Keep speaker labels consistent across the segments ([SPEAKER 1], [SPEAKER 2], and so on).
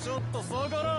[SPEAKER 1] ちょっと下がら
[SPEAKER 2] ん。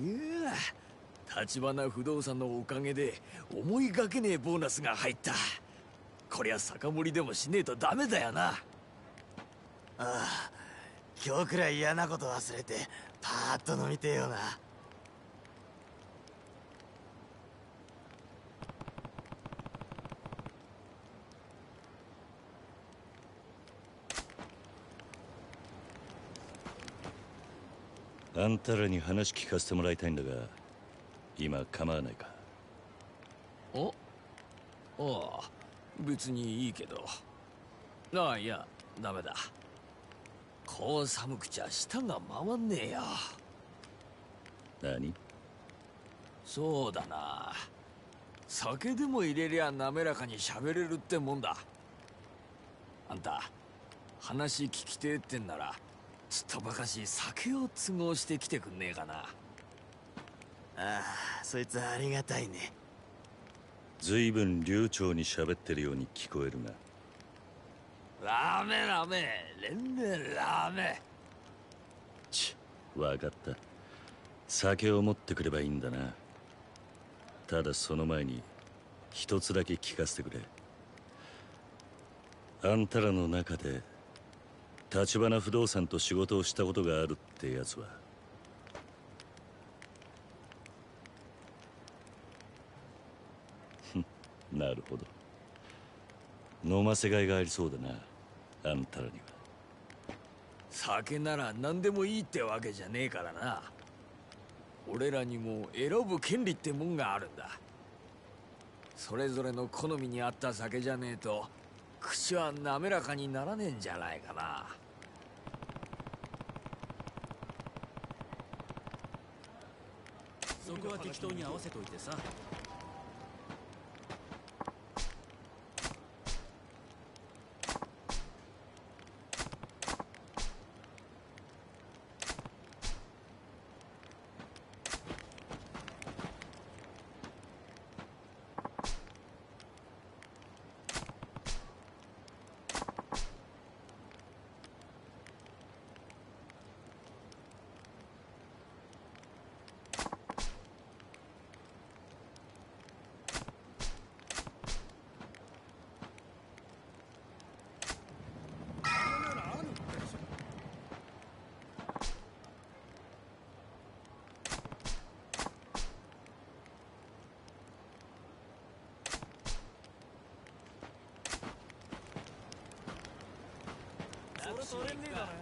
[SPEAKER 2] や立花不動産のおかげで思いがけねえボーナスが入った。こりゃ酒盛りでもしねえとダメだよな。
[SPEAKER 3] ああ今日くらい嫌なこと忘れてパーッと飲みてえよな。
[SPEAKER 4] あんたらに話聞かせてもらいたいんだが今構わないか？
[SPEAKER 2] お？ああ別にいいけど。ああいやダメだ。こう寒くちゃ舌が回んねえよ。
[SPEAKER 4] 何？
[SPEAKER 2] そうだな。酒でも入れりゃ滑らかに喋れるってもんだ。あんた話聞きてえってんならちっとばかし酒を都合してきてくんねえかな。
[SPEAKER 3] ああそいつはありがたいね。
[SPEAKER 4] 随分流暢に喋ってるように聞こえるが。
[SPEAKER 2] ラーメンラーメン連綿ラーメ
[SPEAKER 4] ちわかった。酒を持ってくればいいんだな。ただその前に一つだけ聞かせてくれ。あんたらの中で立花不動産と仕事をしたことがあるってやつは。なるほど。飲ませがいがありそうだなあんたらには。
[SPEAKER 2] 酒なら何でもいいってわけじゃねえからな。俺らにも選ぶ権利ってもんがあるんだ。それぞれの好みに合った酒じゃねえと口は滑らかにならねえんじゃないかな。
[SPEAKER 5] そこは適当に合わせといてさ。それ取れねえだろ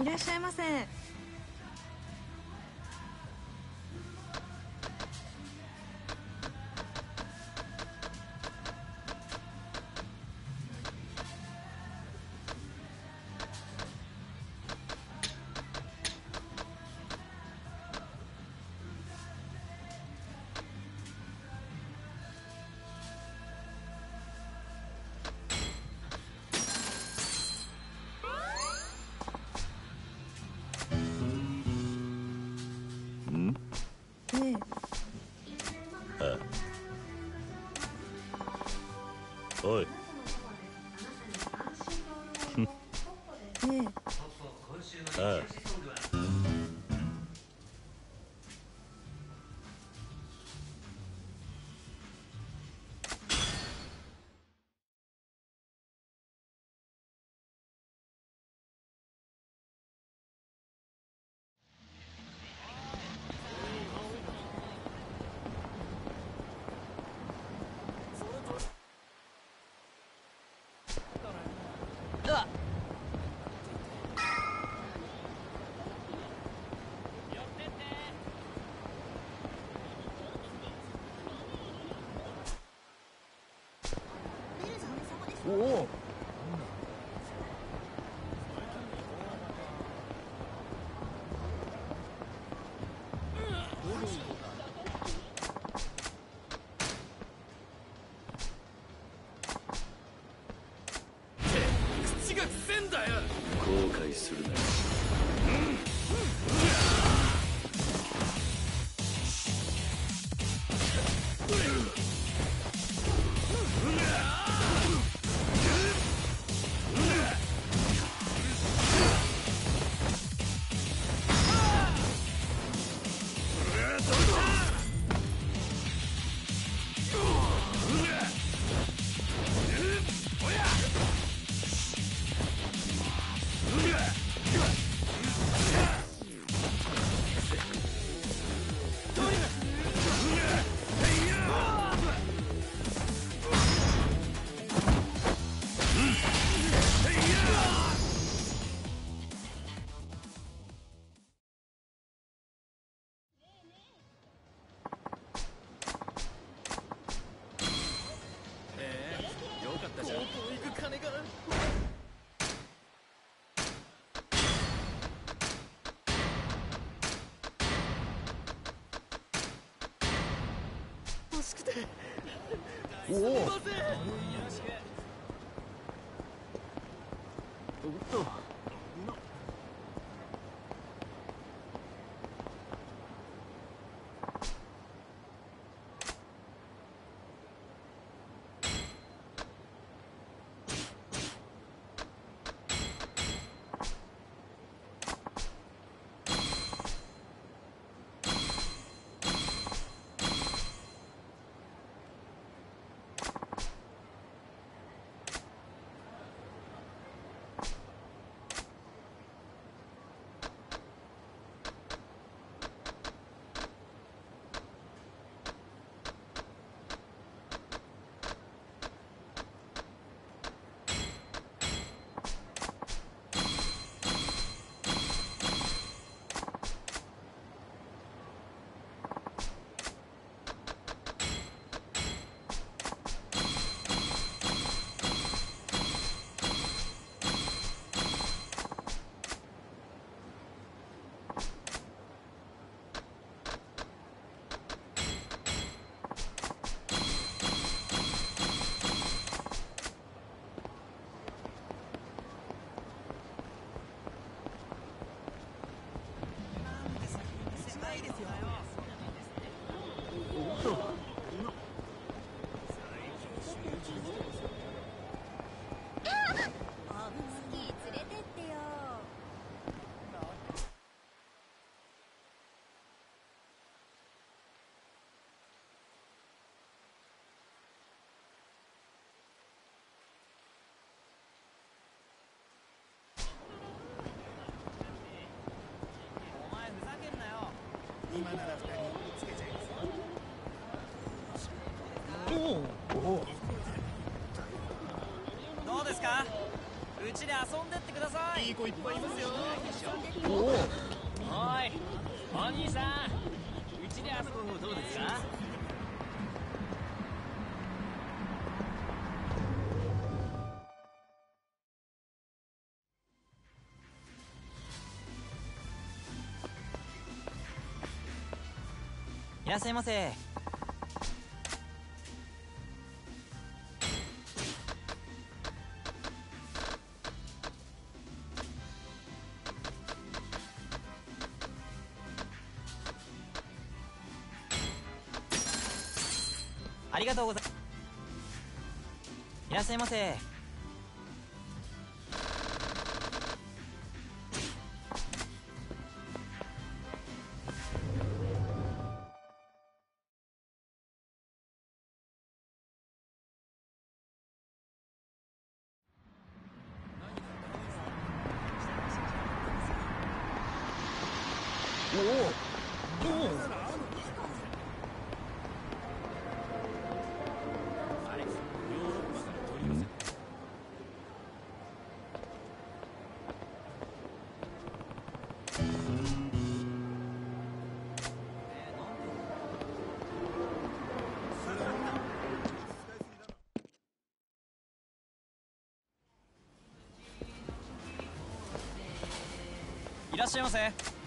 [SPEAKER 5] い
[SPEAKER 6] らっしゃいませ。
[SPEAKER 4] お
[SPEAKER 2] お
[SPEAKER 4] す
[SPEAKER 5] いません
[SPEAKER 7] と
[SPEAKER 8] スキー連れてってよ
[SPEAKER 7] お前ふざけんなよ
[SPEAKER 9] 今なら二人つけちゃいます。
[SPEAKER 7] どうですか？うちで遊んでってください。いい子いっぱいいますよ。おいお兄さん。うちで遊ぶのどうですか？いらっしゃいませ。ありがとうございいらっしゃいませ。いらっしゃいませ。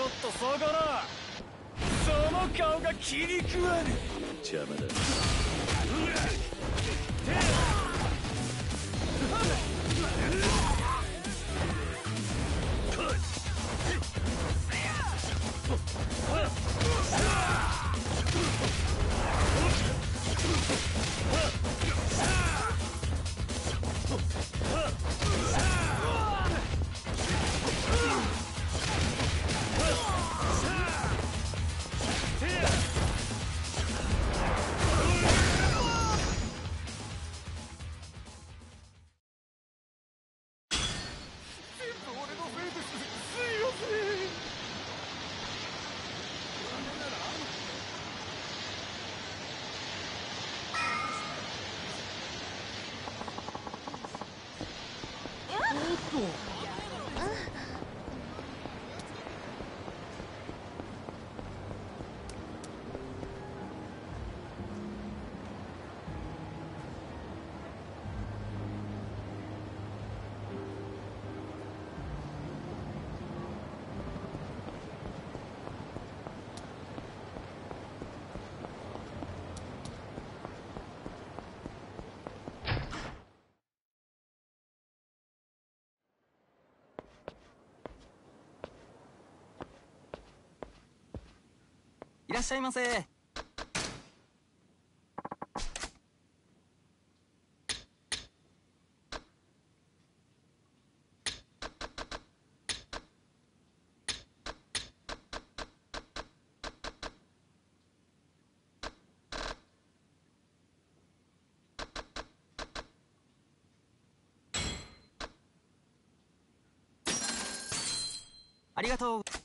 [SPEAKER 8] ょ
[SPEAKER 7] っと
[SPEAKER 10] 下がらその顔が気に食わぬ。
[SPEAKER 8] 邪魔だ。
[SPEAKER 7] らっしゃいませ。ありがとう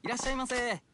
[SPEAKER 7] いらっしゃいませ。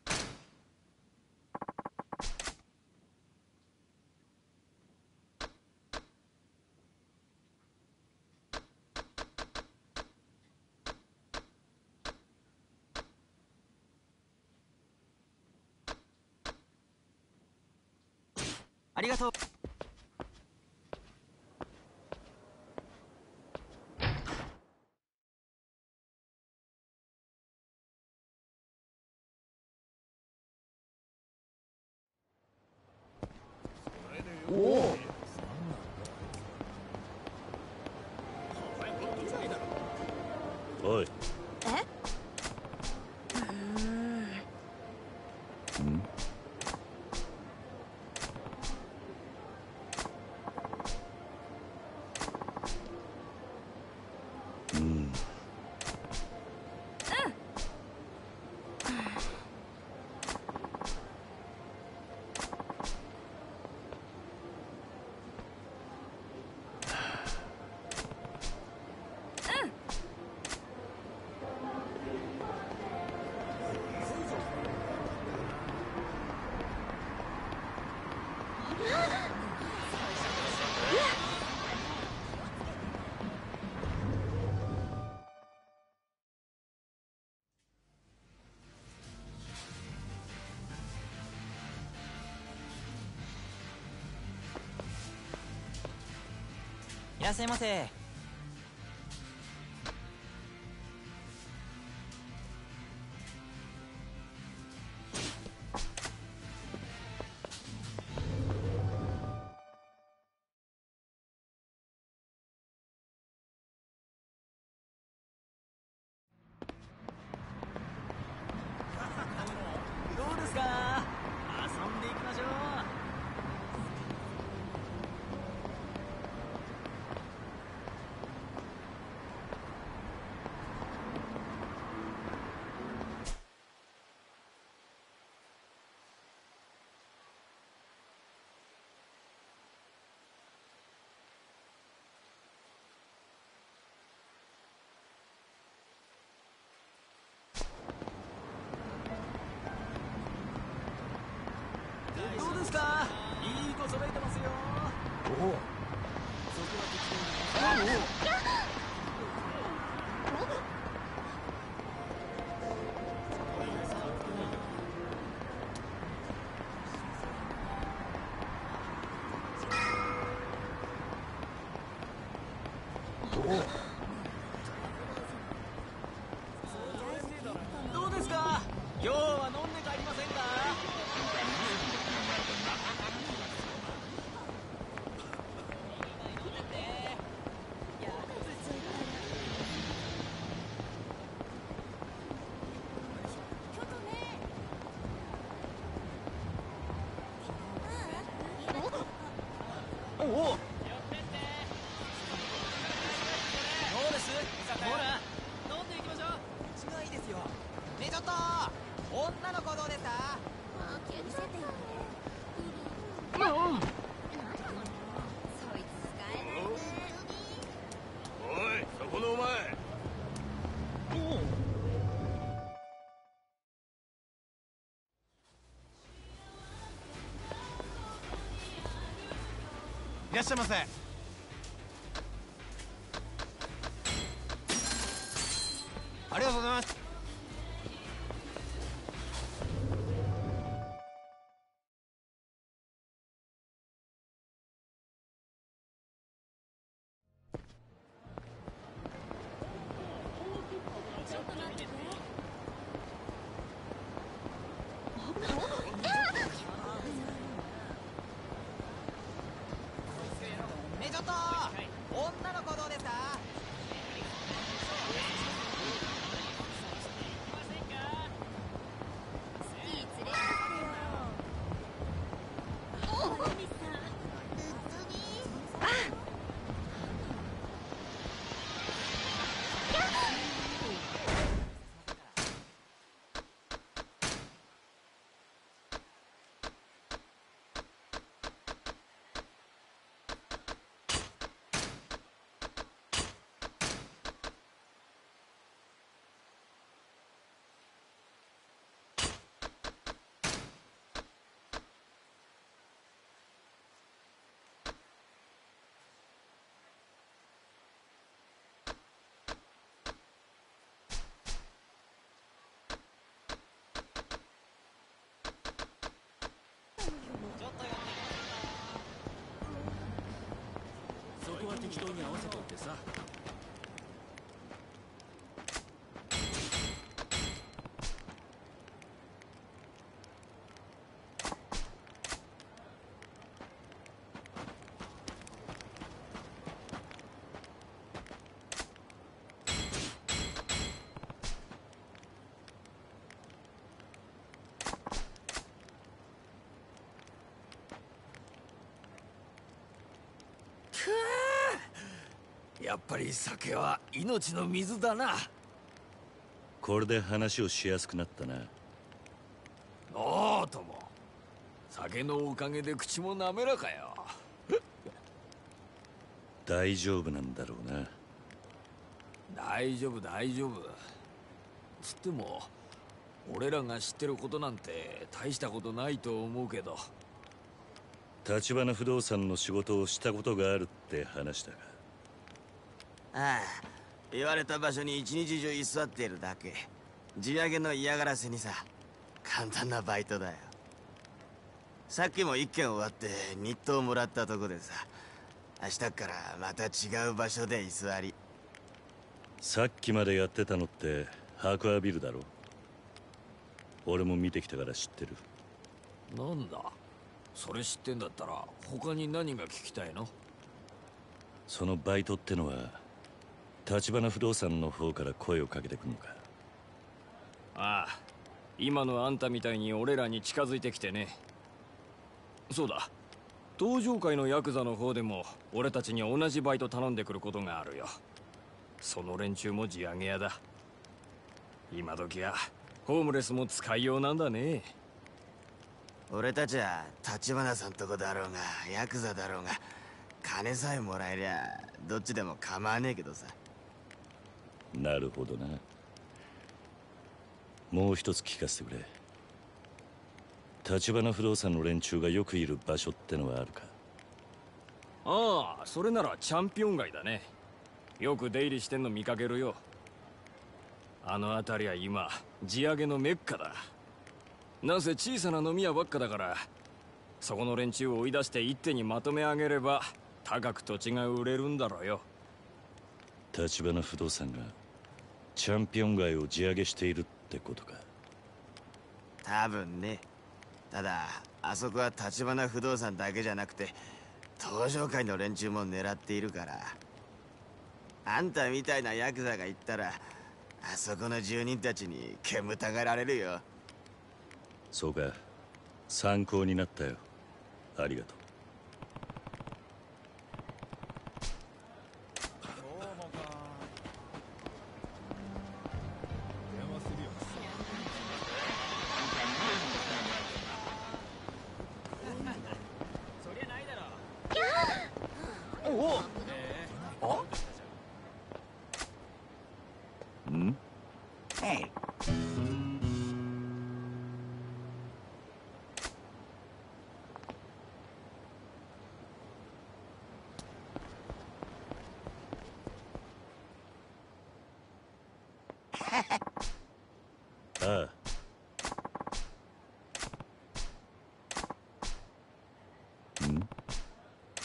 [SPEAKER 7] らっしゃいませ。どうですか？いい子揃えてますよ。
[SPEAKER 10] おお。
[SPEAKER 5] どうい
[SPEAKER 3] らっしゃいませ。
[SPEAKER 2] ここは適当に合わせといてさ。っぱり酒は命の水だな。
[SPEAKER 4] これで話をしやすくなったな。
[SPEAKER 2] おおとも。酒のおかげで口も滑らかよ。
[SPEAKER 4] 大丈夫なんだろうな。
[SPEAKER 2] 大丈夫大丈夫。つっても俺らが知ってることなんて大したことないと思うけど。
[SPEAKER 4] 橘不動産の仕事をしたことがあるって話だが
[SPEAKER 3] ああ。言われた場所に一日中居座っているだけ。地上げの嫌がらせにさ簡単なバイトだよ。さっきも一件終わって日当もらったとこでさ明日からまた違う場所で居座り。
[SPEAKER 4] さっきまでやってたのって白亜ビルだろ？俺も見てきたから知ってる。
[SPEAKER 2] なんだ？それ知ってんだったら他に何が聞きたいの？
[SPEAKER 4] そのバイトってのは橘不動産の方から声をかけてくるのか？
[SPEAKER 2] ああ今のあんたみたいに俺らに近づいてきてね。そうだ。登場界のヤクザの方でも俺たちに同じバイト頼んでくることがあるよ。その連中も地上げ屋だ。今時はホームレスも使いようなんだね。
[SPEAKER 3] 俺たちは橘さんとこだろうがヤクザだろうが金さえもらえりゃどっちでも構わねえけどさ
[SPEAKER 4] なるほどな。もう一つ聞かせてくれ。橘不動産の連中がよくいる場所ってのはあるか？
[SPEAKER 2] ああそれならチャンピオン街だね。よく出入りしてんの見かけるよ。あの辺りは今地上げのメッカだ。なんせ小さな飲み屋ばっかだからそこの連中を追い出して一手にまとめ上げれば高く土地が売れるんだろうよ。
[SPEAKER 4] 立花不動産がチャンピオン街を地上げしているってことか。
[SPEAKER 3] 多分ね。ただあそこは立花不動産だけじゃなくて東上界の連中も狙っているから。あんたみたいなヤクザが行ったらあそこの住人たちに煙たがられるよ。
[SPEAKER 4] そうか。参考になったよ。ありがとう
[SPEAKER 5] そりゃないだろ
[SPEAKER 2] おお
[SPEAKER 4] んあ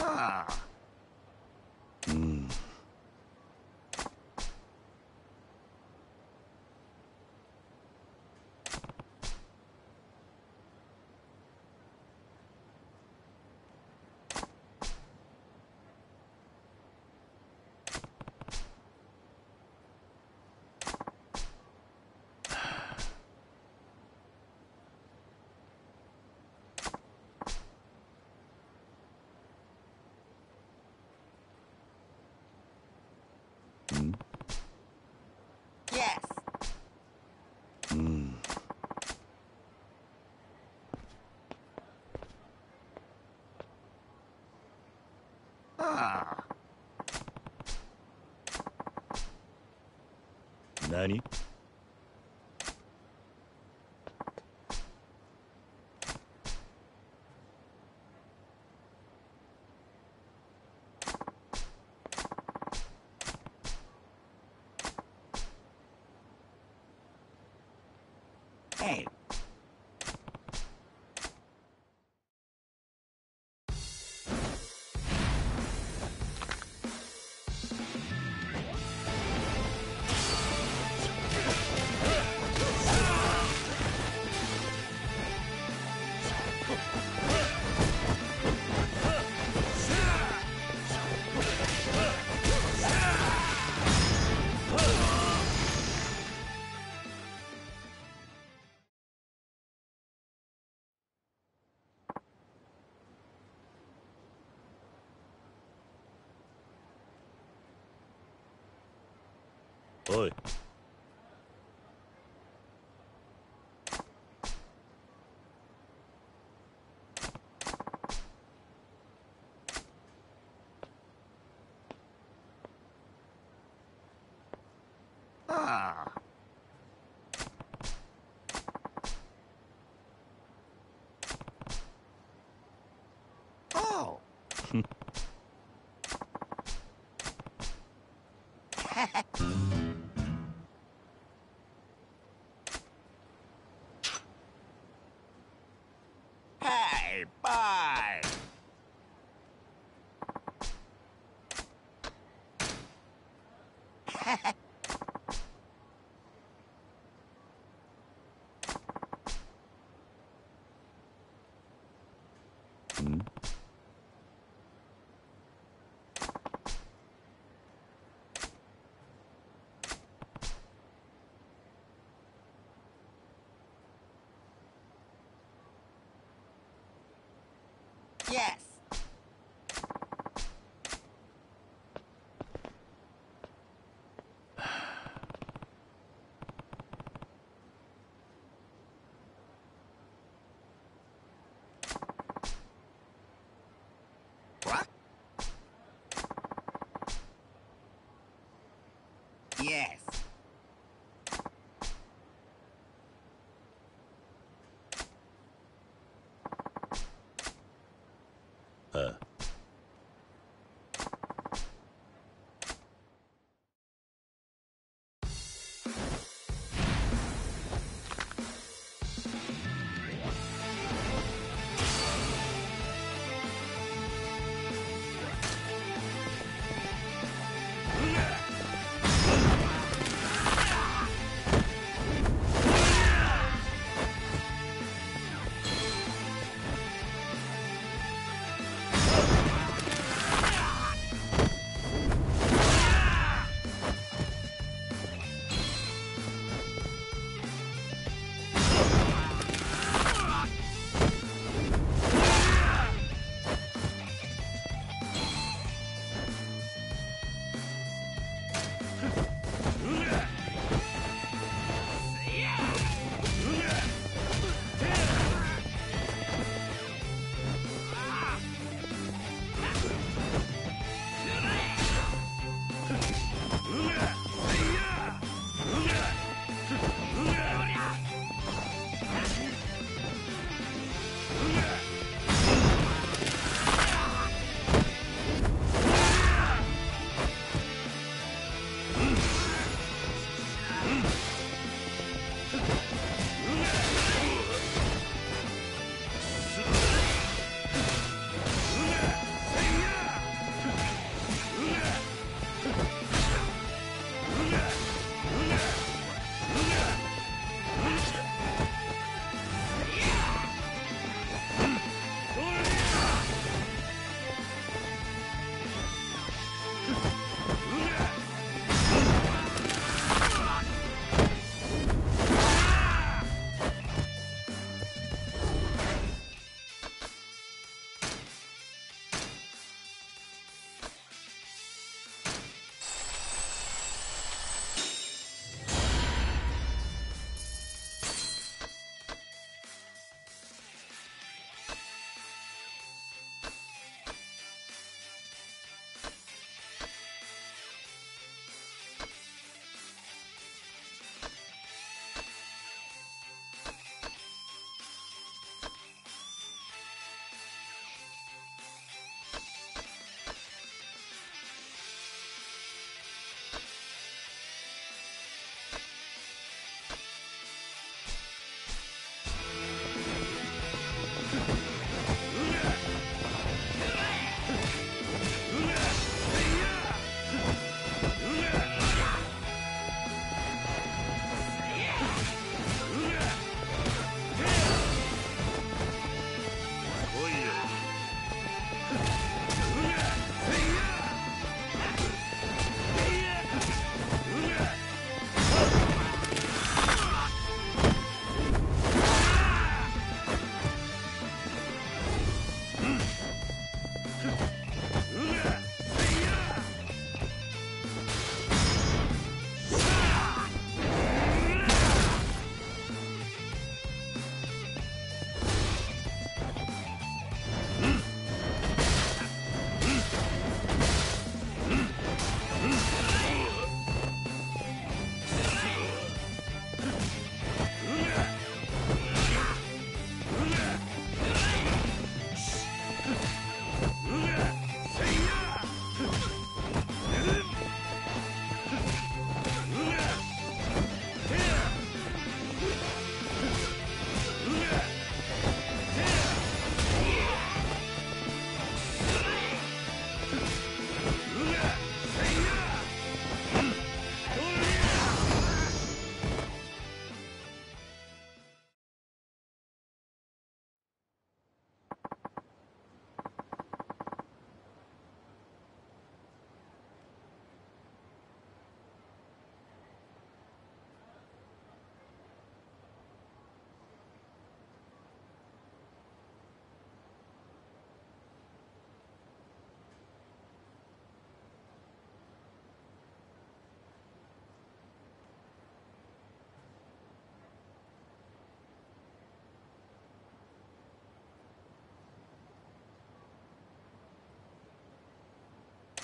[SPEAKER 4] あ
[SPEAKER 3] ああ
[SPEAKER 4] うんうん。
[SPEAKER 3] ああ。
[SPEAKER 4] 何？おい。
[SPEAKER 3] ああ あ Yes. What? Yes.
[SPEAKER 4] あ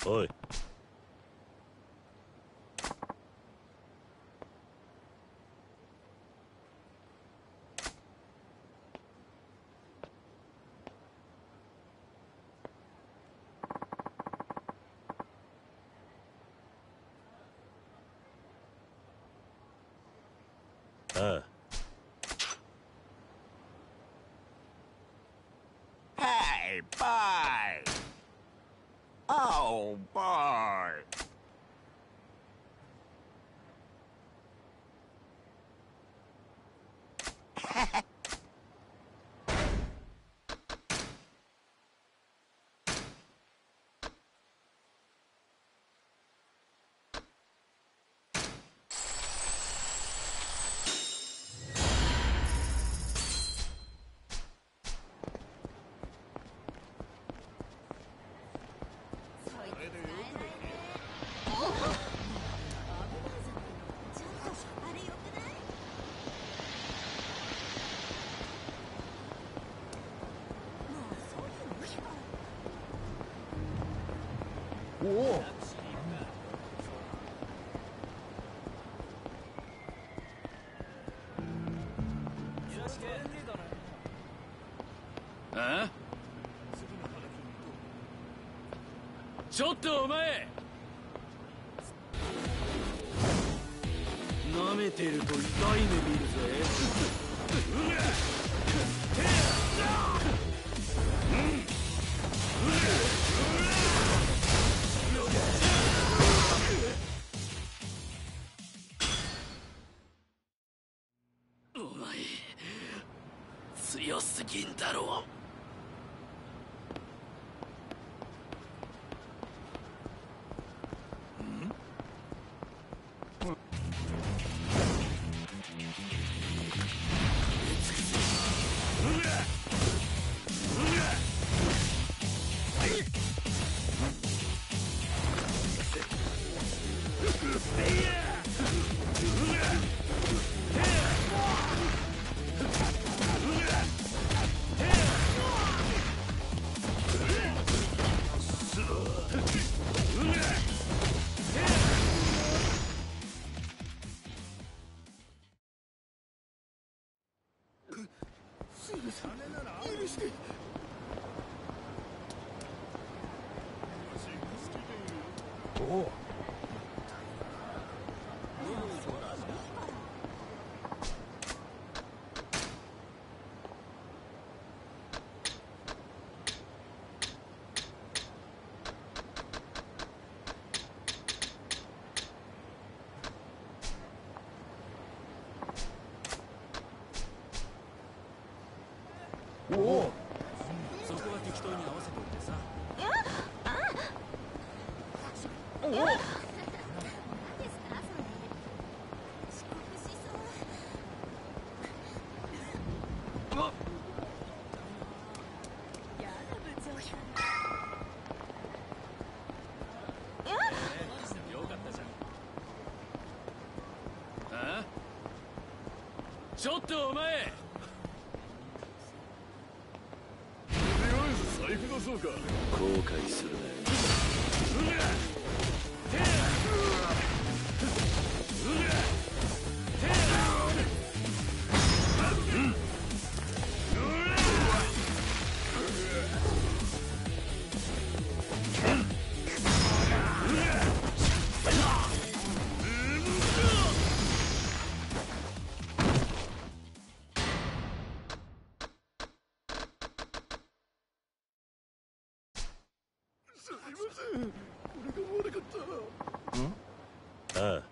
[SPEAKER 4] おいああ
[SPEAKER 10] Hey, boy! Oh, boy!
[SPEAKER 8] ちょっとお前。舐めてると痛い目見るぜ。ちょっとお前
[SPEAKER 4] ああ
[SPEAKER 11] はい
[SPEAKER 8] ああ。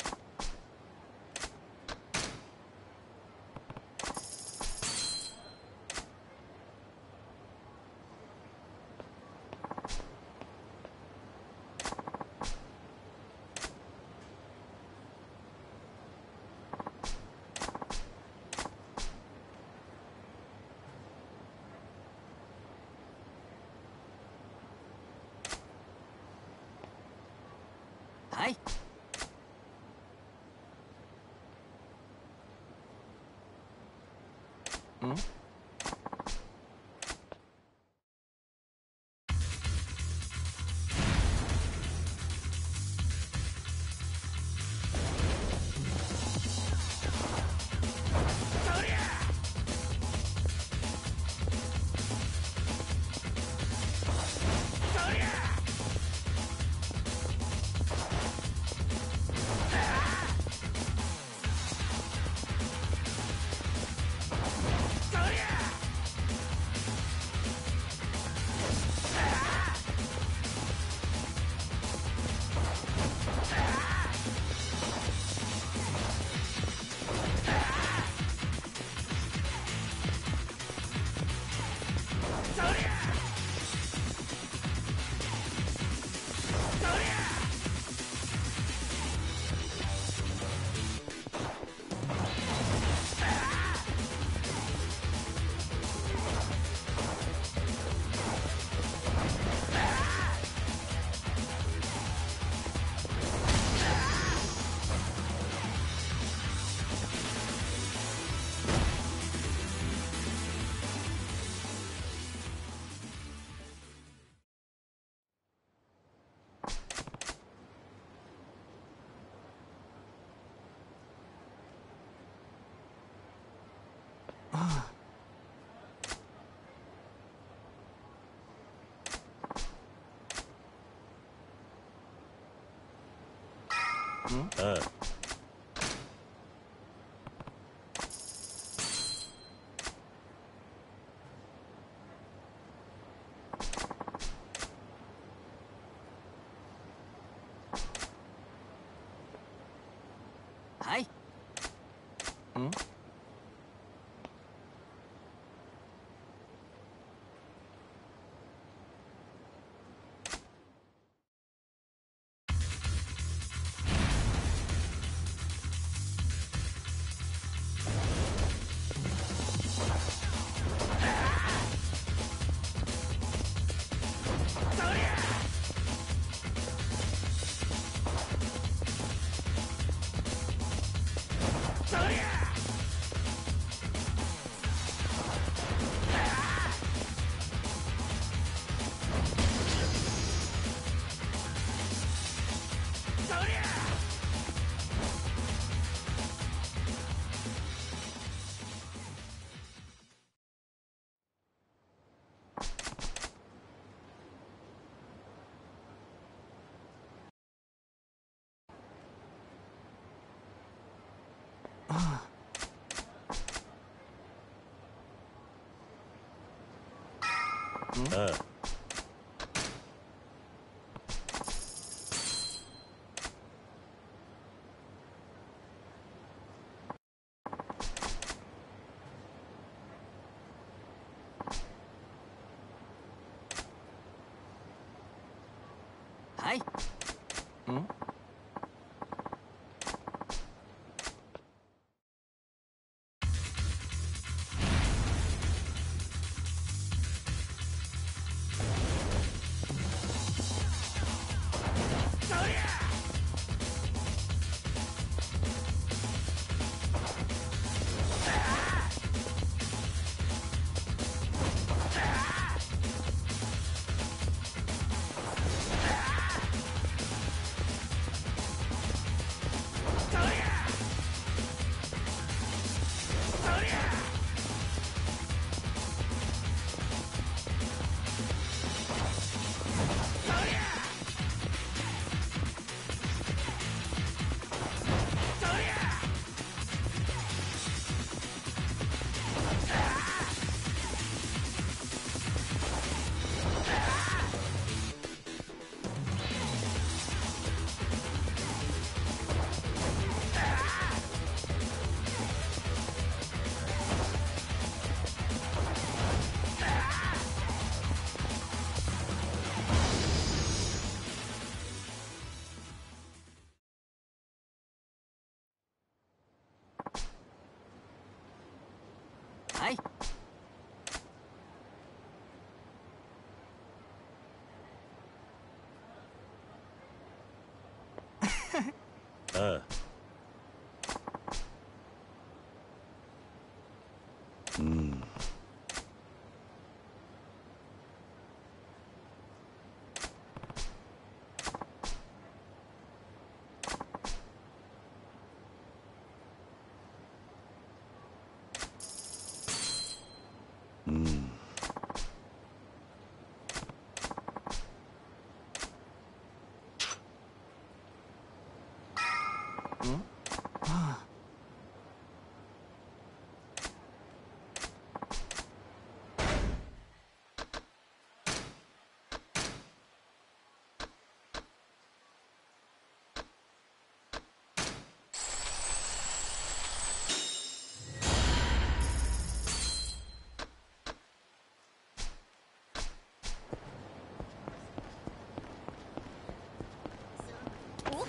[SPEAKER 4] はい。
[SPEAKER 8] 嗯。
[SPEAKER 4] はい。は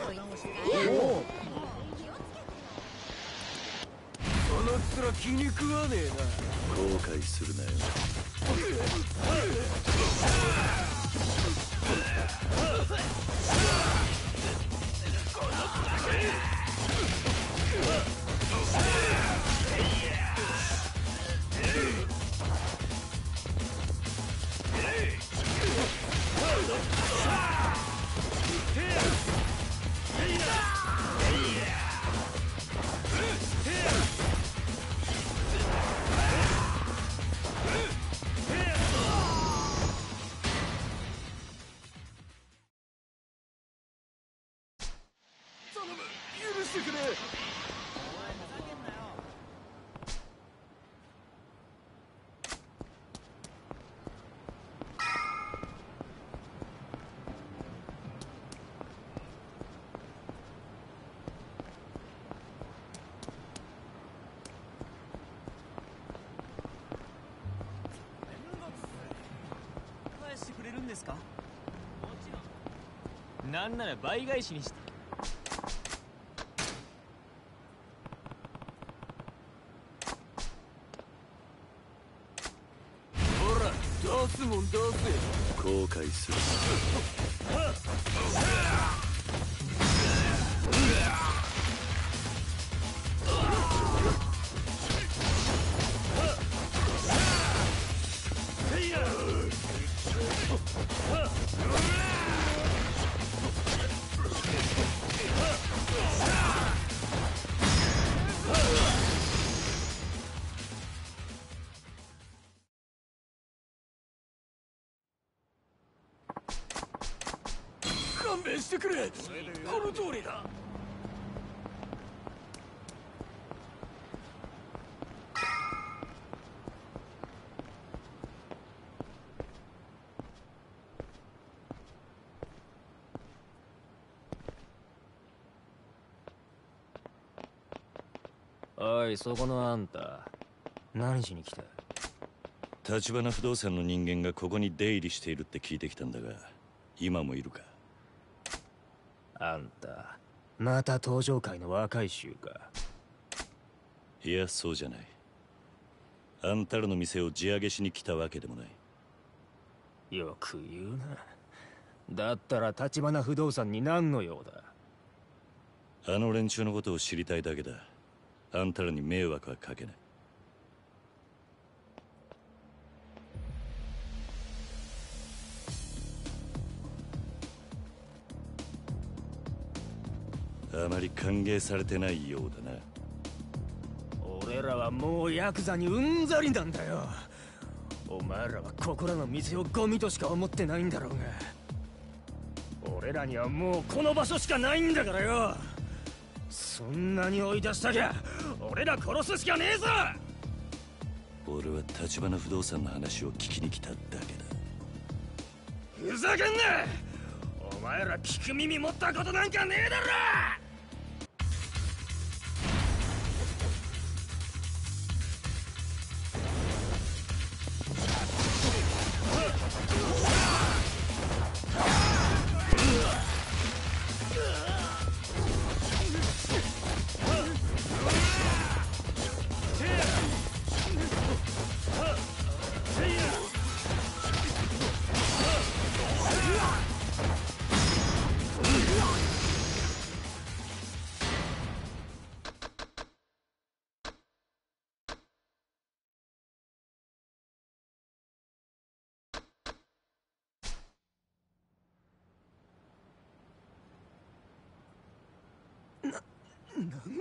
[SPEAKER 8] おおっの
[SPEAKER 10] その面気に食わねえな。
[SPEAKER 8] 後悔するなよ。
[SPEAKER 5] このですか？もちろん。なんなら倍返しにして。
[SPEAKER 2] ほら出すもん出せ
[SPEAKER 4] 後悔する
[SPEAKER 2] してくれ。この通りだ。
[SPEAKER 5] おいそこのあんた。何しに来た？
[SPEAKER 4] 橘不動産の人間がここに出入りしているって聞いてきたんだが今もいるか？
[SPEAKER 5] また登場界の若い衆か。
[SPEAKER 4] いやそうじゃない。あんたらの店を地上げしに来たわけでもない。
[SPEAKER 5] よく言うな。だったら橘不動産に何の用だ。
[SPEAKER 4] あの連中のことを知りたいだけだ。あんたらに迷惑はかけない歓迎されてないようだな。
[SPEAKER 5] 俺らはもうヤクザにうんざりなんだよ。お前らはここらの店をゴミとしか思ってないんだろうが。俺らにはもうこの場所しかないんだからよ。そんなに追い出したきゃ俺ら殺すしかねえぞ。
[SPEAKER 4] 俺は橘不動産の話を聞きに来ただけだ。
[SPEAKER 5] ふざけんな！お前ら聞く耳持ったことなんかねえだろ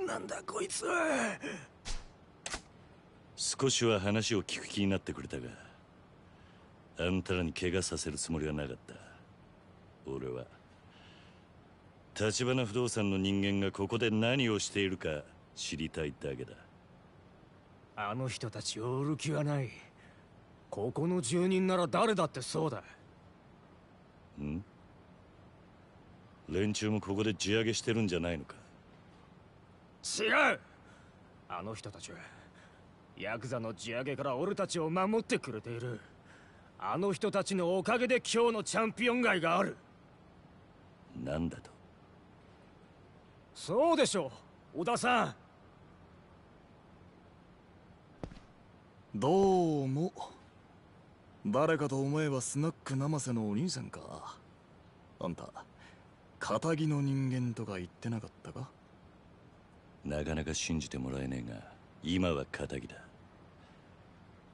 [SPEAKER 5] なんだこいつ。
[SPEAKER 4] 少しは話を聞く気になってくれたがあんたらに怪我させるつもりはなかった。俺は橘不動産の人間がここで何をしているか知りたいだけだ。
[SPEAKER 5] あの人たちを売る気はない。ここの住人なら誰だってそうだ。
[SPEAKER 4] ん？連中もここで地上げしてるんじゃないのか？
[SPEAKER 5] 違う。あの人たちはヤクザの地上げから俺たちを守ってくれている。あの人たちのおかげで今日のチャンピオン街がある。
[SPEAKER 4] なんだと？
[SPEAKER 5] そうでしょう小田さん。
[SPEAKER 12] どうも。誰かと思えばスナック生瀬のお兄さんか。あんた仇の人間とか言ってなかったか？
[SPEAKER 4] なかなか信じてもらえねえが今は仇だ。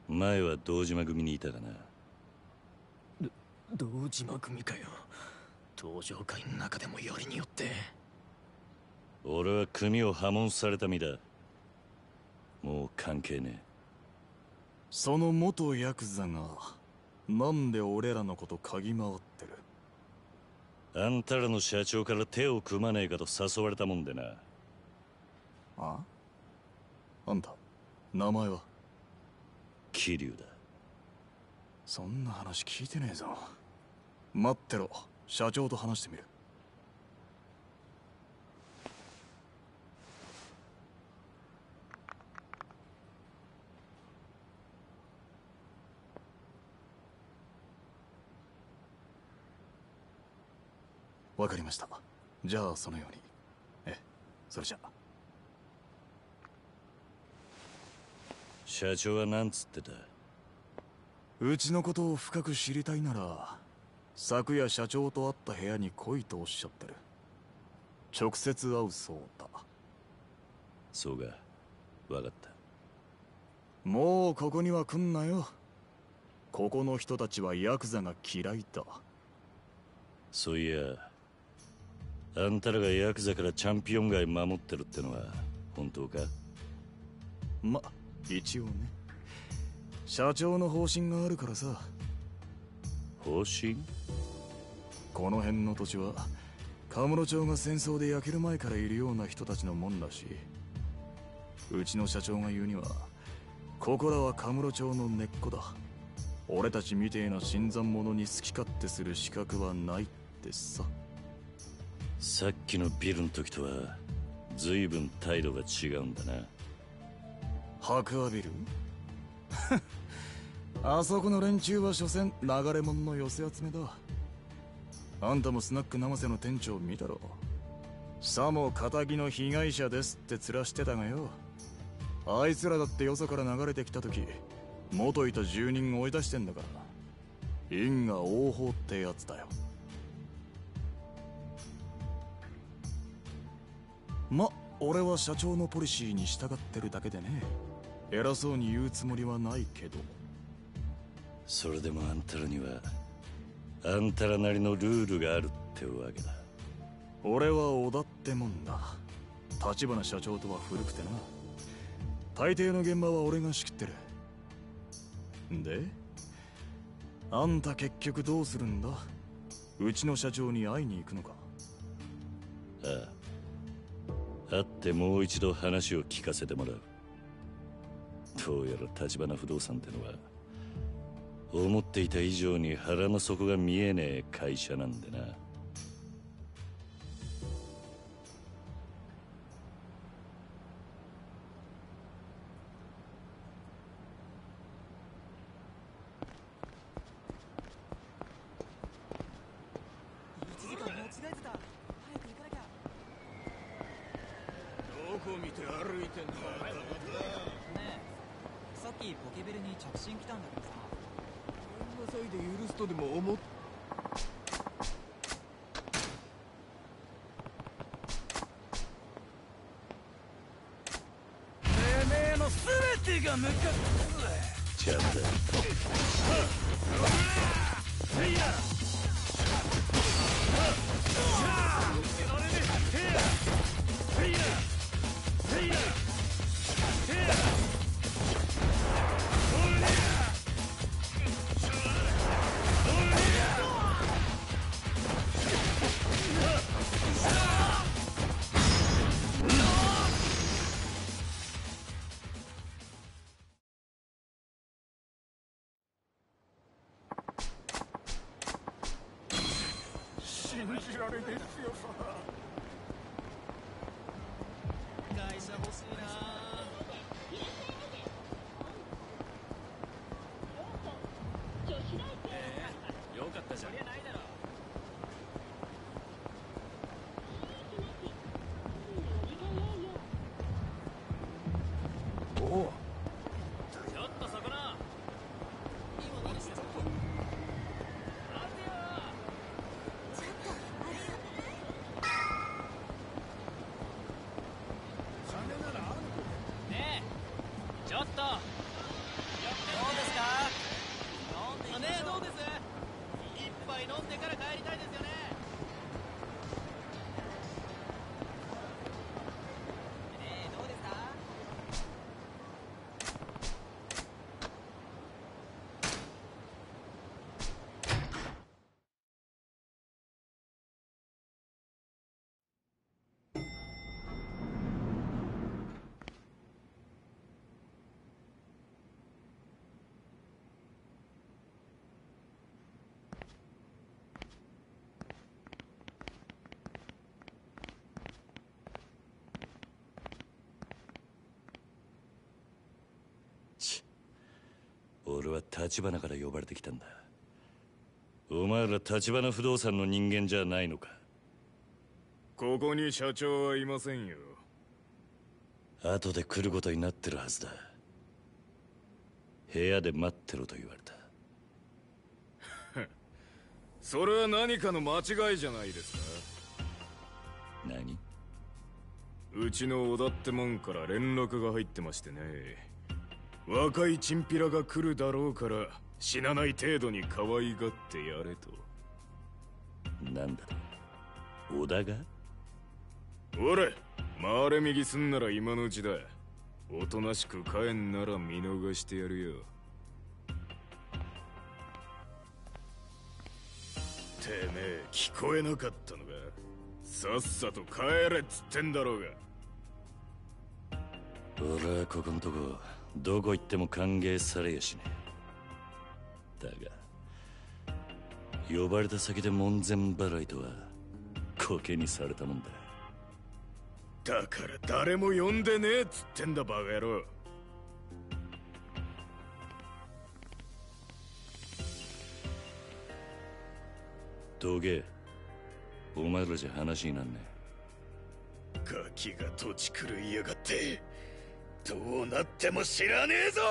[SPEAKER 4] 前は堂島組にいたがな。
[SPEAKER 5] 堂島組かよ。登場会の中でもよりによって。
[SPEAKER 4] 俺は組を破門された身だ。もう関係ね
[SPEAKER 12] その元ヤクザがなんで俺らのこと嗅ぎ回ってる？
[SPEAKER 4] えあんたらの社長から手を組まねえかと誘われたもんでな
[SPEAKER 12] ああ？んた名前は？
[SPEAKER 4] 桐生だ。
[SPEAKER 12] そんな話聞いてねえぞ。待ってろ。社長と話してみる。わかりました。じゃあそのように。えそれじゃ
[SPEAKER 4] 社長は何つってた？
[SPEAKER 12] うちのことを深く知りたいなら昨夜社長と会った部屋に来いとおっしゃってる。直接会うそうだ。
[SPEAKER 4] そうか。分かった。
[SPEAKER 12] もうここには来んなよ。ここの人たちはヤクザが嫌いだ。
[SPEAKER 4] そういやあんたらがヤクザからチャンピオン街守ってるってのは本当か？
[SPEAKER 12] ま一応ね。社長の方針があるからさ。
[SPEAKER 4] 方針？
[SPEAKER 12] この辺の土地はカムロ町が戦争で焼ける前からいるような人たちのもんらしいうちの社長が言うにはここらはカムロ町の根っこだ。俺たちみてえな新参者に好き勝手する資格はないってさ。
[SPEAKER 4] さっきのビルの時とは随分態度が違うんだな
[SPEAKER 12] 白亜ビル あそこの連中は所詮流れ者の寄せ集めだ。あんたもスナック生瀬の店長見たろ。さも仇の被害者ですって面してたがよ。あいつらだってよそから流れてきた時元いた住人追い出してんだから。因果応報ってやつだよ。ま俺は社長のポリシーに従ってるだけでね。偉そうに言うつもりはないけど。
[SPEAKER 4] それでもあんたらにはあんたらなりのルールがあるってわけだ。
[SPEAKER 12] 俺は織田ってもんだ。立花社長とは古くてな。大抵の現場は俺が仕切ってる。であんた結局どうするんだ？うちの社長に会いに行くのか？
[SPEAKER 4] ああ。会ってもう一度話を聞かせてもらうどうやら立花不動産ってのは思っていた以上に腹の底が見えねえ会社なんでな。俺は立花から呼ばれてきたんだ。お前ら立花不動産の人間じゃないのか？
[SPEAKER 12] ここに社長はいませんよ。
[SPEAKER 4] 後で来ることになってるはずだ。部屋で待ってろと言われた。
[SPEAKER 12] それは何かの間違いじゃないですか？
[SPEAKER 4] 何？
[SPEAKER 12] うちの小田ってもんから連絡が入ってましてね若いチンピラが来るだろうから死なない程度に可愛がってやれと。
[SPEAKER 4] なんだ小田が？
[SPEAKER 12] おれ回れ右すんなら今のうちだおとなしく帰んなら見逃してやるよ。てめえ聞こえなかったのか。さっさと帰れっつってんだろうが。
[SPEAKER 4] 俺はここんとこどこ行っても歓迎されやしね。えだが呼ばれた先で門前払いとはコケにされたもんだ。
[SPEAKER 12] だから誰も呼んでねえっつってんだバカ野郎。
[SPEAKER 4] どけお前らじゃ話になんね
[SPEAKER 12] ガキが土地狂いやがってどうなっても知らねえぞ。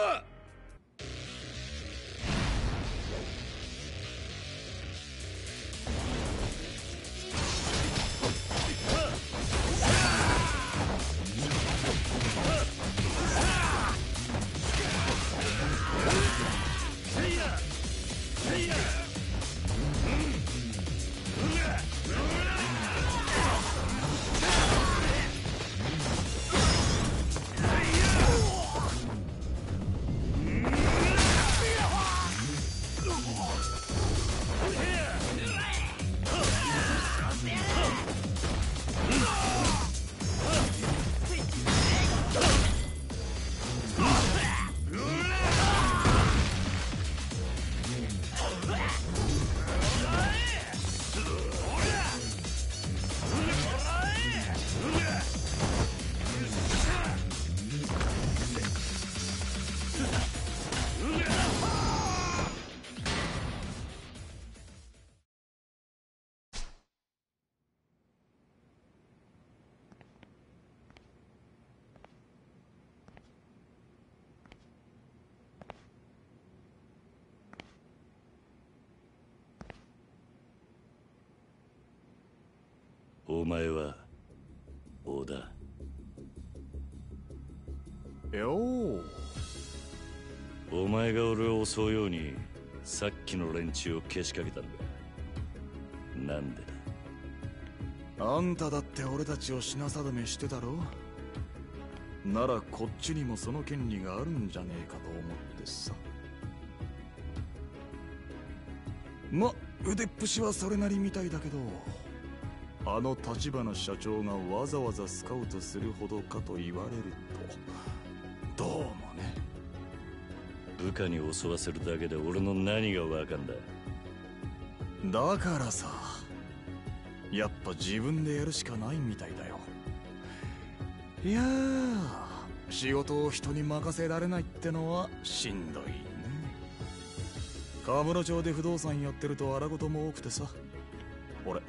[SPEAKER 4] お前は小田
[SPEAKER 12] よう。
[SPEAKER 4] お前が俺を襲うようにさっきの連中をけしかけたのかなんでだ？
[SPEAKER 12] あんただって俺たちを品定めしてたろならこっちにもその権利があるんじゃねえかと思ってさ。ま腕っぷしはそれなりみたいだけどあの立花社長がわざわざスカウトするほどかと言われると。どうもね。
[SPEAKER 4] 部下に襲わせるだけで俺の何がわかんだ？
[SPEAKER 12] だからさやっぱ自分でやるしかないみたいだよ。いやー仕事を人に任せられないってのはしんどいね。河村町で不動産やってると荒事も多くてさ。俺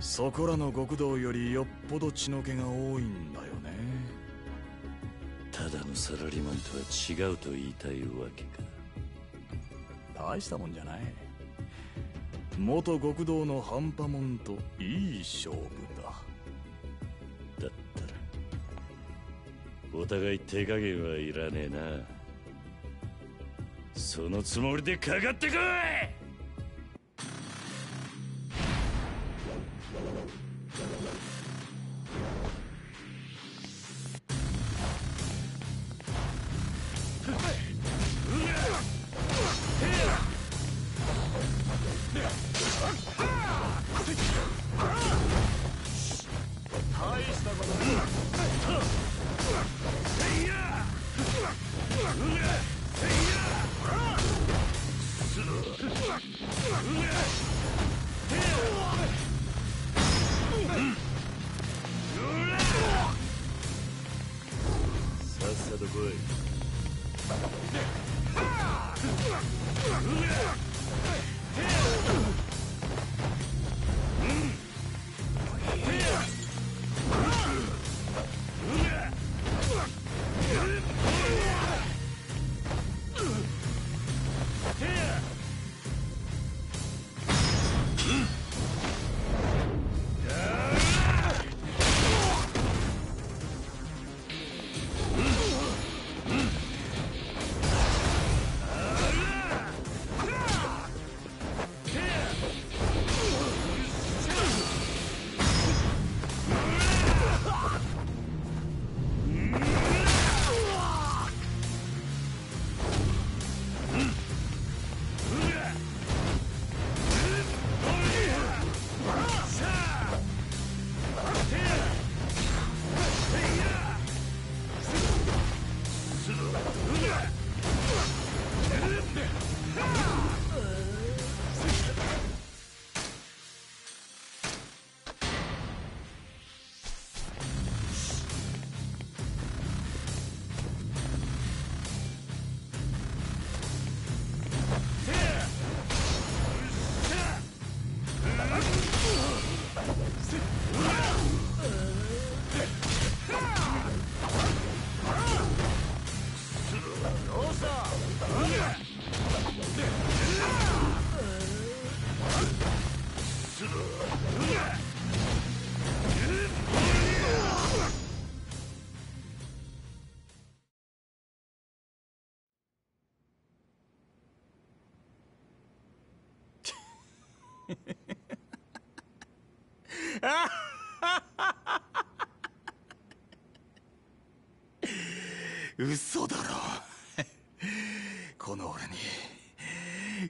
[SPEAKER 12] そこらの極道よりよっぽど血の気が多いんだよね。
[SPEAKER 4] ただのサラリーマンとは違うと言いたいわけか。
[SPEAKER 12] 大したもんじゃない。元極道の半端もんといい勝負だ。
[SPEAKER 4] だったらお互い手加減はいらねえな。そのつもりでかかってこい
[SPEAKER 12] 嘘だろ。この俺に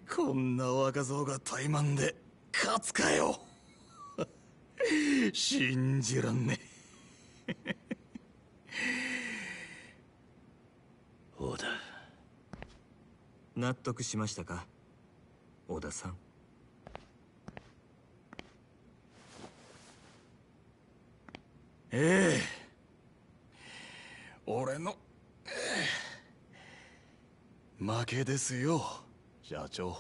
[SPEAKER 12] こんな若造が怠慢で勝つかよ。信じらんね
[SPEAKER 4] 王だ
[SPEAKER 13] 納得しましたか？小田さん
[SPEAKER 12] ええ俺の、ええ負けですよ。社長。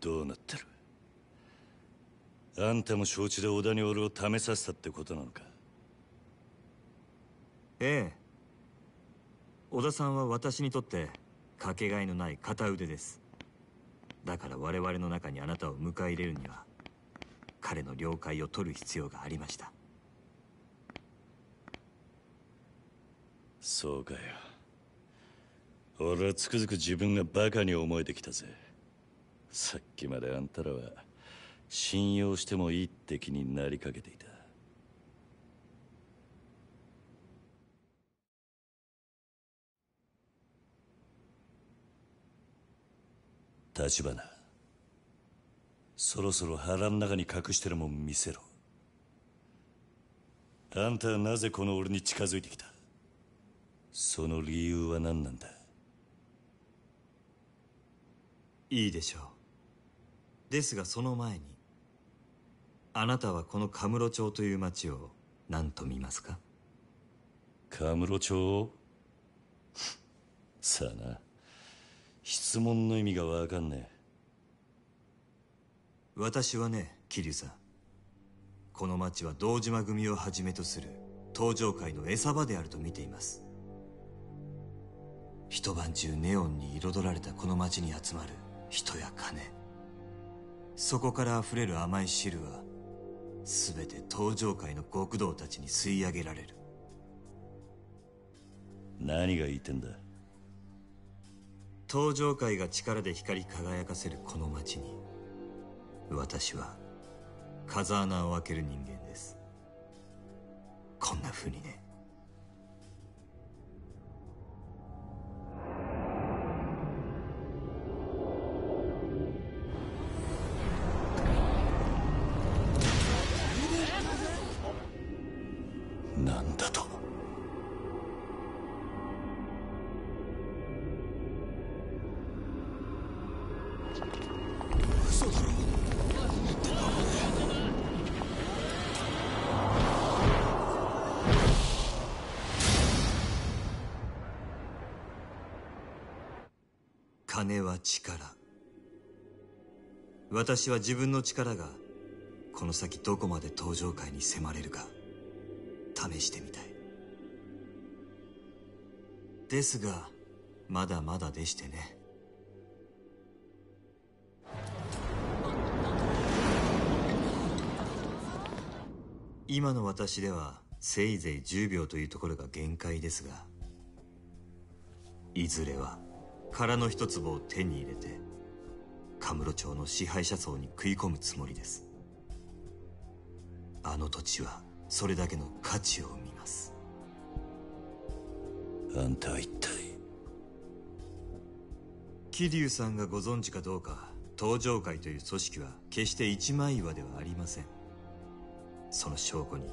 [SPEAKER 4] どうなってる？あんたも承知で織田に俺を試させたってことなのか？
[SPEAKER 13] ええ。小田さんは私にとってかけがえのない片腕です。だから我々の中にあなたを迎え入れるには彼の了解を取る必要がありました。
[SPEAKER 4] そうかよ俺はつくづく自分がバカに思えてきたぜ。さっきまであんたらは信用してもいいって気になりかけていた。立花そろそろ腹ん中に隠してるもん見せろ。あんたはなぜこの俺に近づいてきた？その理由は何なんだ？
[SPEAKER 13] いいでしょう。ですがその前にあなたはこのカムロ町という町を何と見ますか？
[SPEAKER 4] カムロ町？さあな。質問の意味がわかんね
[SPEAKER 13] 私はね桐生さん。この町は堂島組をはじめとする登場界の餌場であると見ています。一晩中ネオンに彩られたこの町に集まる人や金。そこから溢れる甘い汁は全て登場界の極道たちに吸い上げられる。
[SPEAKER 4] 何が言いてんだ？
[SPEAKER 13] 登場界が力で光り輝かせるこの町に私は風穴を開ける人間です。こんな風にね私は自分の力がこの先どこまで登場界に迫れるか試してみたい。ですがまだまだでしてね。今の私ではせいぜい10秒というところが限界ですがいずれは空の一粒を手に入れてカムロ町の支配者層に食い込むつもりです。あの土地はそれだけの価値を生みます。
[SPEAKER 4] あんたは一体？
[SPEAKER 13] 桐生さんがご存知かどうか登場会という組織は決して一枚岩ではありません。その証拠に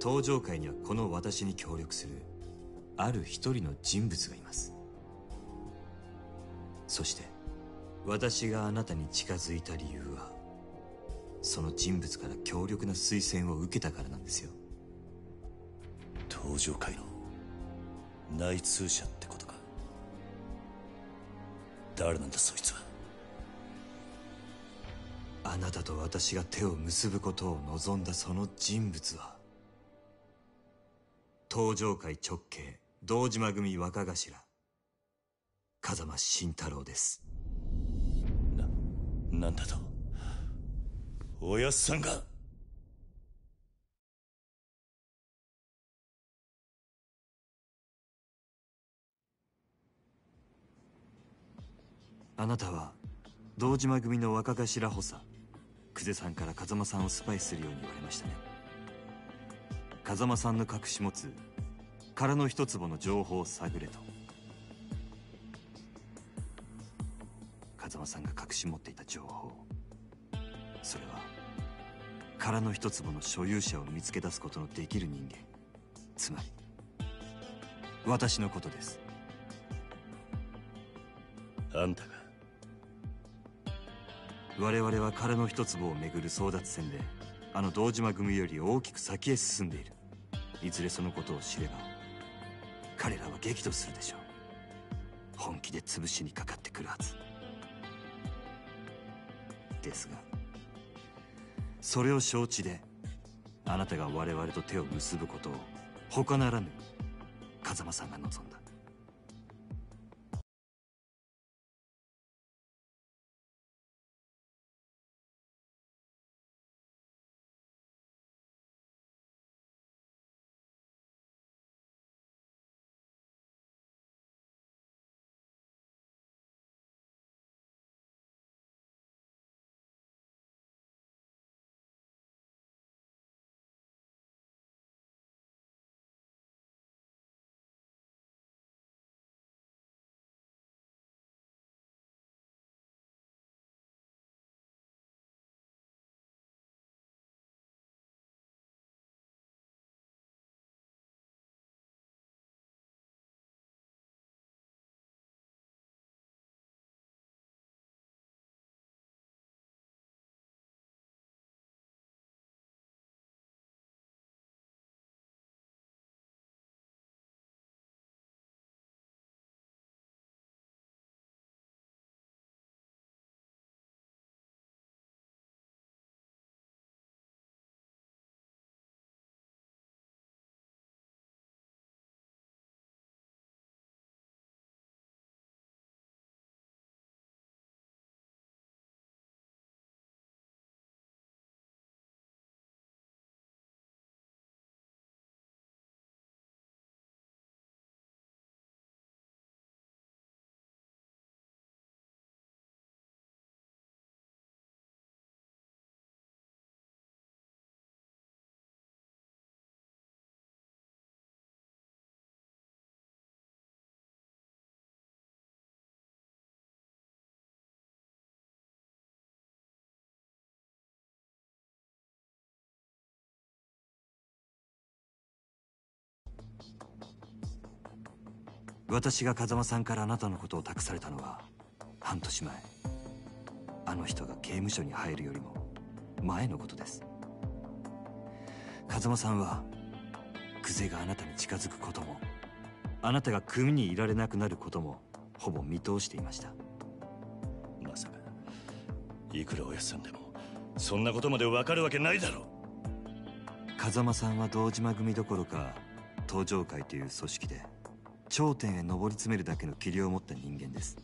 [SPEAKER 13] 登場会にはこの私に協力するある一人の人物がいます。そして私があなたに近づいた理由はその人物から強力な推薦を受けたからなんですよ。
[SPEAKER 4] 登場界の内通者ってことか。誰なんだそいつは。
[SPEAKER 13] あなたと私が手を結ぶことを望んだその人物は登場界直系堂島組若頭風間慎太郎です
[SPEAKER 4] なんだと？おやっさんが。
[SPEAKER 13] あなたは堂島組の若頭補佐久世さんから風間さんをスパイするように言われましたね。風間さんの隠し持つ殻の一坪の情報を探れと。風間さんが隠し持っていた情報それは殻の一坪の所有者を見つけ出すことのできる人間。つまり私のことです。
[SPEAKER 4] あんたが。
[SPEAKER 13] 我々は殻の一坪をめぐる争奪戦であの堂島組より大きく先へ進んでいる。いずれそのことを知れば彼らは激怒するでしょう。本気で潰しにかかってくるはずですが。それを承知であなたが我々と手を結ぶことを他ならぬ風間さんが望んだ。私が風間さんからあなたのことを託されたのは半年前。あの人が刑務所に入るよりも前のことです。風間さんは久世があなたに近づくこともあなたが組にいられなくなることもほぼ見通していました。
[SPEAKER 4] まさかいくらおやっさんでもそんなことまでわかるわけないだろ
[SPEAKER 13] 風間さんは堂島組どころか東上会という組織で頂点へ上り詰めるだけの器量を持った人間です。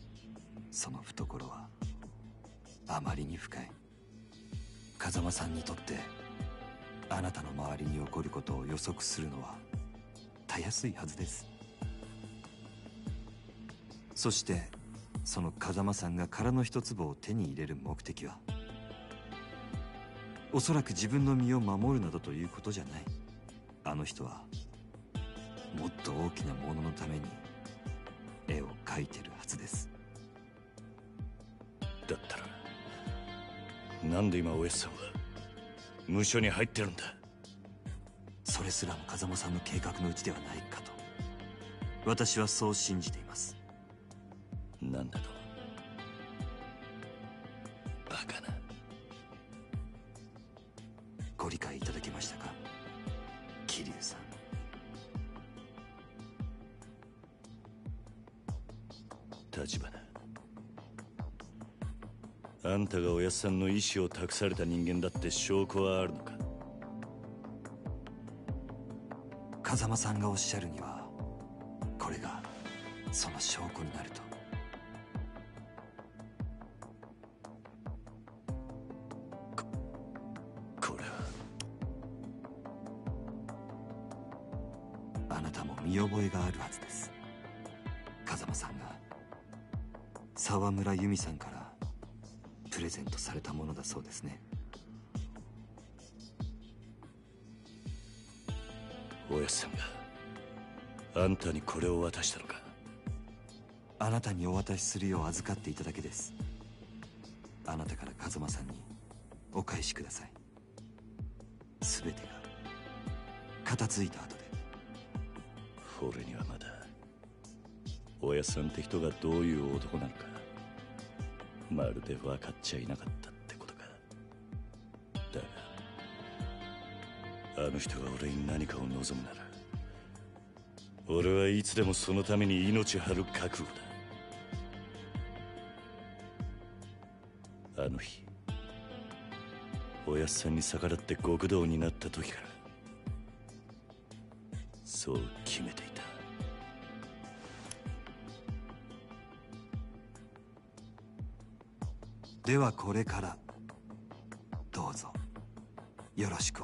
[SPEAKER 13] その懐はあまりに深い。風間さんにとってあなたの周りに起こることを予測するのはたやすいはずです。そしてその風間さんが殻の一粒を手に入れる目的はおそらく自分の身を守るなどということじゃない。あの人はもっと大きなもののために絵を描いてるはずです。
[SPEAKER 4] だったらなんで今おやっさんは無所に入ってるんだ？
[SPEAKER 13] それすらも風間さんの計画のうちではないかと私はそう信じていますさん
[SPEAKER 4] の意を託された人間だって証拠はあるのか？
[SPEAKER 13] 風間さんがおっしゃるにはこれがその証拠になると。これはあなたも見覚えがあるはずです。風間さんが沢村由美さんからされたものだそうですね。
[SPEAKER 4] おやさんがあんたにこれを渡したのか？
[SPEAKER 13] あなたにお渡しするよう預かっていただけです。あなたから風間さんにお返しください。全てが片付いた後で。
[SPEAKER 4] 俺にはまだおやさんって人がどういう男なのかまるで分かっちゃいなかったってことか。だがあの人が俺に何かを望むなら俺はいつでもそのために命張る覚悟だ。あの日おやっさんに逆らって極道になった時からそう決めて
[SPEAKER 13] ではこれからどうぞ。よろしく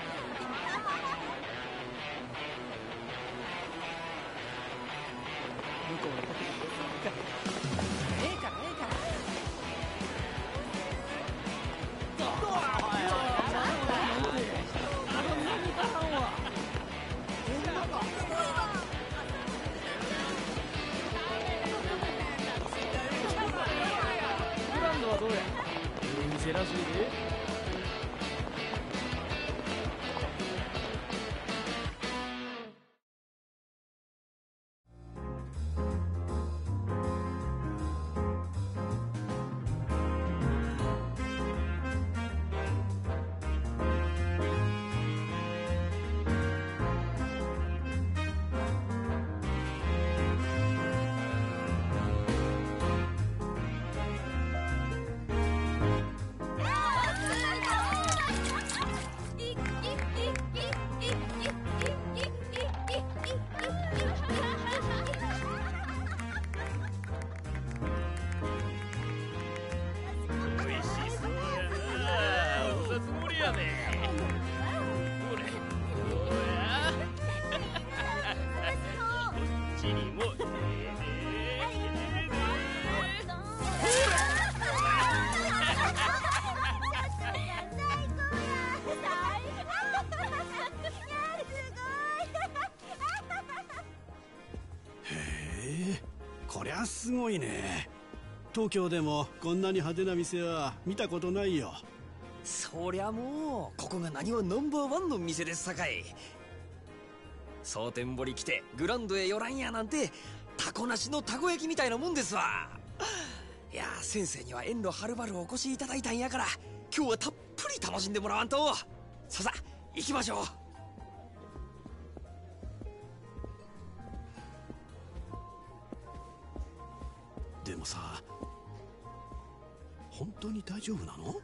[SPEAKER 13] す
[SPEAKER 14] ごいね。東京でもこんなに派手な店は見たことないよ。
[SPEAKER 2] そりゃもうここが何はナンバーワンの店ですさかい。蒼天堀来てグランドへ寄らんやなんてタコなしのたこ焼きみたいなもんですわ。いや先生には遠路はるばるお越しいただいたんやから今日はたっぷり楽しんでもらわんと。ささ行きましょう。
[SPEAKER 14] でもさ本当に大丈夫なの？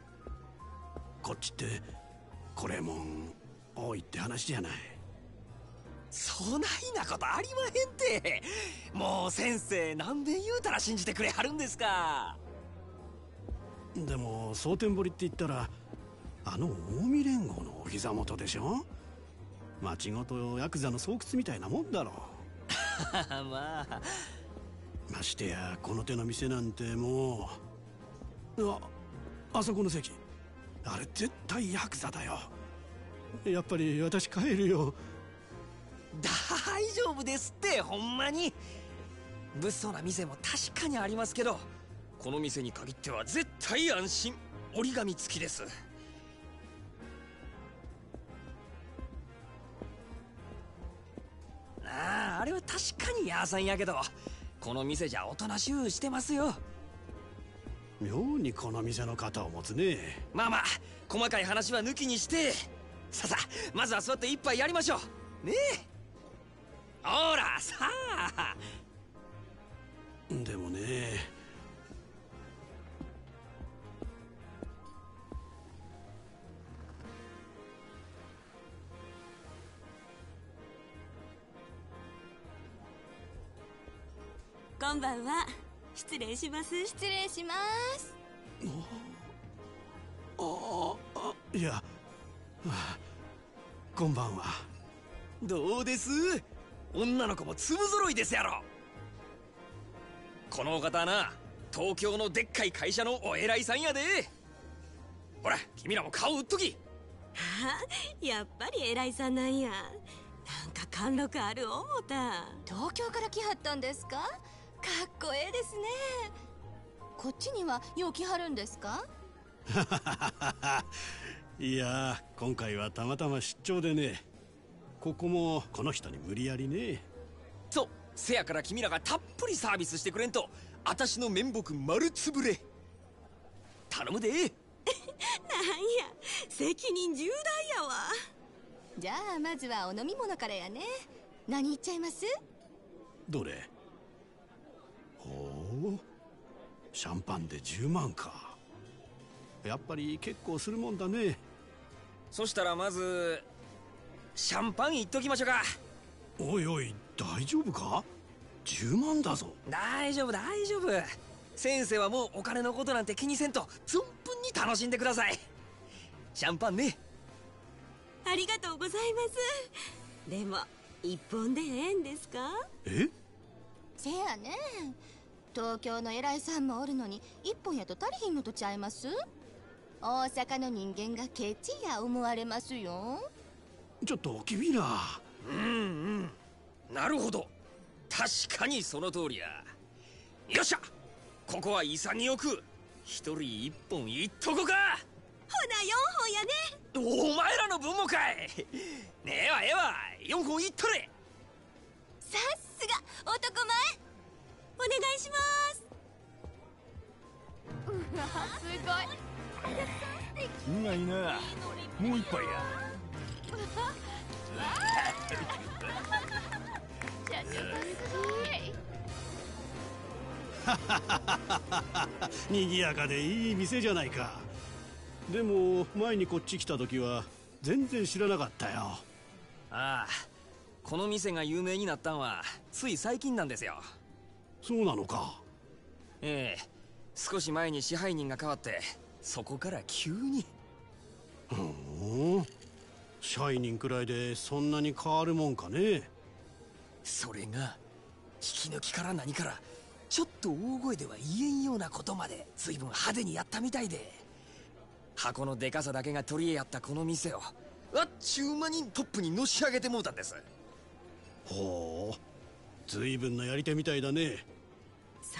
[SPEAKER 14] こっちってこれもん多いって話じゃない。
[SPEAKER 2] そないなことありまへんて。もう先生何べん言うたら信じてくれはるんですか。
[SPEAKER 14] でも蒼天堀って言ったらあの近江連合のお膝元でしょ？町ごとヤクザの巣窟みたいなもんだろ。
[SPEAKER 2] まあ
[SPEAKER 14] ましてやこの手の店なんてもうああそこの席。あれ絶対ヤクザだよ。やっぱり私帰るよ。
[SPEAKER 2] 大丈夫ですってほんまに。物騒な店も確かにありますけどこの店に限っては絶対安心。折り紙付きです。あああれは確かにヤーさんやけど。この店じゃおとなしゅうしてますよ。
[SPEAKER 14] 妙にこの店の肩を持つね。
[SPEAKER 2] まあまあ細かい話は抜きにして。さあさあまずは座って一杯やりましょう。ねえ。ほらさあ。
[SPEAKER 14] でも
[SPEAKER 1] こんばんは。失礼します。失礼します。
[SPEAKER 14] ああいや、はあこんばんは。
[SPEAKER 2] どうです？女の子も粒揃いですやろ。このお方はな東京のでっかい会社のお偉いさんやで。ほら君らも顔売っとき。
[SPEAKER 1] あやっぱり偉いさんなんや。なんか貫禄ある思た。
[SPEAKER 15] 東京から来はったんですかか？っこええですね。こっちにはよう来はるんですか？
[SPEAKER 14] いや今回はたまたま出張でね。ここもこの人に無理やりね。
[SPEAKER 2] そうせやから君らがたっぷりサービスしてくれんと私の面目丸つぶれ。頼むで。
[SPEAKER 1] なんや責任重大やわ。
[SPEAKER 15] じゃあまずはお飲み物からやね。何言っちゃいます？
[SPEAKER 14] どれ？ほうシャンパンで10万か。やっぱり結構するもんだね。
[SPEAKER 2] そしたらまずシャンパンいっときましょうか。
[SPEAKER 14] おいおい大丈夫か？10万だぞ。
[SPEAKER 2] 大丈夫大丈夫。先生はもうお金のことなんて気にせんと存分に楽しんでください。シャンパンね。
[SPEAKER 1] ありがとうございます。でも一本でええんですか？
[SPEAKER 14] え？
[SPEAKER 15] 先せやね東京の偉いさんもおるのに一本やと足りひんのとちゃいます？大阪の人間がケチや思われますよ。
[SPEAKER 14] ちょっと君ら。
[SPEAKER 2] うんうん。なるほど。確かにその通りや。よっしゃ。ここは潔く。一人一本いっとこか。
[SPEAKER 1] ほな4本やね。
[SPEAKER 2] お前らの分もかい。ねえわええわ。4本いっとれ
[SPEAKER 15] さすが。男前
[SPEAKER 1] お願いします。
[SPEAKER 15] うわすごい。う
[SPEAKER 16] まいな。もう一杯や。
[SPEAKER 14] にぎやかでいい店じゃないか。でも前にこっち来た時は全然知らなかったよ。
[SPEAKER 2] ああこの店が有名になったんはつい最近なんですよ
[SPEAKER 14] そうなのか。
[SPEAKER 2] ええ。少し前に支配人が変わってそこから急に。
[SPEAKER 14] ふん。社員くらいでそんなに変わるもんかね。
[SPEAKER 2] それが引き抜きから何からちょっと大声では言えんようなことまで随分派手にやったみたいで。箱のでかさだけが取り柄やったこの店をあっちゅう間にトップにのし上げてもうたんです。
[SPEAKER 14] ほう随分なやり手みたいだね。
[SPEAKER 1] そ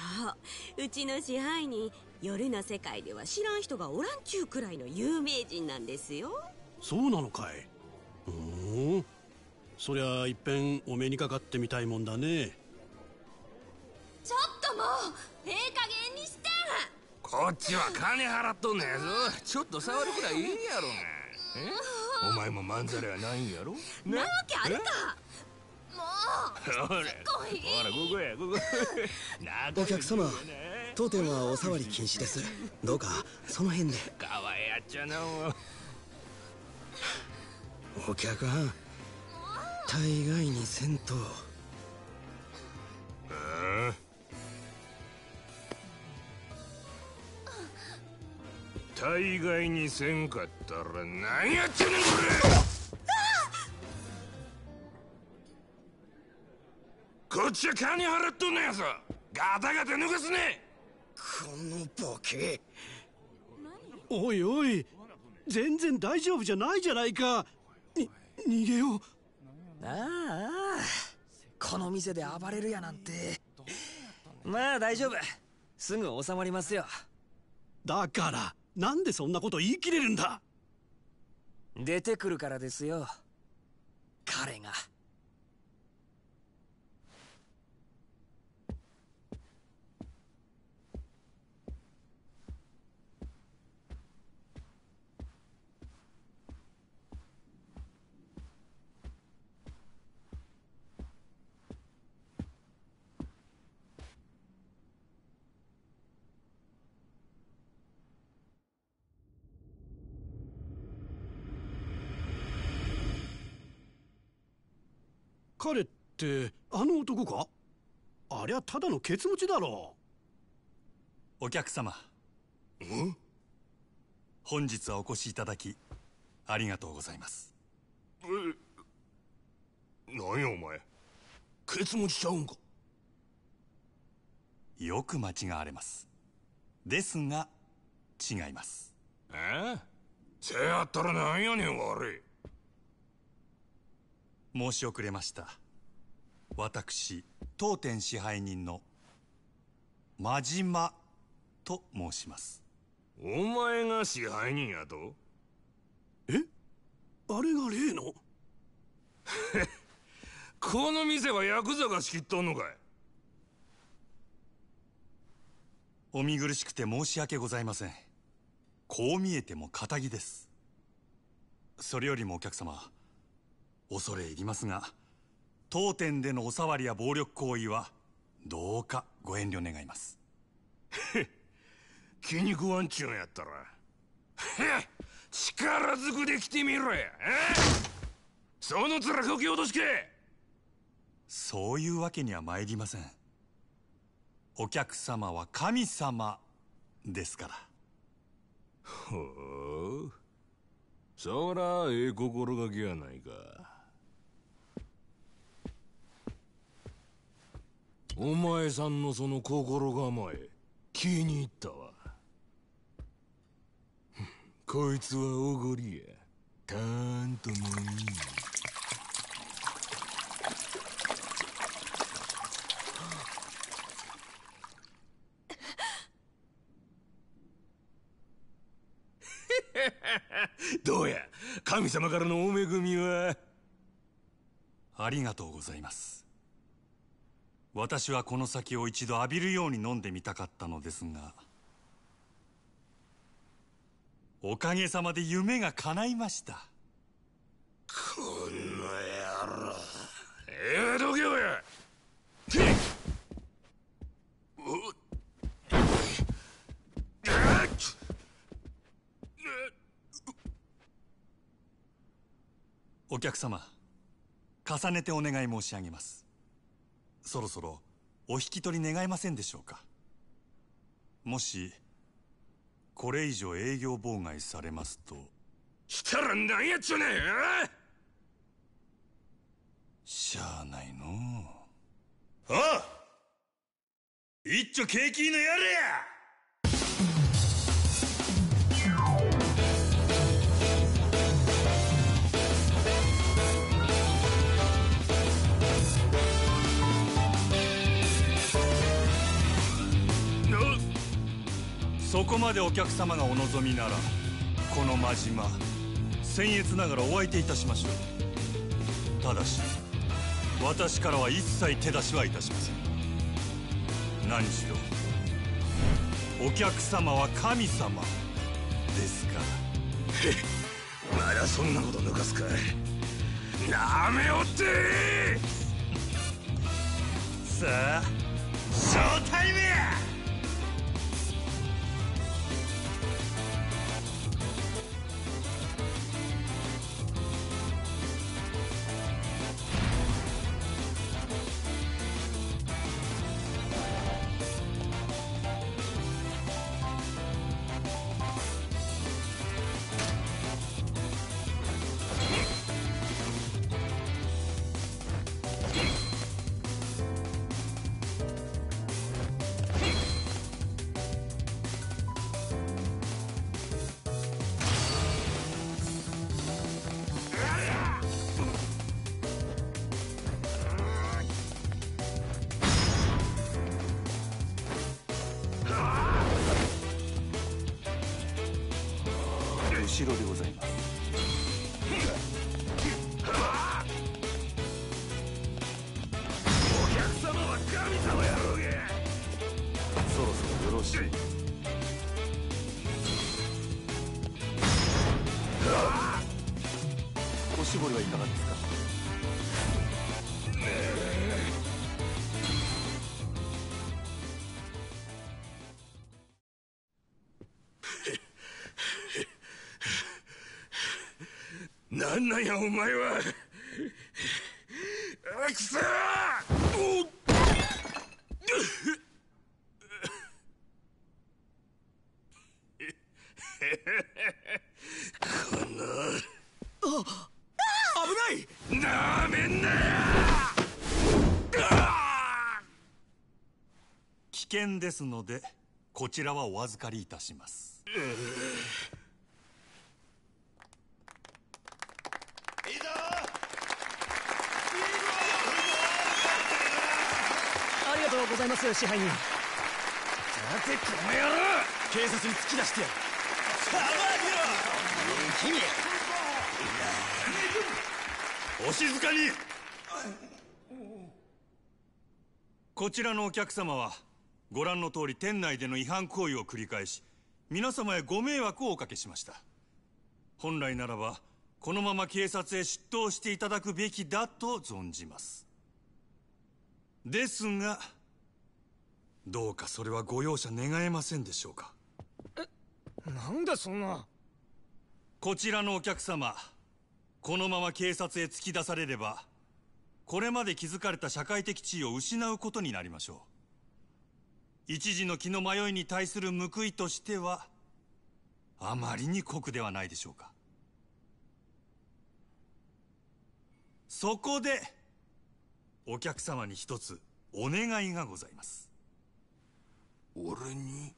[SPEAKER 1] ううちの支配人夜の世界では知らん人がおらんちゅうくらいの有名人なんですよ。
[SPEAKER 14] そうなのかい。うん。そりゃいっぺんお目にかかってみたいもんだね。
[SPEAKER 15] ちょっともうええ加減にして。
[SPEAKER 16] こっちは金払っとんねやぞ。ちょっと触るくらいいいやろお前もまんざらはないんやろ？
[SPEAKER 1] なわけあるか
[SPEAKER 17] お客様当店はお触り禁止です。どうかその辺で。
[SPEAKER 16] かわいやっちゃな
[SPEAKER 17] お客はん大概にせんと。
[SPEAKER 16] 大概にせんかったら何やってんねんこれこっちは金払っとんねやぞ。ガタガタ抜かすね。
[SPEAKER 17] このボケ。
[SPEAKER 14] おいおい。全然大丈夫じゃないじゃないか。に逃げよう。
[SPEAKER 2] ああこの店で暴れるやなんて。まあ大丈夫。すぐ収まりますよ。
[SPEAKER 14] だからなんでそんなこと言い切れるんだ。
[SPEAKER 2] 出てくるからですよ。彼が
[SPEAKER 14] 彼ってあの男か？ありゃただのケツ持ちだろ。
[SPEAKER 18] お客様。本日はお越しいただきありがとうございます。
[SPEAKER 16] え何やお前？ケツ持ちちゃうんか？
[SPEAKER 18] よく間違われます。ですが違います。
[SPEAKER 16] え？せやったらなんやねん悪い
[SPEAKER 18] 申し遅れました。私当店支配人の真島と申します。
[SPEAKER 16] お前が支配人やと？
[SPEAKER 14] あれが例の？
[SPEAKER 16] この店はヤクザが仕切っとんのかい？
[SPEAKER 18] お見苦しくて申し訳ございません。こう見えても仇です。それよりもお客様恐れ入りますが当店でのお触りや暴力行為はどうかご遠慮願います。
[SPEAKER 16] 気に食わんちゅうんやったら。力ずくで来てみろや。えその面こき落としけ
[SPEAKER 18] そういうわけには参りません。お客様は神様ですから。
[SPEAKER 16] ほう。そらええ心がけやないかお前さんのその心構え気に入ったわ。こいつはおごりや。たーんともいい。どうや神様からのお恵みは？
[SPEAKER 18] ありがとうございます私はこの酒を一度浴びるように飲んでみたかったのですがおかげさまで夢が叶いました。
[SPEAKER 16] この野郎。ええどけよ。や
[SPEAKER 18] お客様重ねてお願い申し上げますそろそろお引き取り願えませんでしょうか？もしこれ以上営業妨害されますと。
[SPEAKER 16] したら何やっちゅうねんあ
[SPEAKER 18] しゃあないの
[SPEAKER 16] ああ！一丁ケーキのやれや
[SPEAKER 18] そこまでお客様がお望みならこの真島僭越ながらお相手いたしましょう。ただし私からは一切手出しはいたしません。何しろお客様は神様ですから。
[SPEAKER 16] まだそんなこと抜かすかなめおって
[SPEAKER 18] さあ
[SPEAKER 16] ショータイムやなんやお前は。あくそおっ。この。あ危ないなめんなよ
[SPEAKER 18] 危険ですのでこちらはお預かりいたします。
[SPEAKER 2] ありがとうございます支配人。
[SPEAKER 16] この野郎。警察に突き出してやる。さあ君
[SPEAKER 18] お静かに。こちらのお客様はご覧の通り店内での違反行為を繰り返し皆様へご迷惑をおかけしました。本来ならばこのまま警察へ出頭していただくべきだと存じます。ですがどうかそれはご容赦願えませんでしょうか？
[SPEAKER 2] なんでそんな。
[SPEAKER 18] こちらのお客様このまま警察へ突き出されればこれまで築かれた社会的地位を失うことになりましょう。一時の気の迷いに対する報いとしてはあまりに酷ではないでしょうか。そこでお客様に一つお願いがございます
[SPEAKER 16] 俺に？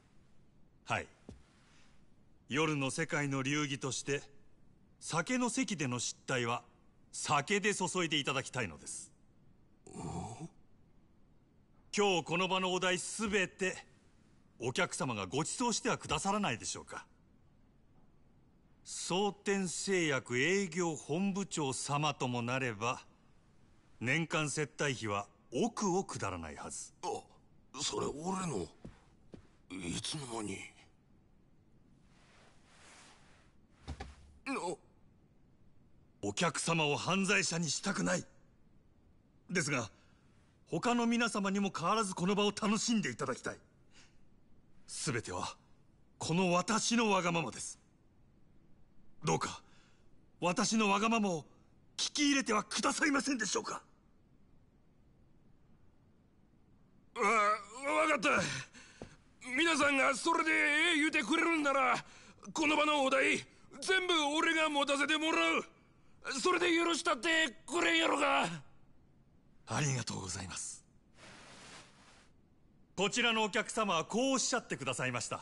[SPEAKER 18] はい。夜の世界の流儀として酒の席での失態は酒で注いでいただきたいのです。今日この場のお題すべてお客様がご馳走してはくださらないでしょうか。蒼天製薬営業本部長様ともなれば年間接待費は億を下らないはず。
[SPEAKER 16] あそれ俺のいつの間に？
[SPEAKER 18] の。お客様を犯罪者にしたくない。ですが他の皆様にも変わらずこの場を楽しんでいただきたい。全てはこの私のわがままです。どうか私のわがままを聞き入れてはくださいませんでしょうか。
[SPEAKER 16] わ分かった皆さんがそれでええ言うてくれるんならこの場のお題全部俺が持たせてもらう。それで許したってくれんやろか。
[SPEAKER 18] ありがとうございます。こちらのお客様はこうおっしゃってくださいました。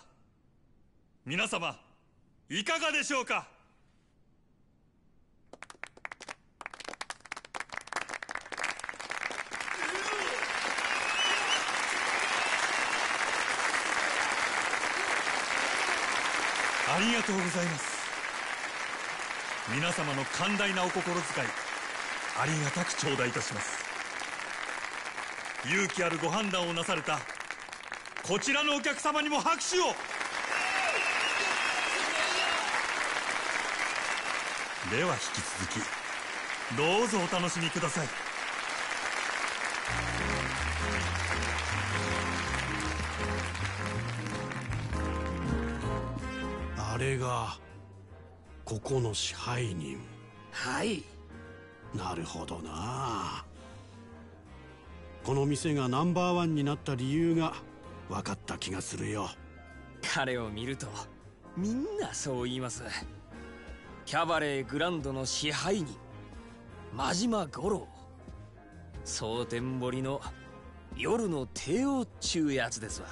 [SPEAKER 18] 皆様いかがでしょうか？ありがとうございます。皆様の寛大なお心遣いありがたく頂戴いたします。勇気あるご判断をなされたこちらのお客様にも拍手を。では引き続きどうぞお楽しみください。
[SPEAKER 14] れがここの支配人。
[SPEAKER 16] はい。
[SPEAKER 14] なるほどな。この店がナンバーワンになった理由が分かった気がするよ。
[SPEAKER 2] 彼を見るとみんなそう言います。キャバレーグランドの支配人真島五郎。蒼天堀の夜の帝王っちゅうやつですわ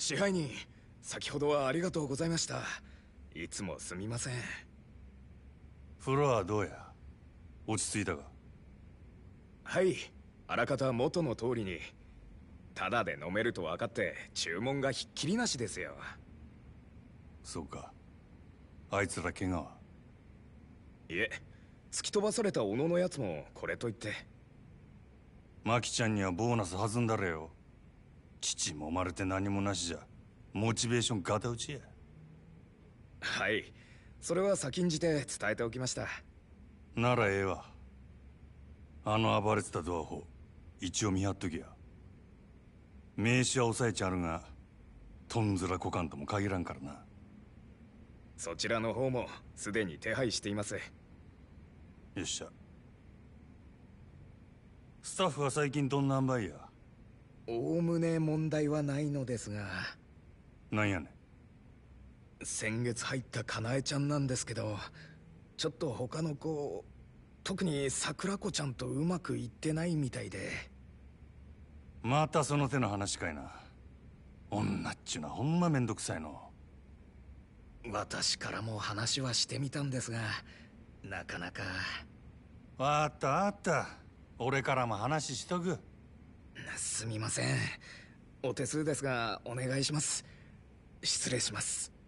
[SPEAKER 19] 支配人先ほどはありがとうございました。いつもすみません。
[SPEAKER 18] フロアどうや？落ち着いたか？
[SPEAKER 19] はい。あらかた元の通りに。ただで飲めると分かって注文がひっきりなしですよ。
[SPEAKER 18] そうか。あいつら怪我は？い
[SPEAKER 19] え。突き飛ばされた小野のやつもこれと言って。
[SPEAKER 18] マキちゃんにはボーナス弾んだれよ父もまれて何もなしじゃモチベーションガタ打ちや。
[SPEAKER 19] はい。それは先んじて伝えておきました。
[SPEAKER 18] ならええわ。あの暴れてたドアホ一応見張っときや。名刺は押さえちゃるがとんずらこかんとも限らんからな。
[SPEAKER 19] そちらの方もすでに手配しています。
[SPEAKER 18] よっしゃ。スタッフは最近どんな塩梅や？
[SPEAKER 19] おおむね問題はないのですが。
[SPEAKER 18] なんやね
[SPEAKER 19] ん。先月入ったかなえちゃんなんですけどちょっと他の子特に桜子ちゃんとうまくいってないみたいで。
[SPEAKER 18] またその手の話かいな。女っちゅうのはほんまめんどくさいの。
[SPEAKER 19] 私からも話はしてみたんですがなかなか。
[SPEAKER 18] わかったわかった。俺からも話しとく
[SPEAKER 19] すみません。お手数ですがお願いします。失礼します。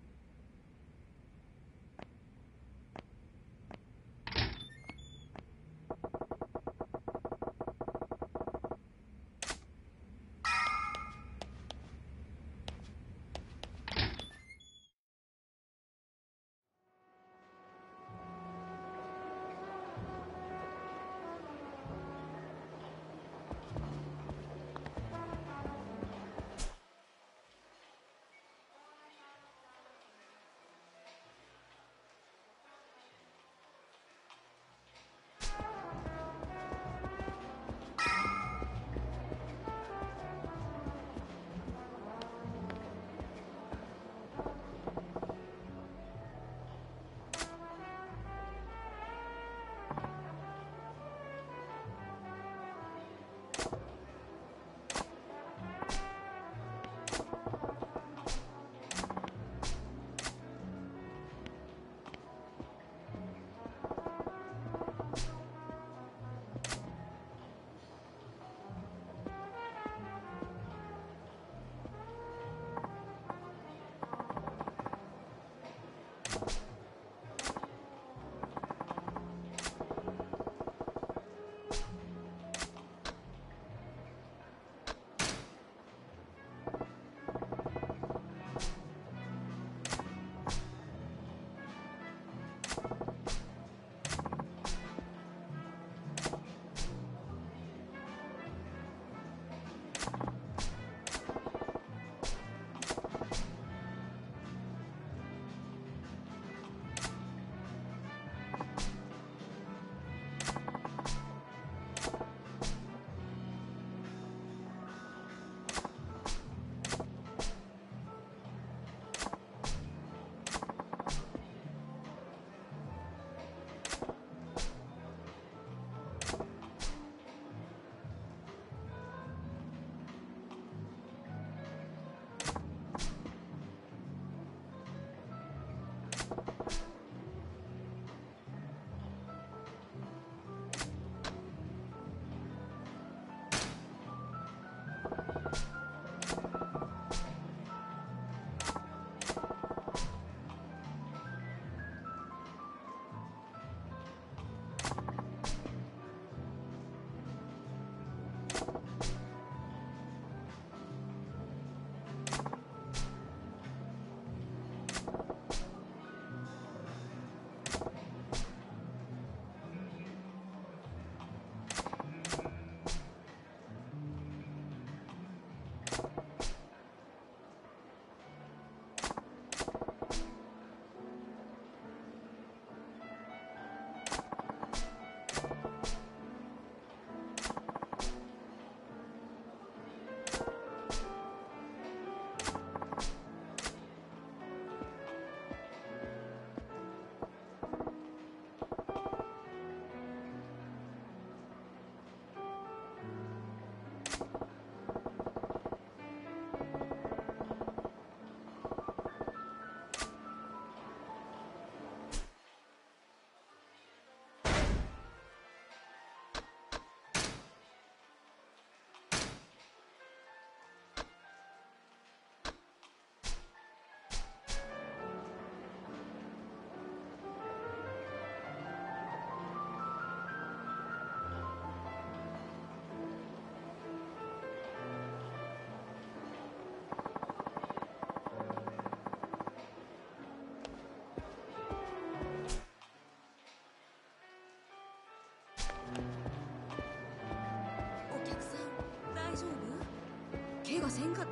[SPEAKER 1] お客さん大丈夫怪我せんかっ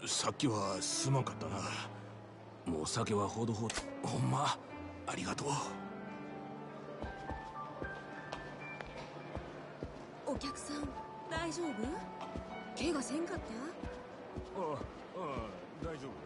[SPEAKER 1] た？
[SPEAKER 16] さっきはすまんかったな。もう酒はほどほど。ほんまありがとう。
[SPEAKER 1] お客さん大丈夫？怪我せんかった？
[SPEAKER 16] ああ大丈夫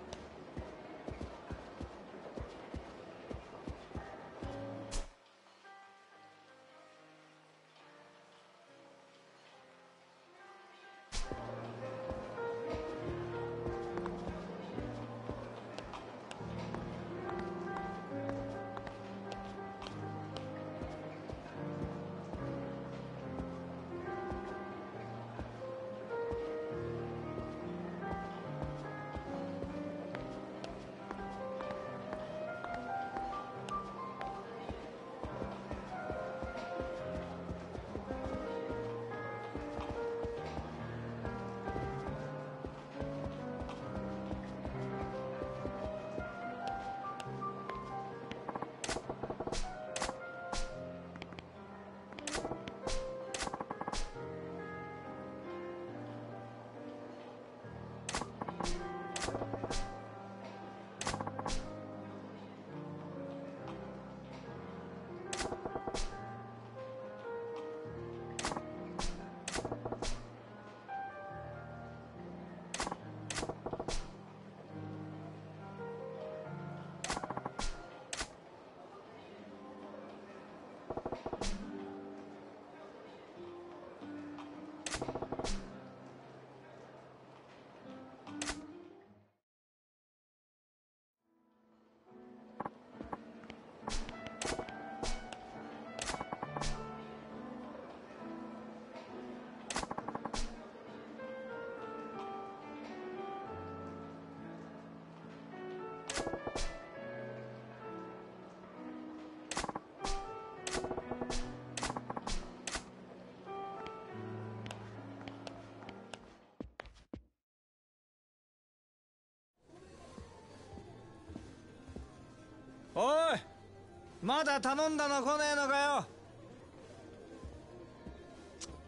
[SPEAKER 20] まだ頼んだの来ねえのかよ。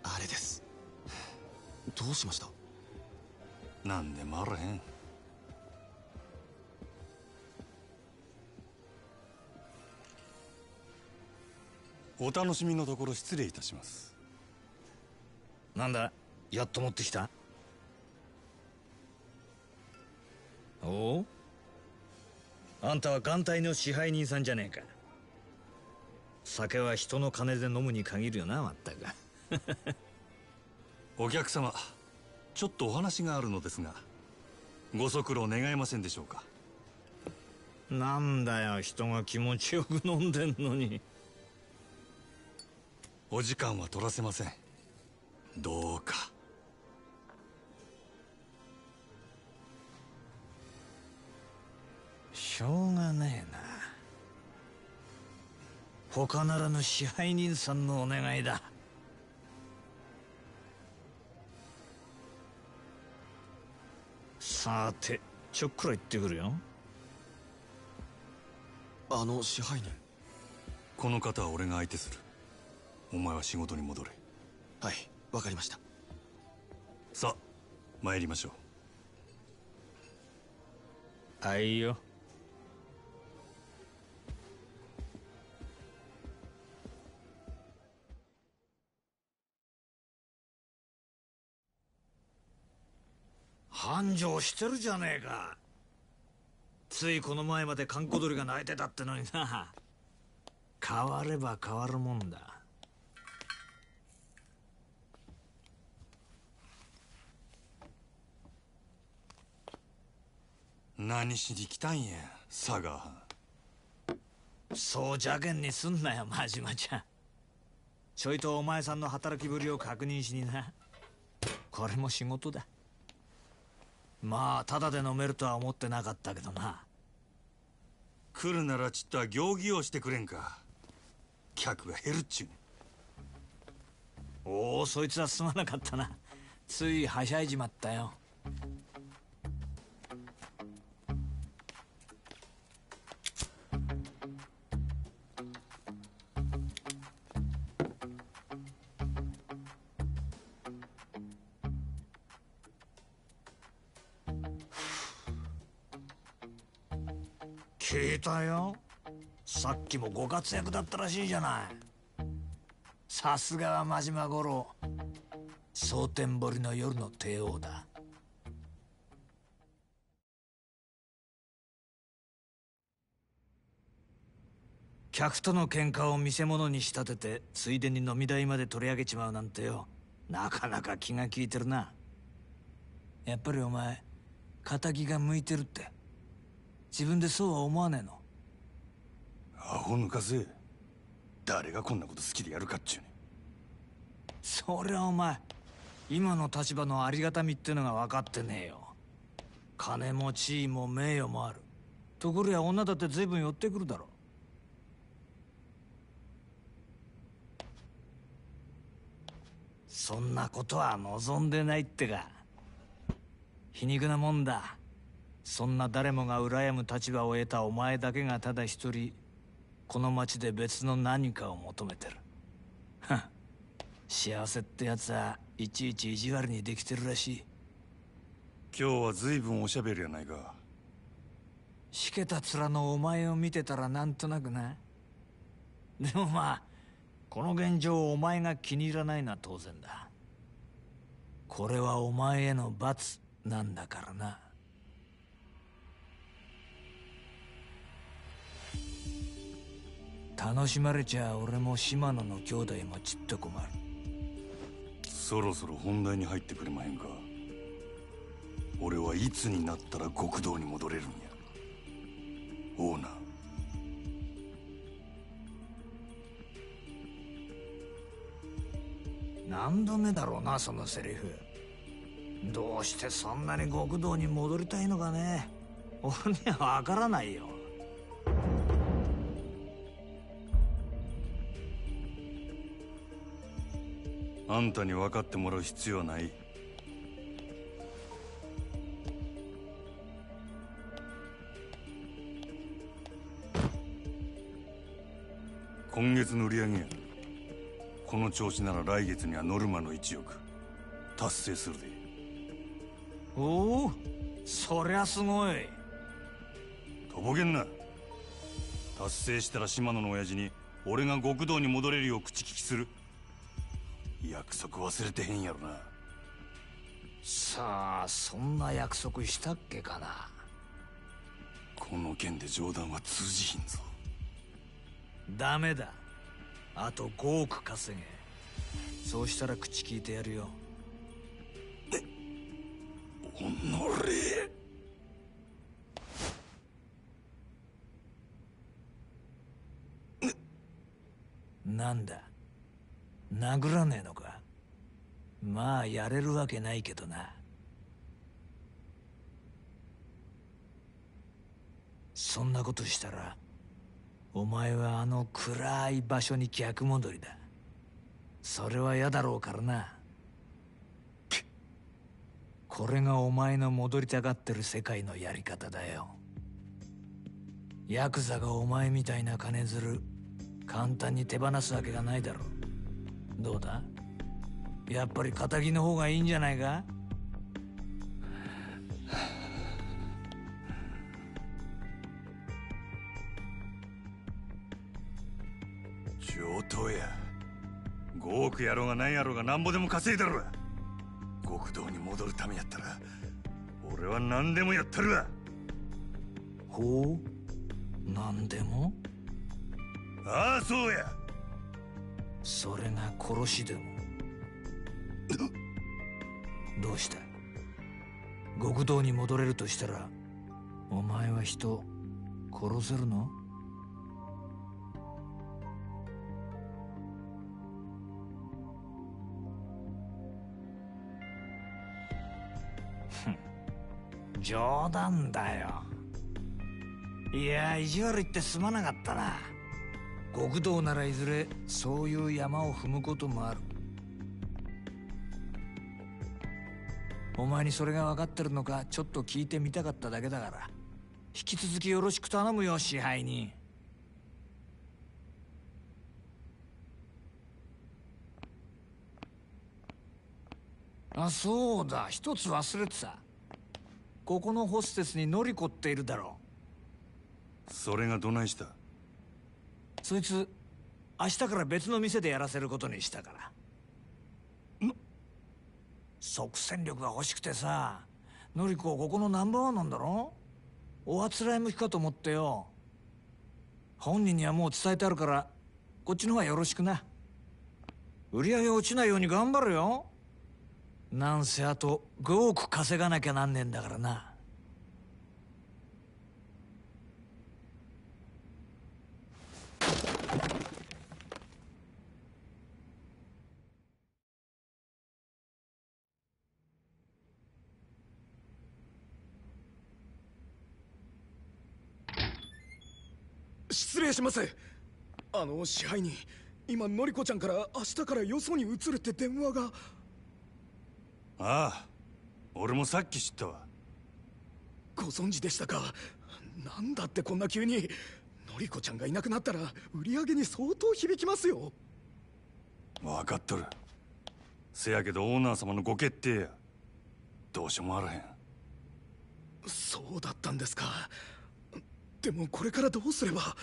[SPEAKER 17] あれです。どうしました？
[SPEAKER 18] なんでもあらへん？お楽しみのところ失礼いたします。
[SPEAKER 20] なんだやっと持ってきた？おおあんたは艦隊の支配人さんじゃねえか酒は人の金で飲むに限るよなまったく。
[SPEAKER 18] お客様ちょっとお話があるのですがご足労願えませんでしょうか？
[SPEAKER 20] なんだよ人が気持ちよく飲んでんのに。
[SPEAKER 18] お時間は取らせません。どうか。
[SPEAKER 20] しょうがねえな他ならぬ支配人さんのお願いだ。さてちょっくら行ってくるよ。
[SPEAKER 17] あの支配人？
[SPEAKER 18] この方は俺が相手する。お前は仕事に戻れ。
[SPEAKER 17] はいわかりました。
[SPEAKER 18] さあ参りましょう。
[SPEAKER 20] あいよ繁盛してるじゃねえか。ついこの前まで閑古鳥が鳴いてたってのにな。変われば変わるもんだ。
[SPEAKER 18] 何しに来たんや佐賀
[SPEAKER 20] そう邪険にすんなよ真島ちゃ。んちょいとお前さんの働きぶりを確認しにな。これも仕事だまあただで飲めるとは思ってなかったけどな。
[SPEAKER 18] 来るならちっとは行儀をしてくれんか。客が減るっちゅう
[SPEAKER 20] おおそいつはすまなかったな。ついはしゃいじまったよたよ。さっきもご活躍だったらしいじゃない。さすがは真島五郎。蒼天堀の夜の帝王だ。客との喧嘩を見せ物に仕立ててついでに飲み代まで取り上げちまうなんてよ。なかなか気が利いてるな。やっぱりお前仇が向いてるって。自分でそうは思わねえの？
[SPEAKER 18] アホ抜かせ。誰がこんなこと好きでやるかっちゅうね
[SPEAKER 20] そりゃお前今の立場のありがたみってのが分かってねえよ。金も地位も名誉もある。ところや女だって随分寄ってくるだろ。そんなことは望んでないってか。皮肉なもんだ。そんな誰もが羨む立場を得たお前だけがただ一人この町で別の何かを求めてる。幸せってやつはいちいち意地悪にできてるらしい。
[SPEAKER 18] 今日は随分おしゃべりやないか。
[SPEAKER 20] しけた面のお前を見てたらなんとなくなでもまあこの現状をお前が気に入らないのは当然だ。これはお前への罰なんだからな楽しまれちゃ俺も島野の兄弟もちっと困る。
[SPEAKER 18] そろそろ本題に入ってくれまへんか。俺はいつになったら極道に戻れるんや。オーナー。
[SPEAKER 20] 何度目だろうなそのセリフ。どうしてそんなに極道に戻りたいのかね。俺にはわからないよ
[SPEAKER 18] あんたに分かってもらう必要はない。今月の売り上げやこの調子なら来月にはノルマの1億達成するで。
[SPEAKER 20] おおそりゃすごい。
[SPEAKER 18] とぼけんな。達成したら島野の親父に俺が極道に戻れるよう口利きする約束忘れてへんやろな。
[SPEAKER 20] さあそんな約束したっけかな？
[SPEAKER 18] この件で冗談は通じひんぞ。
[SPEAKER 20] ダメだ。あと5億稼げ。そうしたら口聞いてやるよ。
[SPEAKER 18] おのれ。
[SPEAKER 20] なんだ？殴らねえのか?まあやれるわけないけどな。そんなことしたらお前はあの暗い場所に逆戻りだ。それは嫌だろうからな。これがお前の戻りたがってる世界のやり方だよ。ヤクザがお前みたいな金づる簡単に手放すわけがないだろう。どうだ？やっぱり仇の方がいいんじゃないか？
[SPEAKER 18] 上等や。5億やろうが何やろうがなんぼでも稼いだろ極道に戻るためやったら俺は何でもやったるわ。
[SPEAKER 20] ほう何でも？
[SPEAKER 18] ああそうや
[SPEAKER 20] それが殺しでも。どうした？極道に戻れるとしたらお前は人殺せるの？冗談だよ。いや意地悪言ってすまなかったな。極道ならいずれそういう山を踏むこともある。お前にそれが分かってるのかちょっと聞いてみたかっただけだから。引き続きよろしく頼むよ支配人。あそうだ。一つ忘れてた。ここのホステスにノリコっているだろう。
[SPEAKER 18] それがどないした？
[SPEAKER 20] そいつ明日から別の店でやらせることにしたから。即戦力が欲しくてさノリコここのナンバーワンなんだろ？おあつらい向きかと思ってよ。本人にはもう伝えてあるからこっちの方がよろしくな。売り上げ落ちないように頑張るよ。なんせあと5億稼がなきゃなんねえんだからな
[SPEAKER 19] 失礼します。あの支配人今のりこちゃんから明日からよそに移るって電話が。
[SPEAKER 18] ああ俺もさっき知ったわ。
[SPEAKER 19] ご存知でしたか？なんだってこんな急に。のりこちゃんがいなくなったら売り上げに相当響きますよ。
[SPEAKER 18] 分かっとる。せやけどオーナー様のご決定や。どうしようもあらへん。
[SPEAKER 19] そうだったんですか。でもこれからどうすれば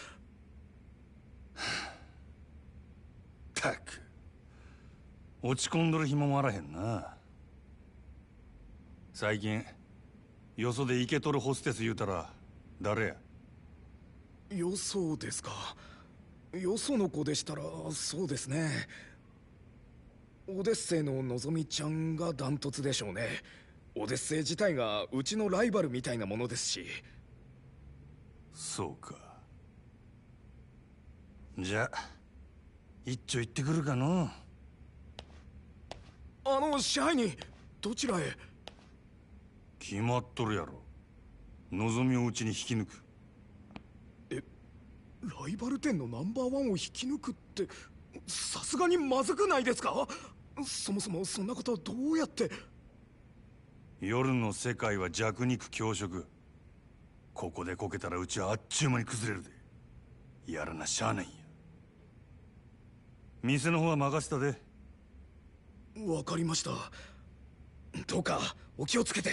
[SPEAKER 18] たく。落ち込んどる暇もあらへんな。最近よそでイケとるホステス言うたら誰や？
[SPEAKER 19] よそですか。よその子でしたらそうですね。オデッセイののぞみちゃんがダントツでしょうね。オデッセイ自体がうちのライバルみたいなものですし。
[SPEAKER 18] そうかじゃあ一丁行ってくるかの
[SPEAKER 19] あの支配人どちらへ？
[SPEAKER 18] 決まっとるやろ。望みをうちに引き抜く。
[SPEAKER 19] えライバル店のナンバーワンを引き抜くってさすがにまずくないですか？そもそもそんなことどうやって？
[SPEAKER 18] 夜の世界は弱肉強食。ここでこけたらうちはあっちゅう間に崩れるで。やらなしゃあない店の方は任せたで。
[SPEAKER 19] わかりました。どうかお気をつけて。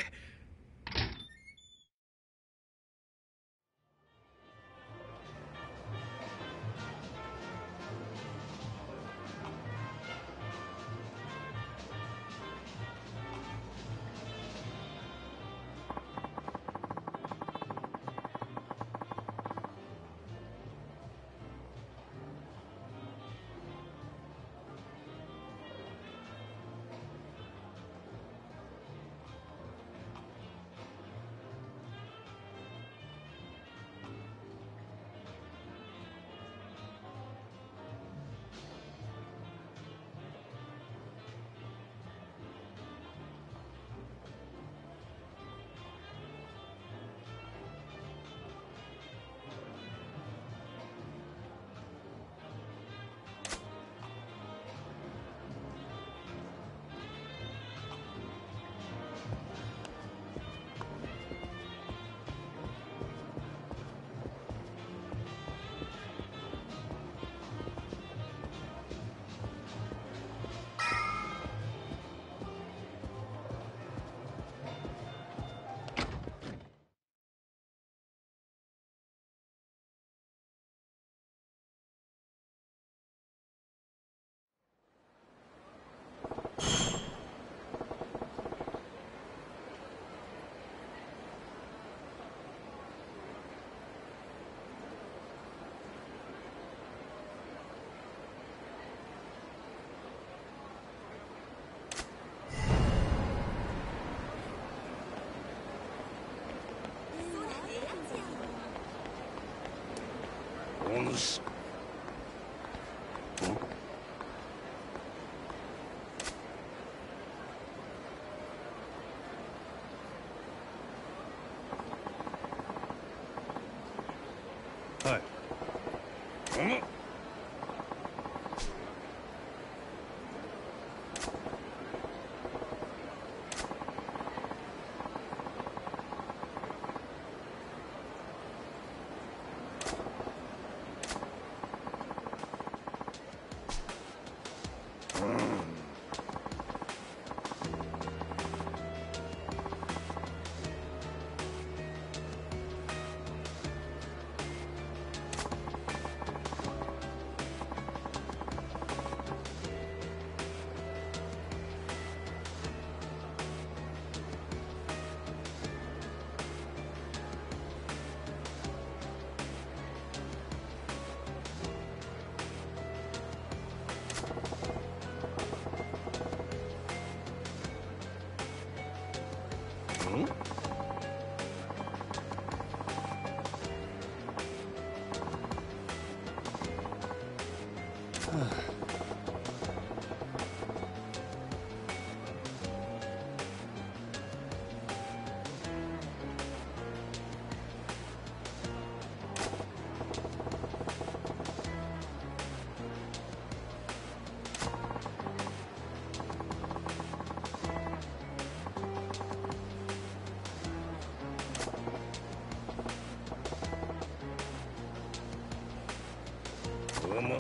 [SPEAKER 21] どう。も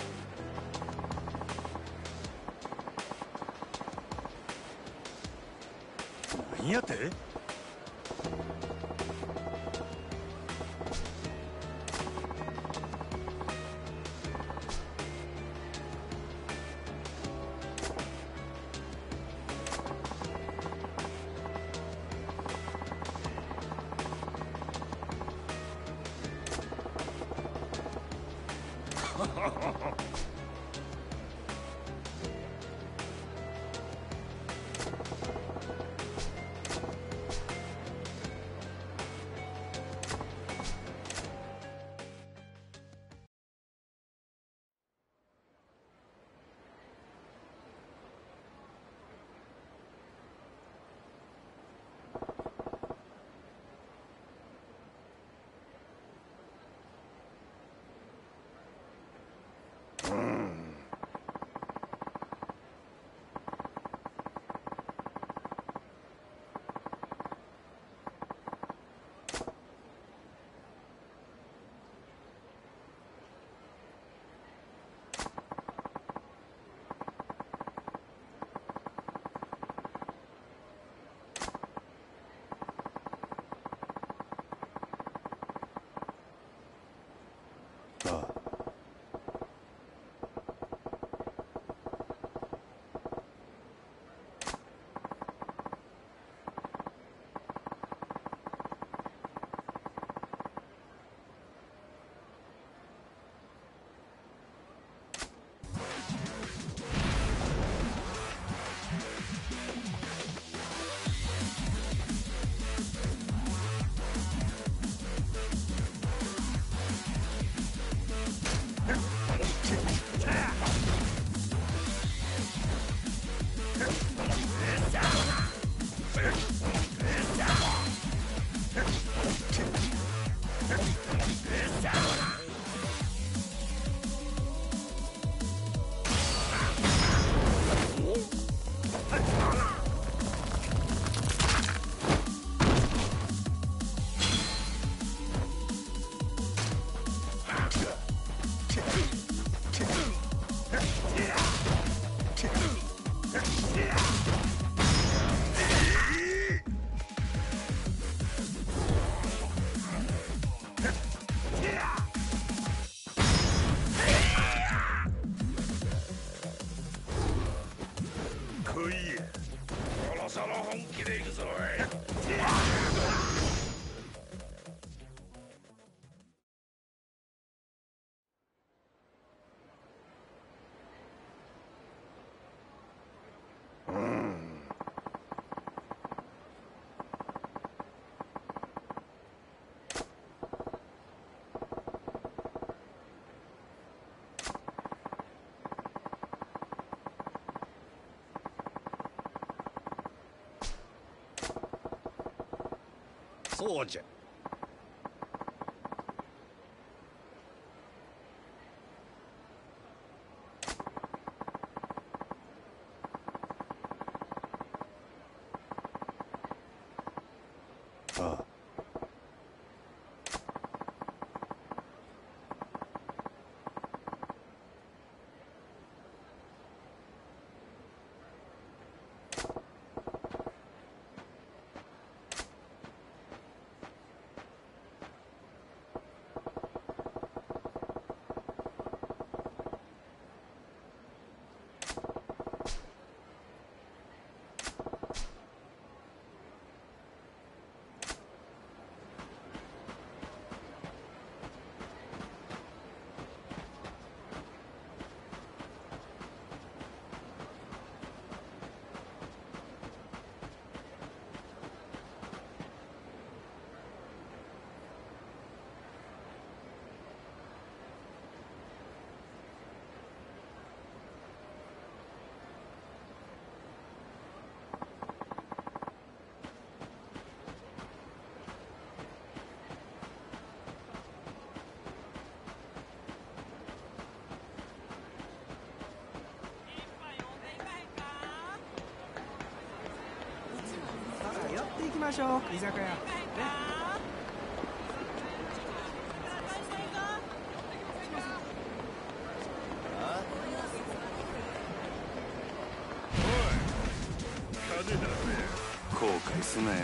[SPEAKER 22] 何や
[SPEAKER 18] って？そましょう。居酒屋ね。後悔すな
[SPEAKER 23] よ。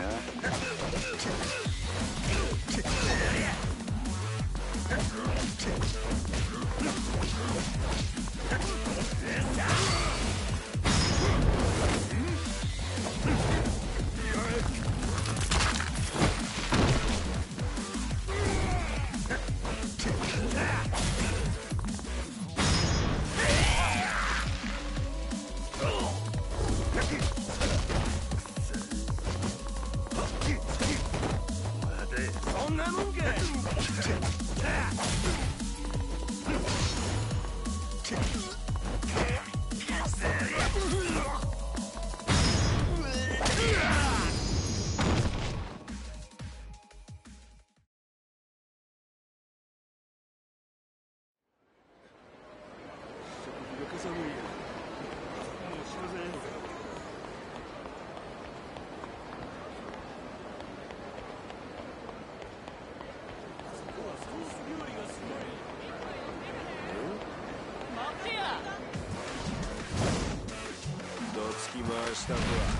[SPEAKER 23] つき回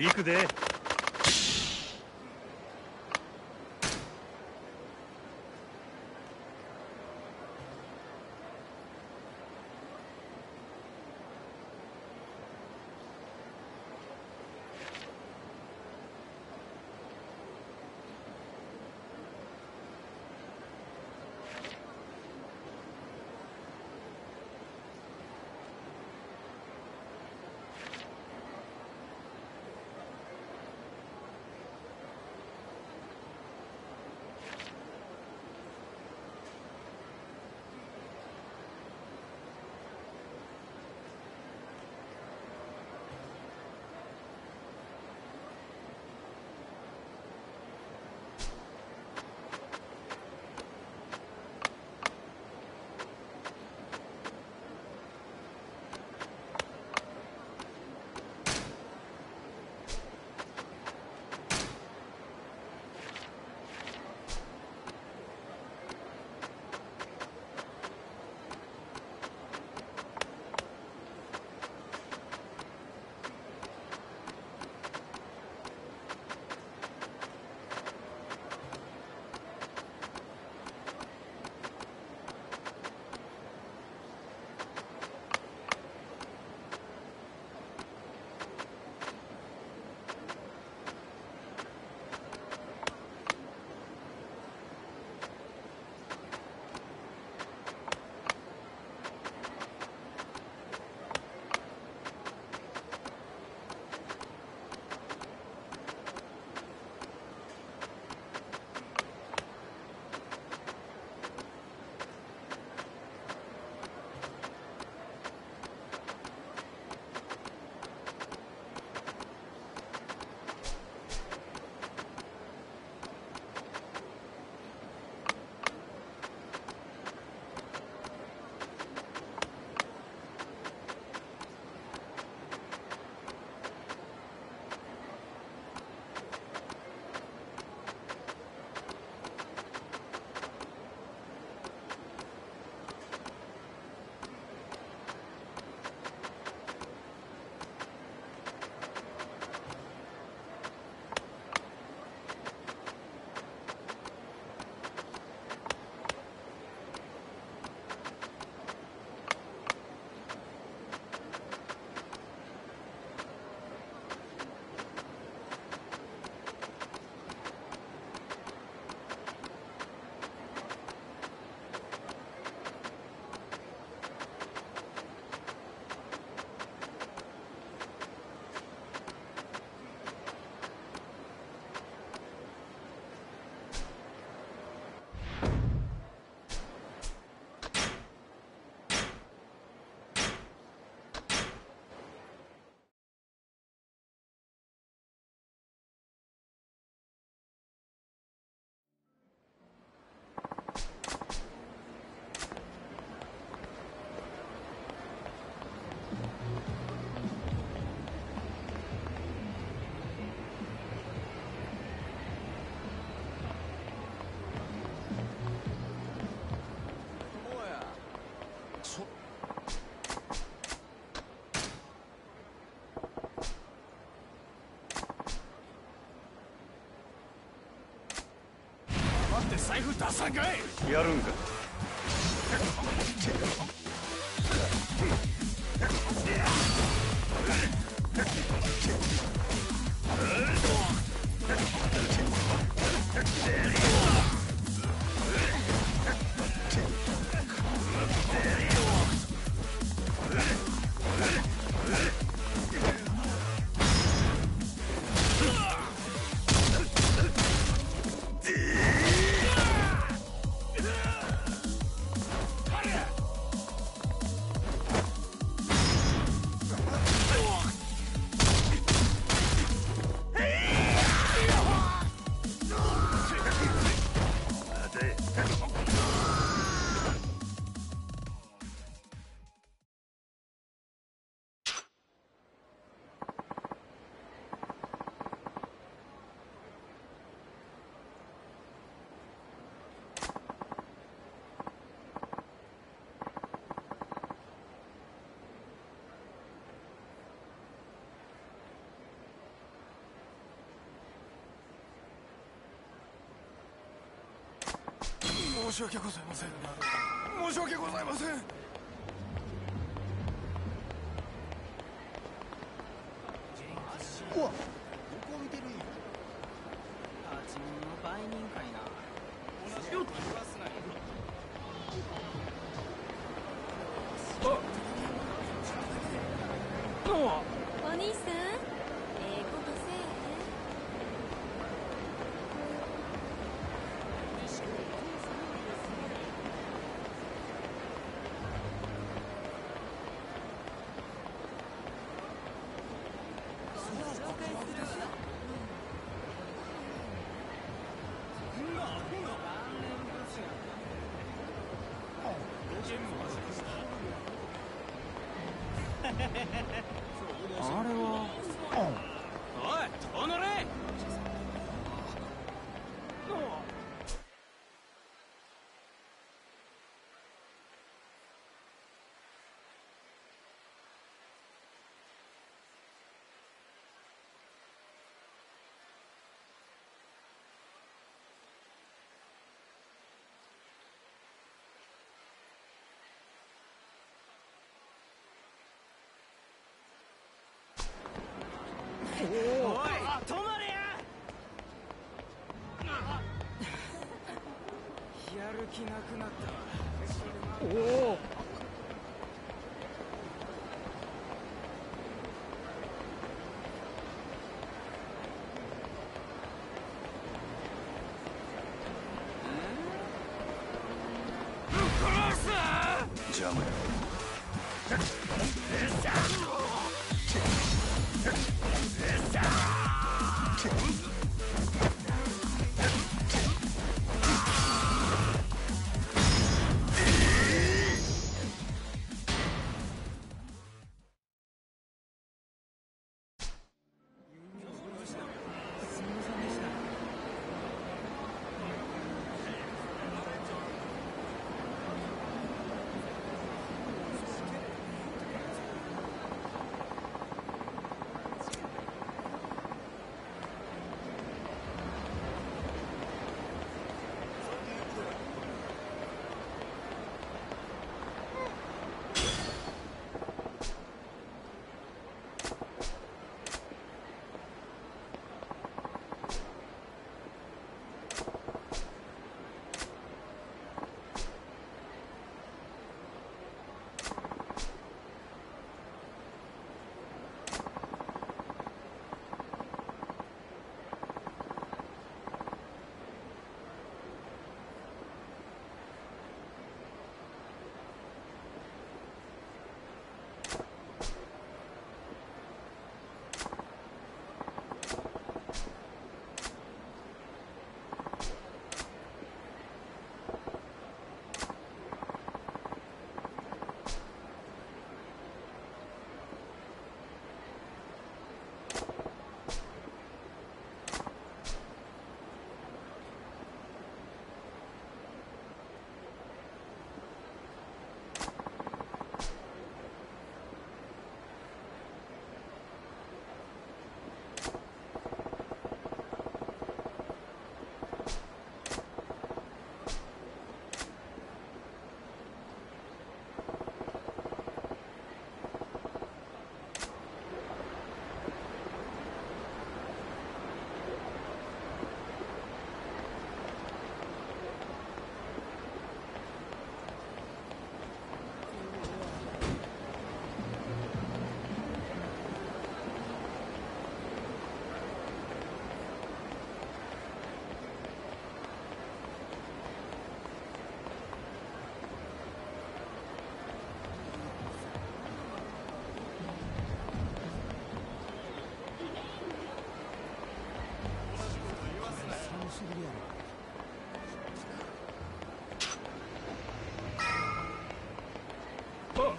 [SPEAKER 18] 行くで。
[SPEAKER 10] 財布出さんかい。
[SPEAKER 18] やるんか
[SPEAKER 24] 申し訳ございません申し訳ございません。
[SPEAKER 7] あれはおいおのれおい止まれや。やる気なくなったわ。おお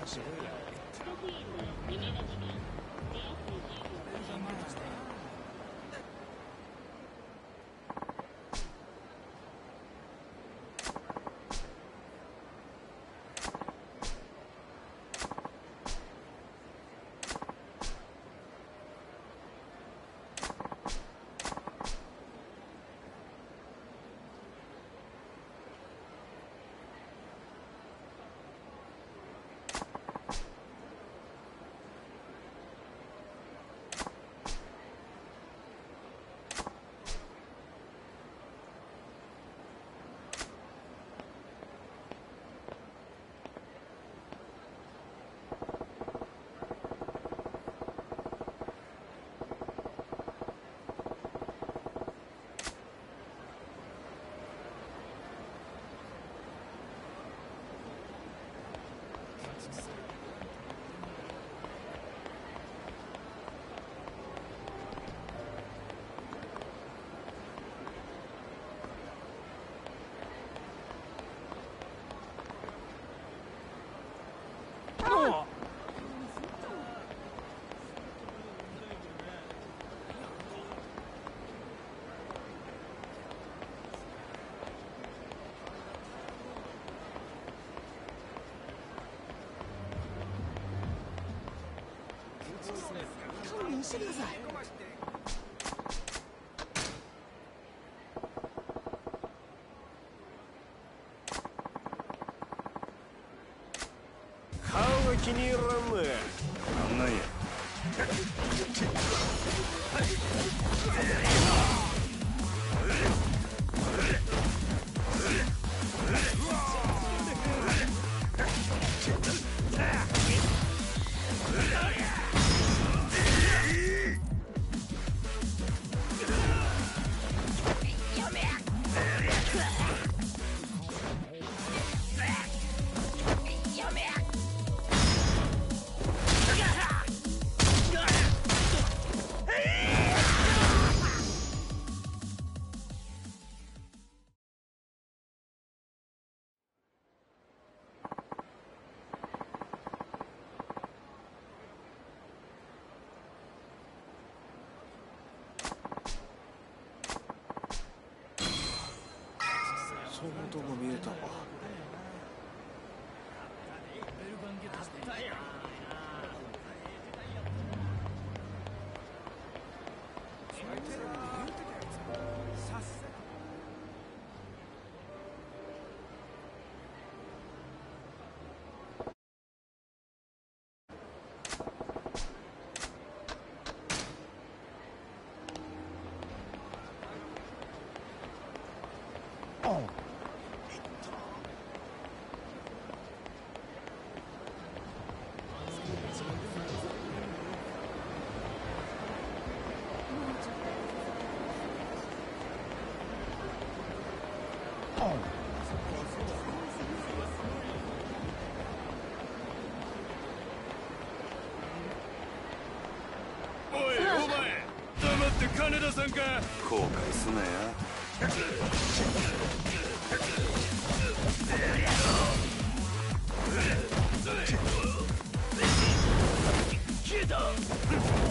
[SPEAKER 18] Sevilla.
[SPEAKER 25] 勘弁してください。
[SPEAKER 23] 顔が気に入らんね
[SPEAKER 18] なんなんや
[SPEAKER 7] そういうとこ見えたわ。
[SPEAKER 26] って金田さんか
[SPEAKER 18] 後悔すなや。
[SPEAKER 26] 消えた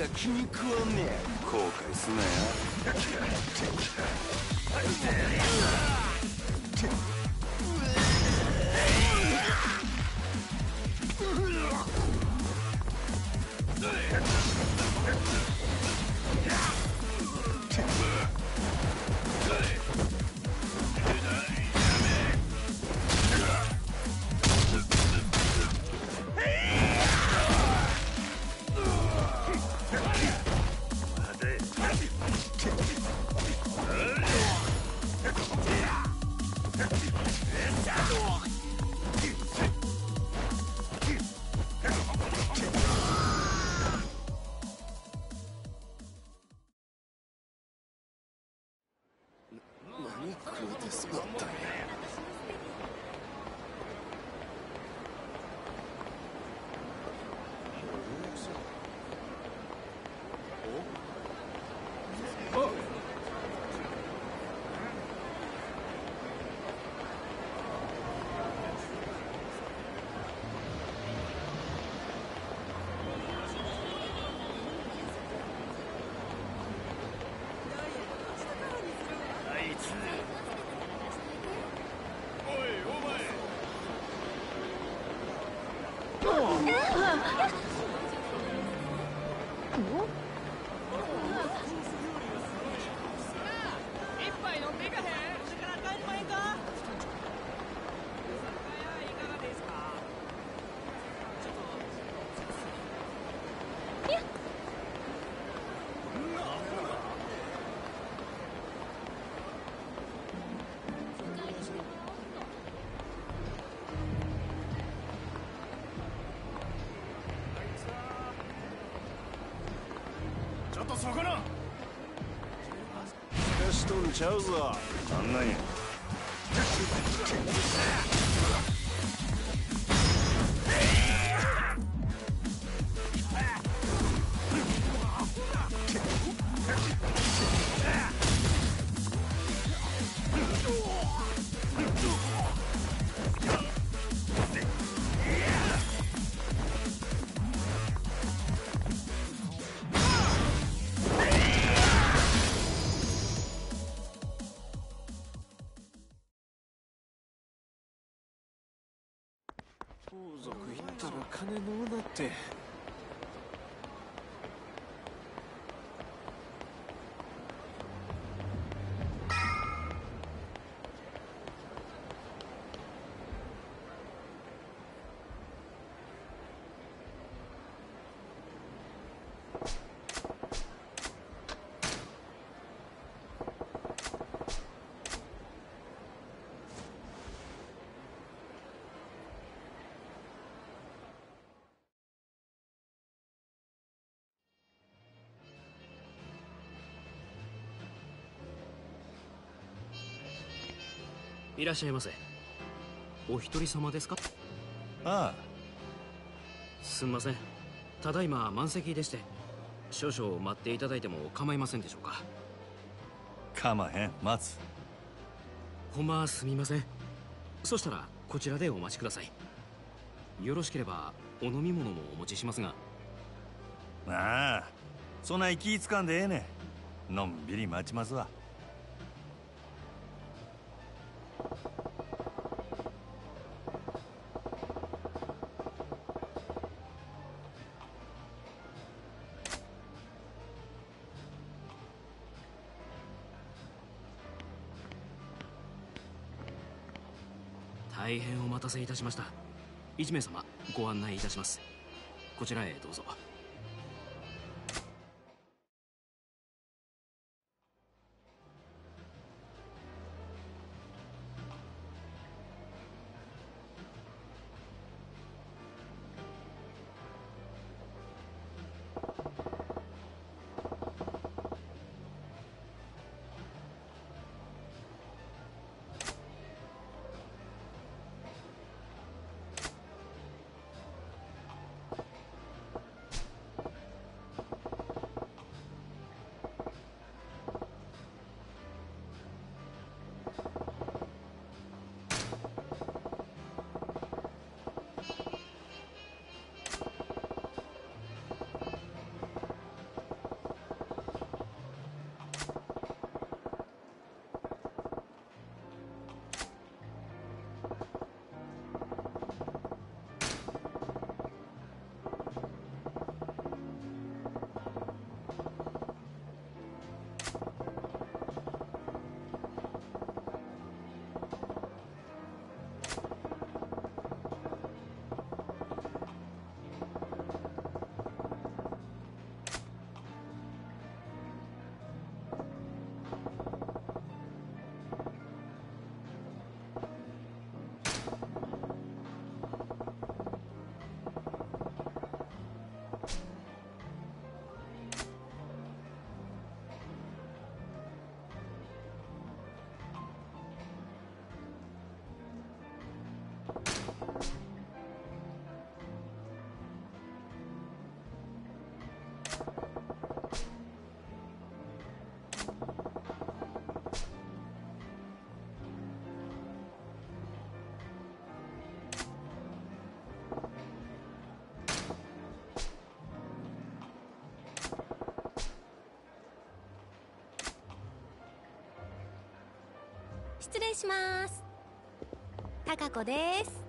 [SPEAKER 26] が気に食わんねえ。
[SPEAKER 18] 後悔すな
[SPEAKER 5] よ。か
[SPEAKER 7] 金のうなって。
[SPEAKER 27] いらっしゃいませ。お一人様ですか？
[SPEAKER 18] あ
[SPEAKER 27] すんません。ただいま満席でして。少々待っていただいても構いませんでしょうか？
[SPEAKER 18] あかまへん。待つ。
[SPEAKER 27] ほんますみません。そしたらこちらでお待ちください。よろしければお飲み物もお持ちしますが。
[SPEAKER 18] ああそない気ぃつかんでええね。んのんびり待ちますわ
[SPEAKER 27] せいたしました。1名様ご案内いたします。こちらへどうぞ。
[SPEAKER 24] 失礼します。高子です。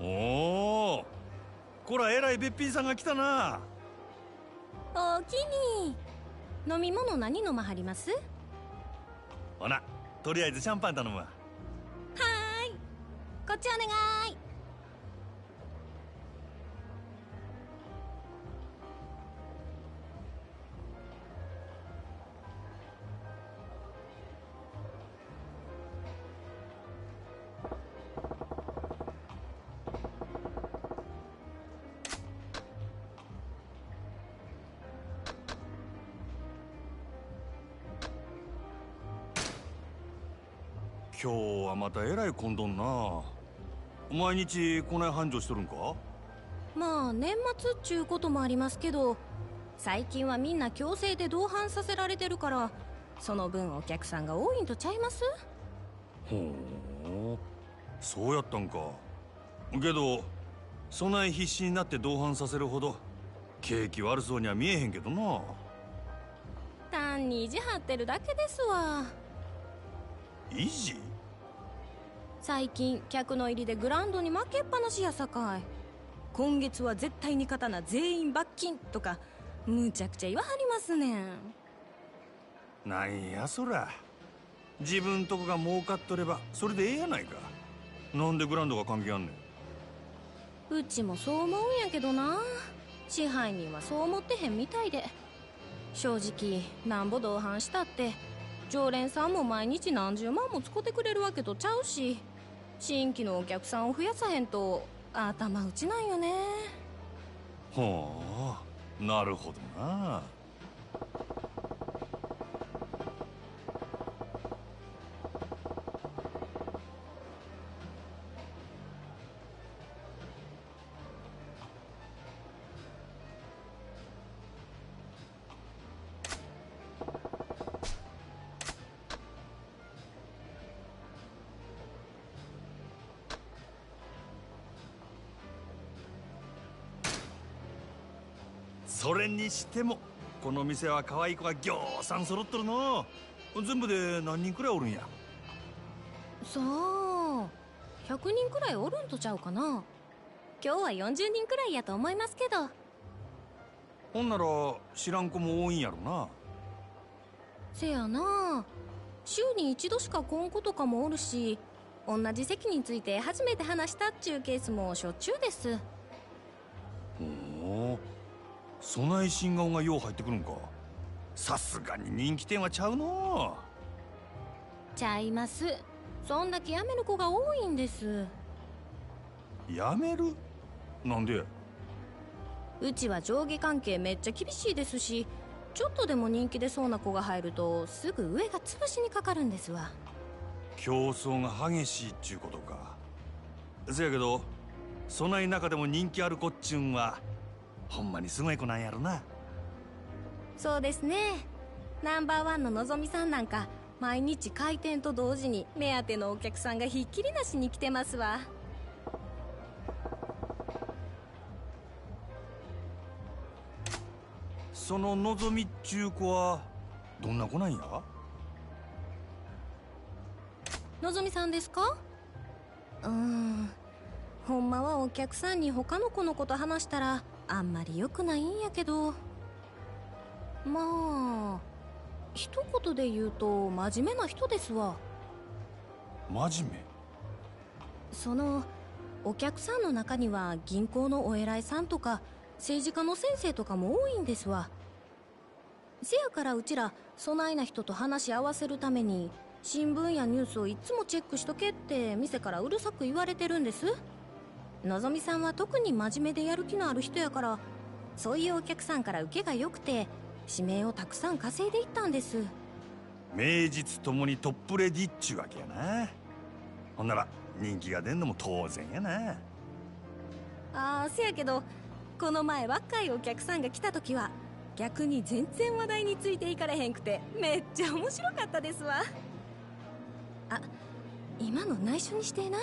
[SPEAKER 18] おおこらえらいべっぴんさんが来たな。
[SPEAKER 24] おおきに飲み物何飲まはります？は
[SPEAKER 18] ほなとりあえずシャンパン頼むわ。
[SPEAKER 24] ーい。こっちお願い
[SPEAKER 18] 今日はまたえらい混んどんな。毎日こない繁盛しとるんか？
[SPEAKER 24] まあ年末っちゅうこともありますけど最近はみんな強制で同伴させられてるからその分お客さんが多いんとちゃいます？
[SPEAKER 18] ほうそうやったんか。けどそない必死になって同伴させるほど景気悪そうには見えへんけどな。
[SPEAKER 24] 単に意地張ってるだけですわ。
[SPEAKER 18] 維持
[SPEAKER 24] 最近客の入りでグラウンドに負けっぱなしやさかい。今月は絶対に勝たな全員罰金とかむちゃくちゃ言わはりますねん。
[SPEAKER 18] なんやそら。自分とこが儲かっとればそれでええやないか。なんでグラウンドが関係あんねん。
[SPEAKER 24] うちもそう思うんやけどな。支配人はそう思ってへんみたいで。正直なんぼ同伴したって常連さんも毎日何十万も使ってくれるわけとちゃうし新規のお客さんを増やさへんと頭打ちなんよね。
[SPEAKER 18] ほうなるほどな。れにしてもこの店は可愛い子がぎょうさん揃っとるの。全部で何人くらいおるんや？
[SPEAKER 24] さあ100人くらいおるんとちゃうかな。今日は40人くらいやと思いますけど。
[SPEAKER 18] ほんなら知らん子も多いんやろな。
[SPEAKER 24] せやな。週に一度しか来ん子とかもおるし同じ席について初めて話したっちゅうケースもしょっちゅうです
[SPEAKER 18] そない新顔がよう入ってくるんか。さすがに人気店はちゃうの。
[SPEAKER 24] ちゃいます。そんだけ辞める子が多いんです。
[SPEAKER 18] やめる？なんで？
[SPEAKER 24] うちは上下関係めっちゃ厳しいですしちょっとでも人気出そうな子が入るとすぐ上が潰しにかかるんですわ。
[SPEAKER 18] 競争が激しいっちゅうことか。せやけどそない中でも人気ある子っちゅうんはほんまにすごい子なんやろな。
[SPEAKER 24] そうですね。ナンバーワンののぞみさんなんか毎日開店と同時に目当てのお客さんがひっきりなしに来てますわ。
[SPEAKER 18] そののぞみっちゅう子はどんな子なんや？
[SPEAKER 24] のぞみさんですか？うーん。ほんまはお客さんに他の子のこと話したらあんまり良くないんやけど。まあ一言で言うと真面目な人ですわ。
[SPEAKER 18] 真面目？
[SPEAKER 24] そのお客さんの中には銀行のお偉いさんとか政治家の先生とかも多いんですわ。せやからうちらそないな人と話し合わせるために新聞やニュースをいつもチェックしとけって店からうるさく言われてるんですのぞみさんは特に真面目でやる気のある人やからそういうお客さんから受けが良くて指名をたくさん稼いでいったんです。
[SPEAKER 18] 名実ともにトップレディっちゅうわけやな。ほんなら人気が出んのも当然やな。
[SPEAKER 24] ああせやけどこの前若いお客さんが来た時は逆に全然話題についていかれへんくてめっちゃ面白かったですわ。あ今の内緒にしてえな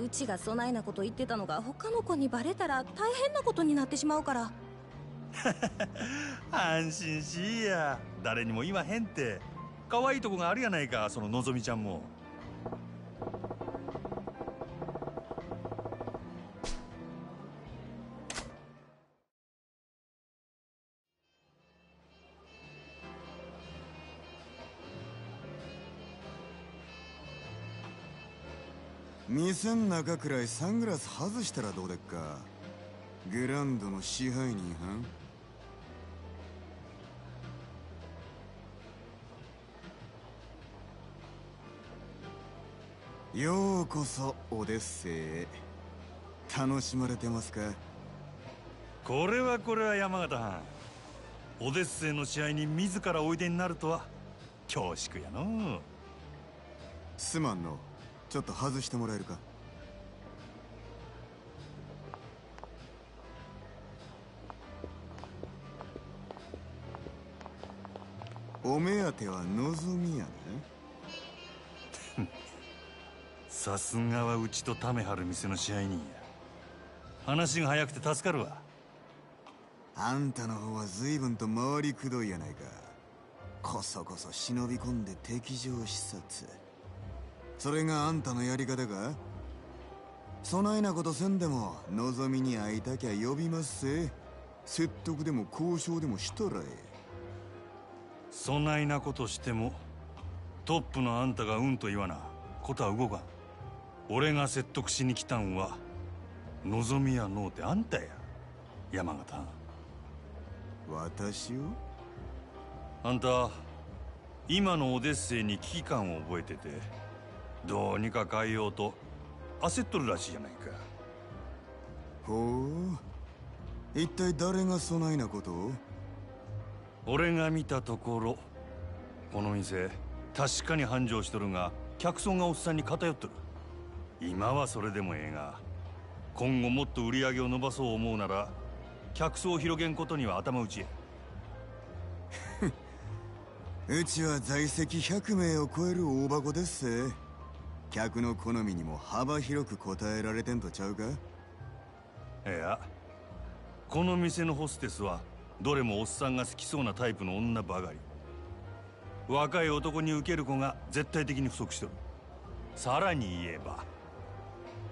[SPEAKER 24] うちがそないなこと言ってたのが他の子にバレたら大変なことになってしまうから。
[SPEAKER 18] 安心しいや。誰にも言わへんって。可愛いとこがあるやないかそののぞみちゃんも。
[SPEAKER 28] 店ん中くらいサングラス外したらどうでっか？グランドの支配人はようこそオデッセイへ。楽しまれてますか？
[SPEAKER 18] これはこれは山形藩。オデッセイの試合に自らおいでになるとは恐縮やの
[SPEAKER 28] すまんのちょっと外してもらえるか？お目当ては望みやね。
[SPEAKER 18] さすがはうちとためはる店の支配人や。話が早くて助かるわ。
[SPEAKER 28] あんたの方は随分と回りくどいやないか。こそこそ忍び込んで敵情視察それがあんたのやり方か？そないなことせんでも望みに会いたきゃ呼びますせ。説得でも交渉でもしたらえ
[SPEAKER 18] そないなことしてもトップのあんたがうんと言わなことは動かん。俺が説得しに来たんは望みやのうてあんたや。山形。
[SPEAKER 28] 私を？
[SPEAKER 18] あんた今のオデッセイに危機感を覚えててどうにか変えようと焦っとるらしいじゃないか。
[SPEAKER 28] ほう。一体誰がそないなことを？
[SPEAKER 18] 俺が見たところこの店確かに繁盛しとるが客層がおっさんに偏っとる。今はそれでもええが今後もっと売り上げを伸ばそう思うなら客層を広げんことには頭打ちや。
[SPEAKER 28] うちは在籍100名を超える大箱ですせ客の好みにも幅広く応えられてんとちゃうか？
[SPEAKER 18] いやこの店のホステスはどれもおっさんが好きそうなタイプの女ばかり。若い男に受ける子が絶対的に不足しとる。さらに言えば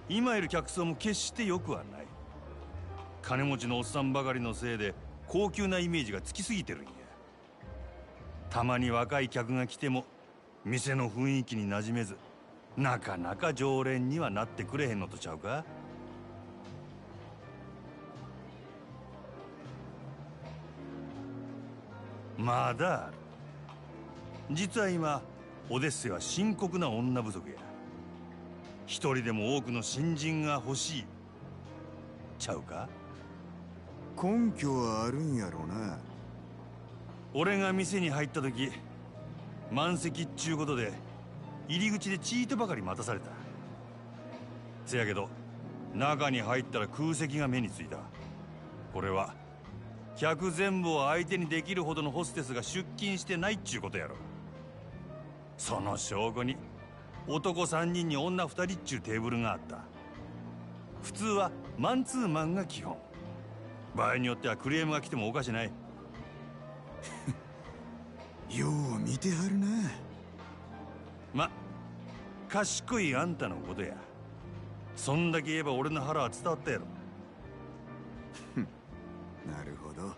[SPEAKER 18] 今いる客層も決して良くはない。金持ちのおっさんばかりのせいで高級なイメージがつきすぎてるんや。たまに若い客が来ても店の雰囲気に馴染めずなかなか常連にはなってくれへんのとちゃうか？まだ。ある実は今オデッセイは深刻な女不足や。一人でも多くの新人が欲しい。ちゃうか？
[SPEAKER 28] 根拠はあるんやろな。
[SPEAKER 18] 俺が店に入った時満席っちゅうことで入り口でチートばかり待たされた。せやけど中に入ったら空席が目についた。これは客全部を相手にできるほどのホステスが出勤してないっちゅうことやろ。その証拠に男3人に女2人っちゅうテーブルがあった。普通はマンツーマンが基本。場合によってはクレームが来てもおかしない。
[SPEAKER 28] よう見てはるな。
[SPEAKER 18] ま賢いあんたのことや。そんだけ言えば俺の腹は伝わったやろ。
[SPEAKER 28] なるほど。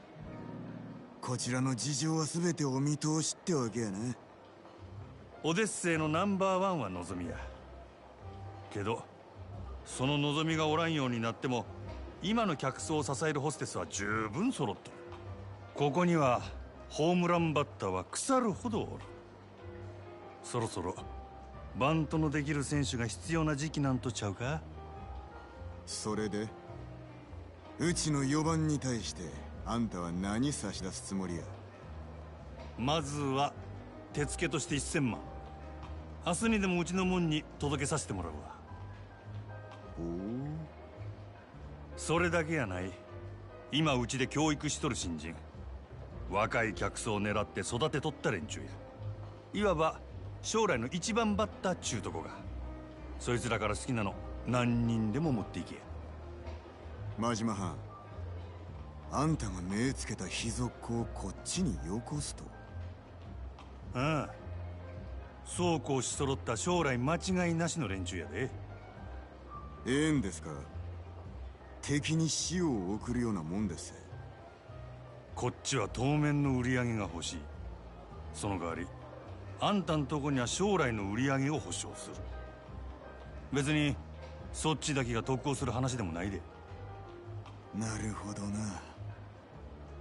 [SPEAKER 28] こちらの事情は全てお見通しってわけやな
[SPEAKER 18] オデッセイのナンバーワンは望みや。けどその望みがおらんようになっても今の客層を支えるホステスは十分揃っとるここにはホームランバッターは腐るほどおるそろそろバントのできる選手が必要な時期なんとちゃうか？
[SPEAKER 28] それでうちの4番に対してあんたは何差し出すつもりや？
[SPEAKER 18] まずは手付けとして1000万。明日にでもうちの門に届けさせてもらうわ。
[SPEAKER 28] お。
[SPEAKER 18] それだけやない。今うちで教育しとる新人。若い客層を狙って育てとった連中や。いわば将来の一番バッターっちゅうとこが。そいつらから好きなの何人でも持っていけ。
[SPEAKER 28] 真島藩あんたが目つけた秘族をこっちによこすと。
[SPEAKER 18] ああ。そうこうし揃った将来間違いなしの連中やで。
[SPEAKER 28] ええんですか。敵に死を送るようなもんです。
[SPEAKER 18] こっちは当面の売り上げが欲しい。その代わりあんたんとこには将来の売り上げを保証する。別にそっちだけが特攻する話でもないで。
[SPEAKER 28] なるほどな。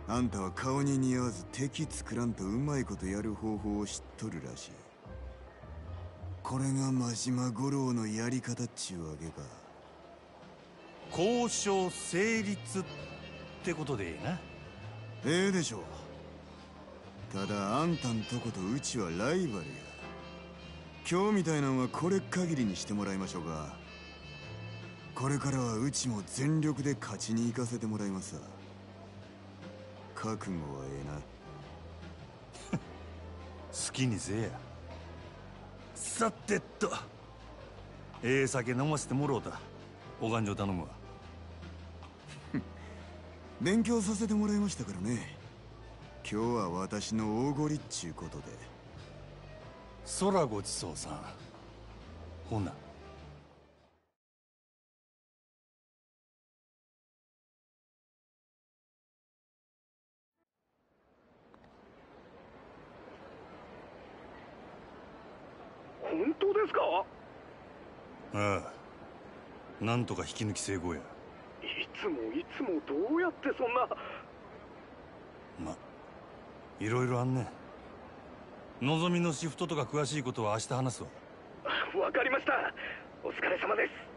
[SPEAKER 28] あんたは顔に似合わず敵作らんとうまいことやる方法を知っとるらしい。これが真島五郎のやり方っちゅうわけか。
[SPEAKER 18] 交渉成立ってことでええな。
[SPEAKER 28] ええでしょうただあんたんとことうちはライバルや。今日みたいなんはこれ限りにしてもらいましょうか。これからはうちも全力で勝ちに行かせてもらいます。わ覚悟はええな。
[SPEAKER 18] 好きにせえや。さてと。ええ酒飲ませてもろうた。お勘定頼むわ。
[SPEAKER 28] 勉強させてもらいましたからね今日は私の大ごりっちゅうことで。
[SPEAKER 18] 空ごちそうさん。ほな。
[SPEAKER 26] 本当ですか？
[SPEAKER 18] ああ。なんとか引き抜き成功や。
[SPEAKER 26] いつもいつもどうやってそんな。
[SPEAKER 18] まいろいろあんね。のぞみのシフトとか詳しいことは明日話すわ。
[SPEAKER 26] わかりました。お疲れ様です。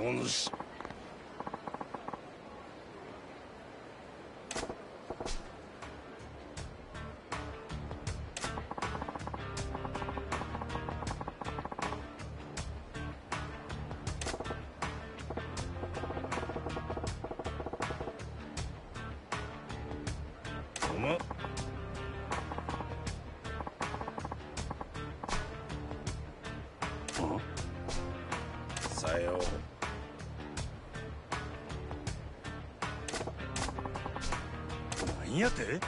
[SPEAKER 23] お似
[SPEAKER 18] 合って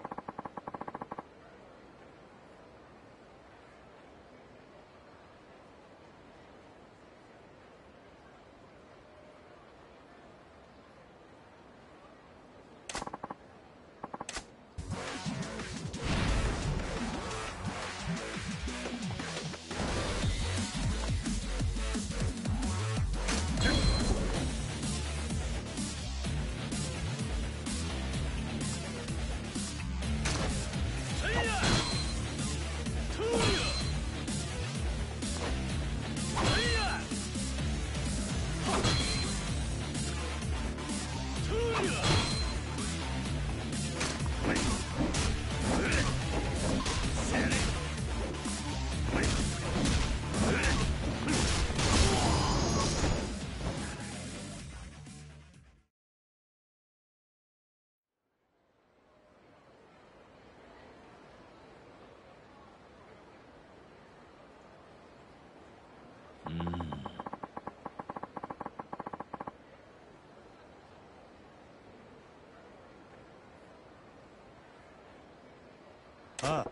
[SPEAKER 18] あ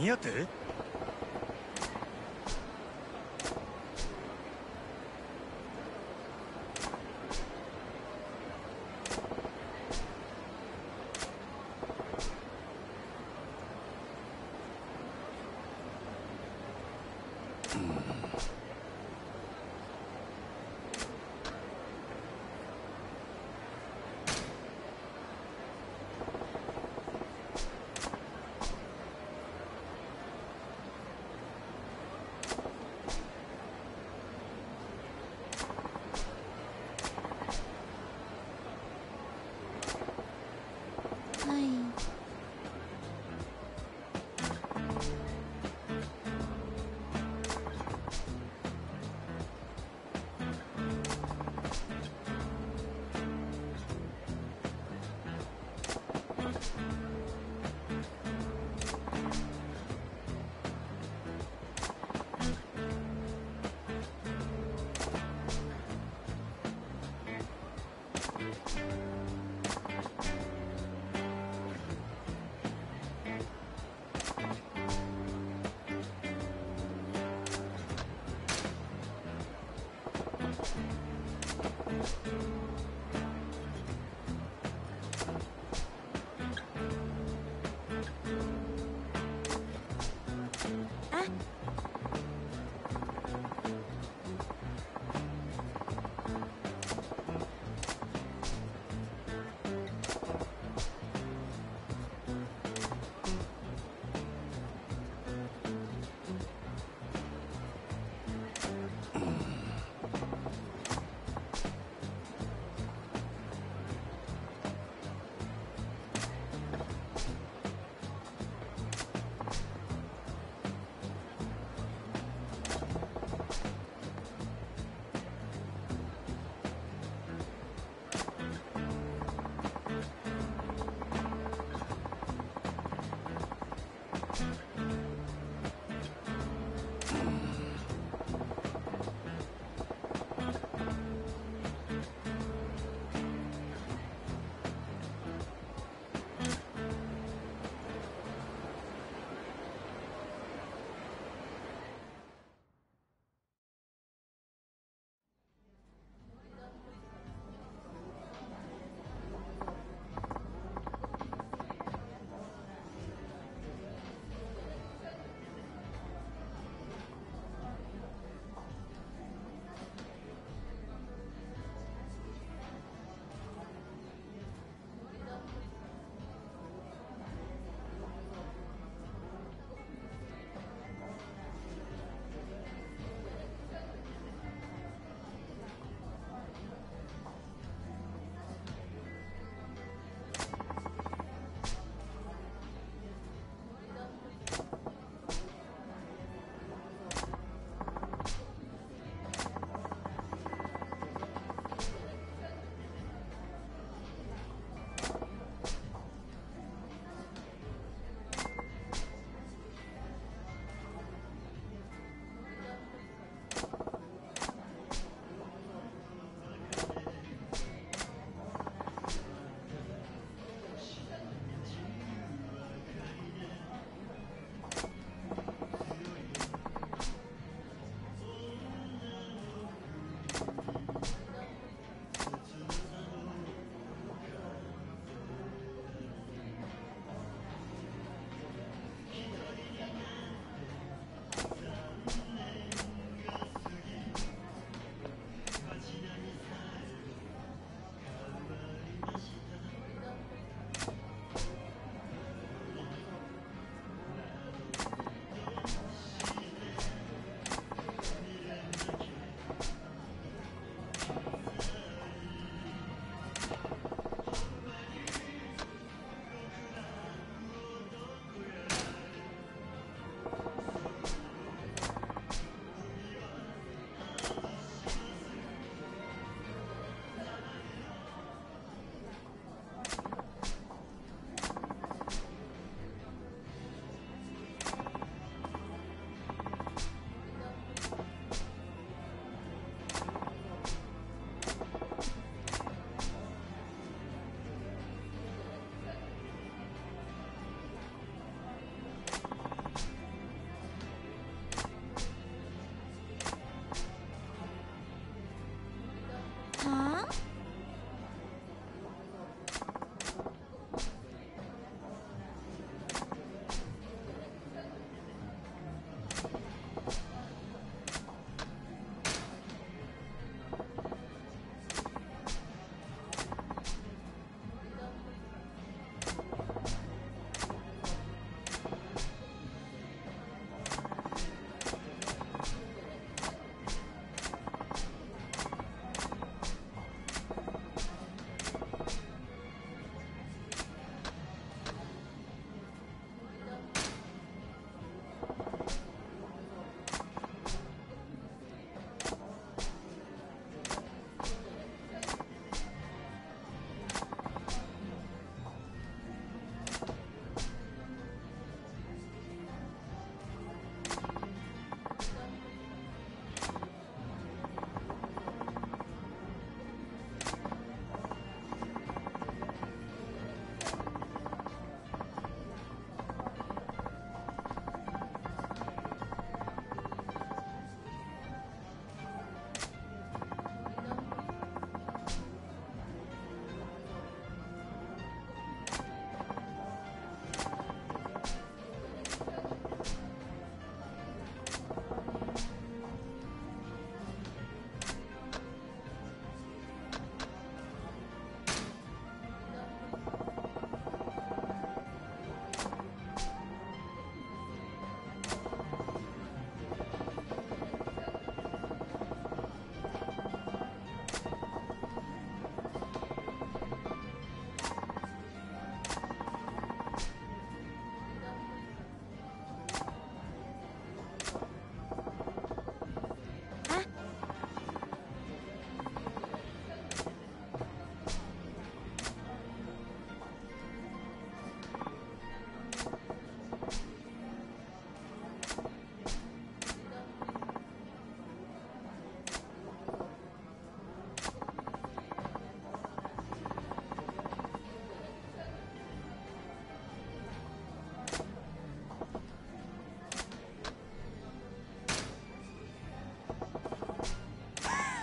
[SPEAKER 18] 何って？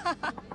[SPEAKER 18] 哈哈。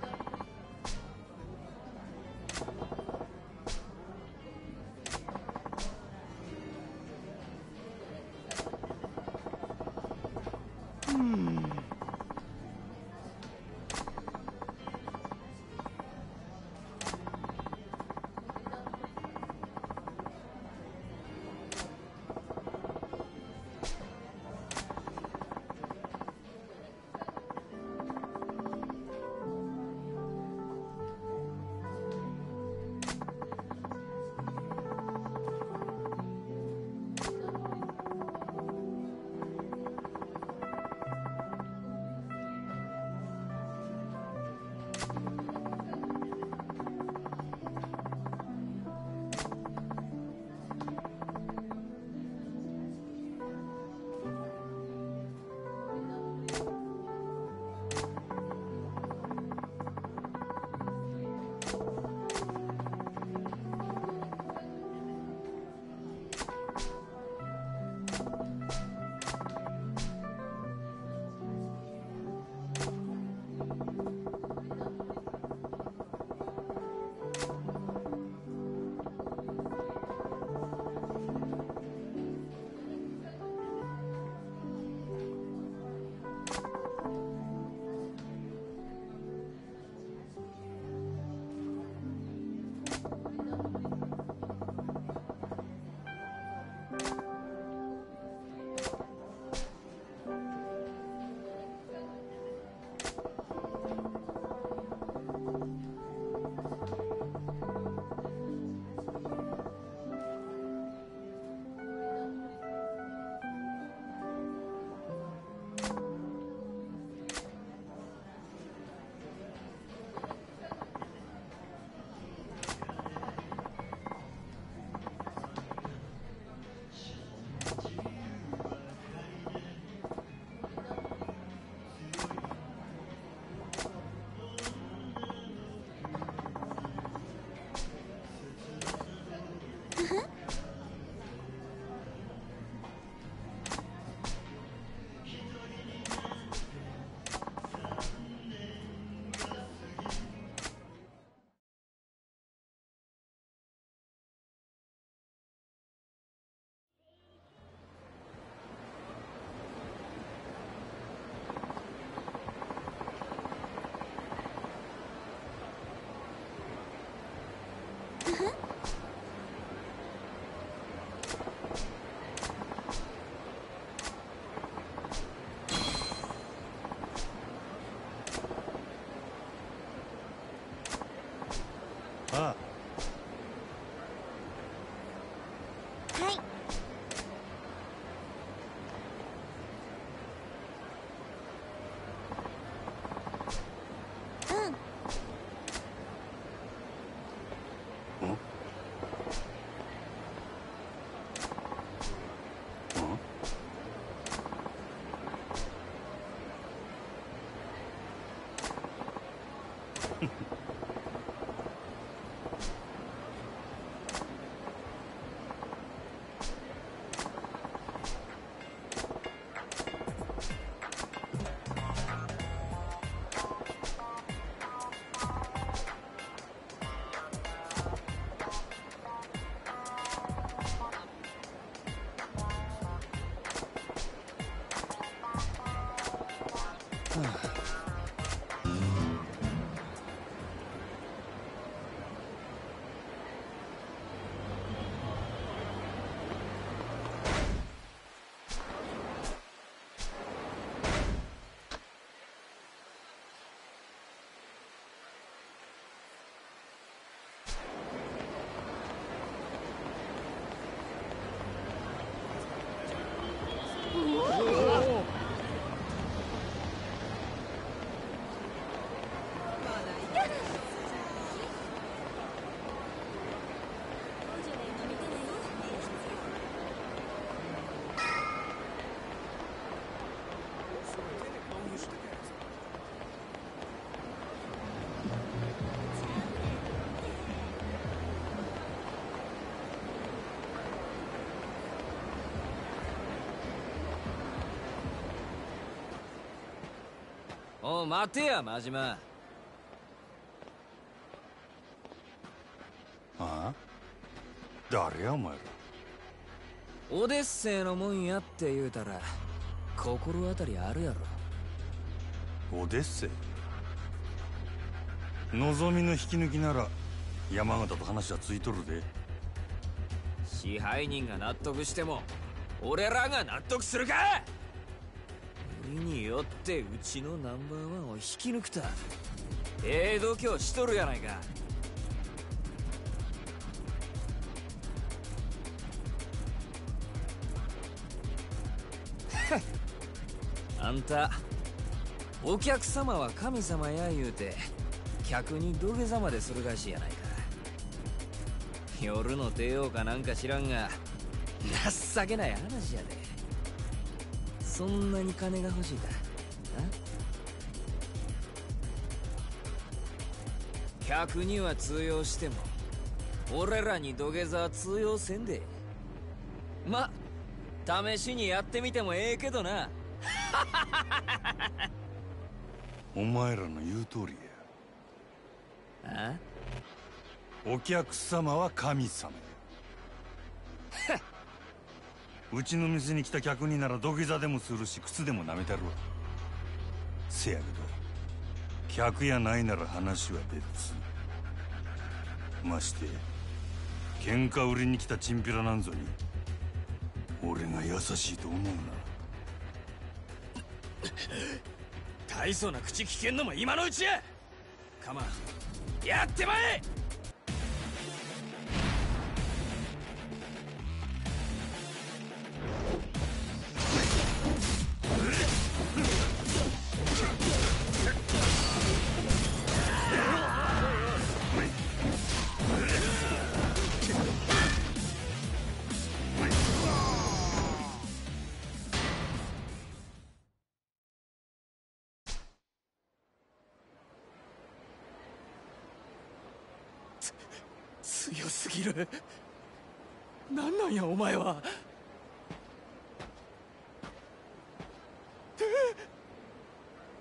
[SPEAKER 18] Ah.
[SPEAKER 2] おう待てや真島。ああ？
[SPEAKER 18] 誰やお前ら？
[SPEAKER 2] オデッセイのもんやって言うたら心当たりあるやろ。
[SPEAKER 18] オデッセイ？望みの引き抜きなら山形と話はついとるで。
[SPEAKER 2] 支配人が納得しても俺らが納得するか！ってうちのナンバーワンを引き抜くたええ度胸しとるやないか。あんたお客様は神様や言うて客に土下座までするらしいやないか。夜の帝王かなんか知らんが情けない話やで。そんなに金が欲しいか。客には通用しても俺らに土下座は通用せんで。ま試しにやってみてもええけどな。
[SPEAKER 18] お前らの言う通り
[SPEAKER 2] や。
[SPEAKER 18] お客様は神様や。うちの店に来た客になら土下座でもするし靴でも舐めたるわせやけど客やないなら話は別。まして喧嘩売りに来たチンピラなんぞに俺が優しいと思うな。
[SPEAKER 2] 大層な口聞けんのも今のうちや!カマやってまえ!
[SPEAKER 7] る 何なんやお前は。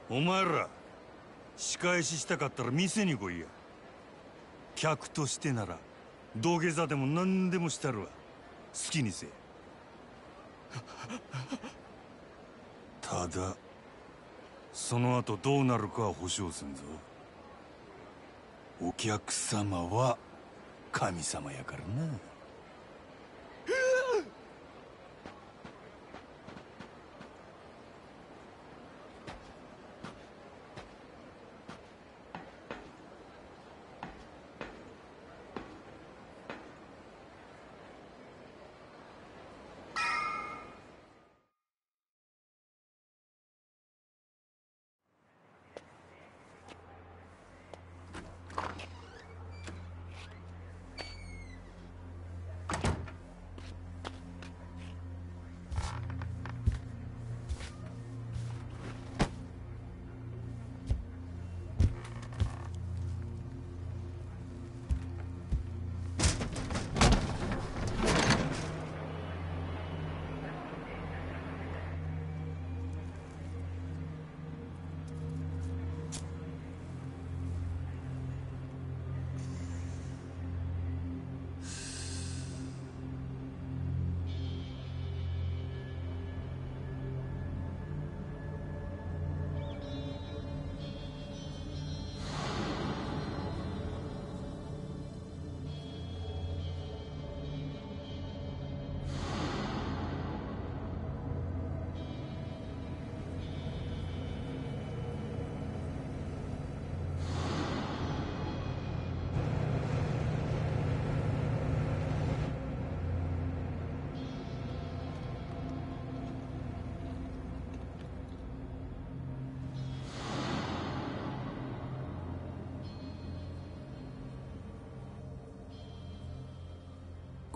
[SPEAKER 18] お前ら仕返ししたかったら店に来いや。客としてなら土下座でも何でもしたるわ。好きにせただその後どうなるかは保証せんぞ。お客様は神様やからな。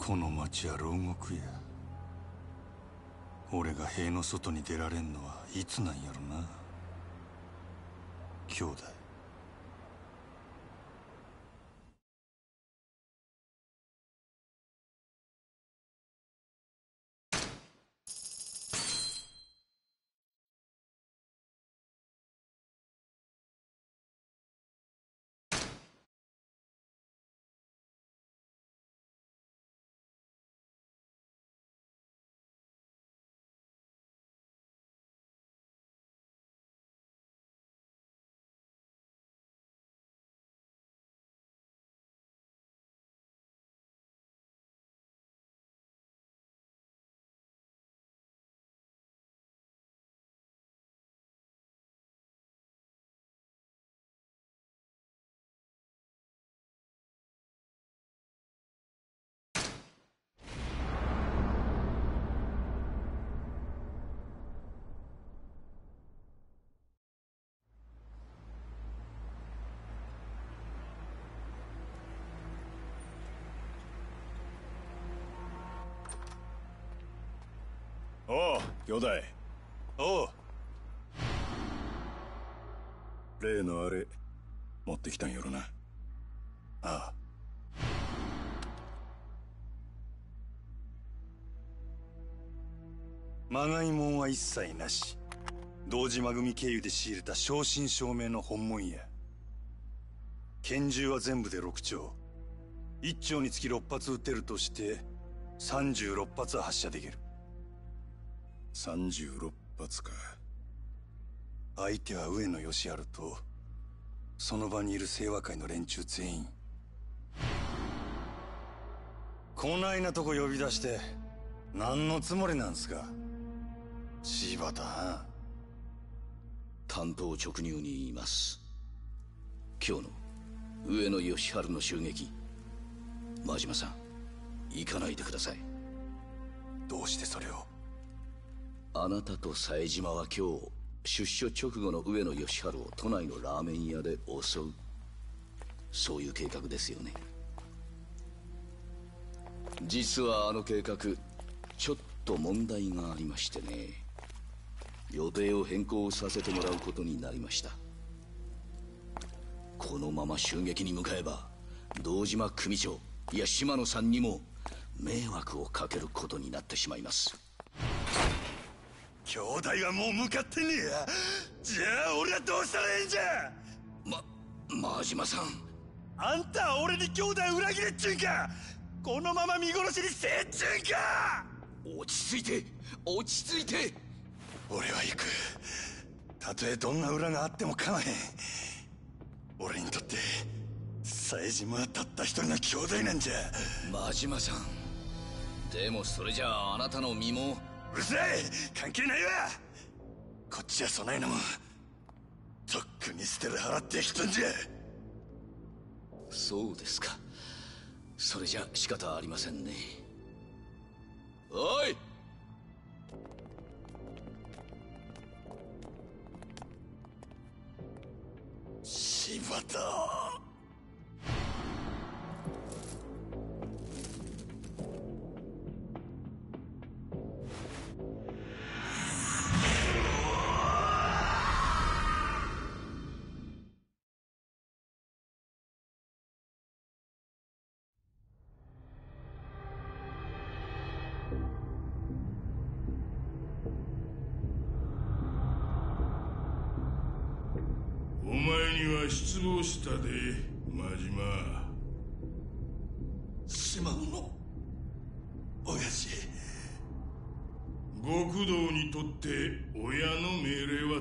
[SPEAKER 18] この町は牢獄や。俺が塀の外に出られんのはいつなんやろな。兄弟。兄弟おう。例のあれ持ってきたんやろな。ああ。まがいもんは一切なし。堂島組経由で仕入れた正真正銘の本物や。拳銃は全部で6丁。1丁につき6発撃てるとして36発は発射できる36発か。相手は上野義治とその場にいる清和会の連中全員。こないなとこ呼び出して何のつもりなんすか。柴田
[SPEAKER 29] 担当直入に言います。今日の上野義治の襲撃。真島さん行かないでください。
[SPEAKER 18] どうしてそれを
[SPEAKER 29] あなたと冴島は今日出所直後の上野義治を都内のラーメン屋で襲う。そういう計画ですよね。実はあの計画ちょっと問題がありましてね。予定を変更させてもらうことになりました。このまま襲撃に向かえば堂島組長いや島野さんにも迷惑をかけることになってしまいます。
[SPEAKER 18] 兄弟はもう向かってねえや。じゃあ俺はどうしたらええんじゃ？
[SPEAKER 29] ま真島さん。
[SPEAKER 18] あんたは俺に兄弟裏切れっちゅうんか？このまま見殺しにせえっちゅうんか？
[SPEAKER 29] 落ち着いて落ち着いて。
[SPEAKER 18] 俺は行く。たとえどんな裏があっても構わへん。俺にとって冴島はたった一人の兄弟なんじゃ。
[SPEAKER 29] 真島さん。でもそれじゃああなたの身も
[SPEAKER 18] うるさい関係ないわ。こっちはそないのもとっくに捨てる払ってきたんじゃ。
[SPEAKER 29] そうですか。それじゃ仕方ありませんね。おい！
[SPEAKER 18] 柴田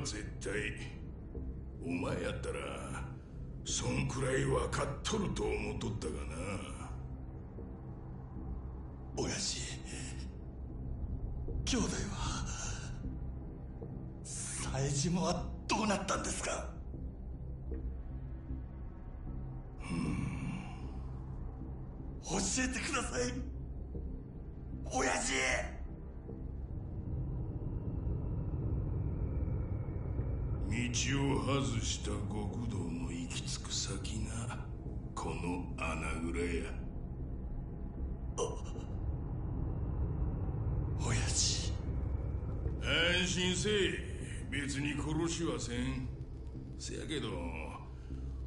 [SPEAKER 26] 絶対お前やったらそんくらい分かっとると思っとったがな。
[SPEAKER 18] 親父兄弟は冴島はどうなったんですか？教えてください。親父
[SPEAKER 26] を外した極道の行き着く先がこの穴蔵や。
[SPEAKER 18] 親父
[SPEAKER 26] 安心せえ別に殺しはせん。せやけど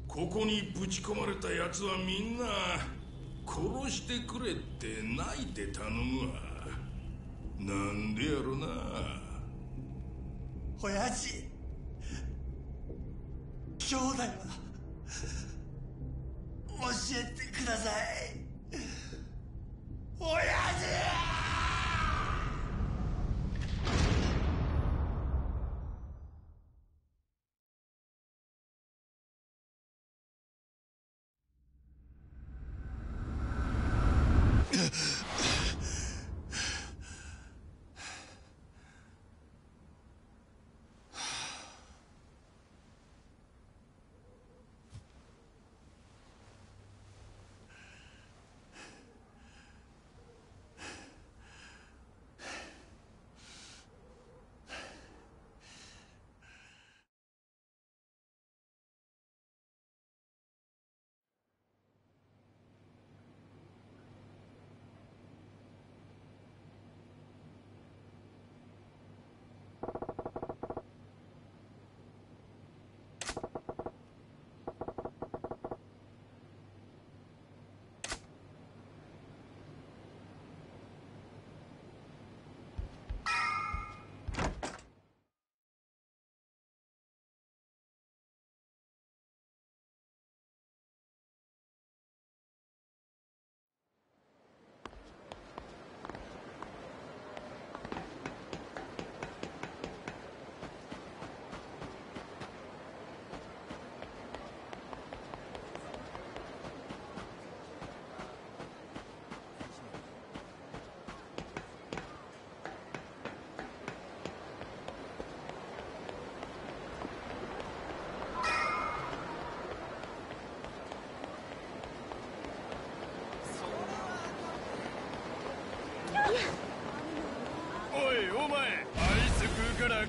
[SPEAKER 26] ここにぶち込まれた奴はみんな殺してくれって泣いて頼むわ。なんでやろな。
[SPEAKER 18] 親父兄弟は教えてください。親父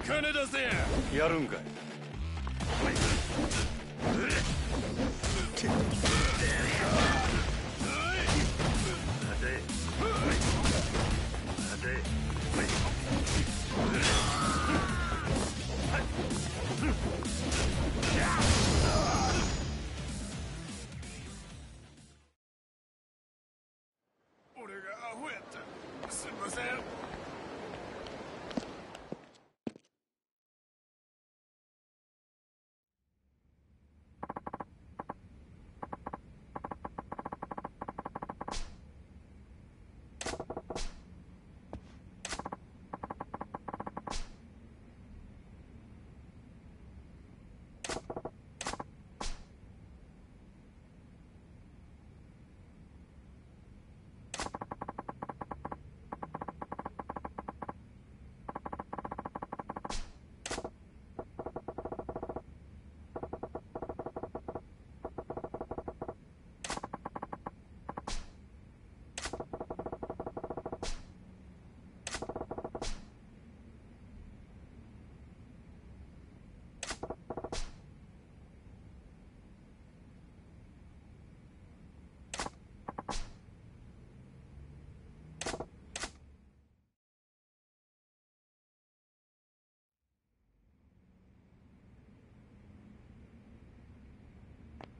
[SPEAKER 18] 金
[SPEAKER 30] 出せ
[SPEAKER 18] や。るんかい。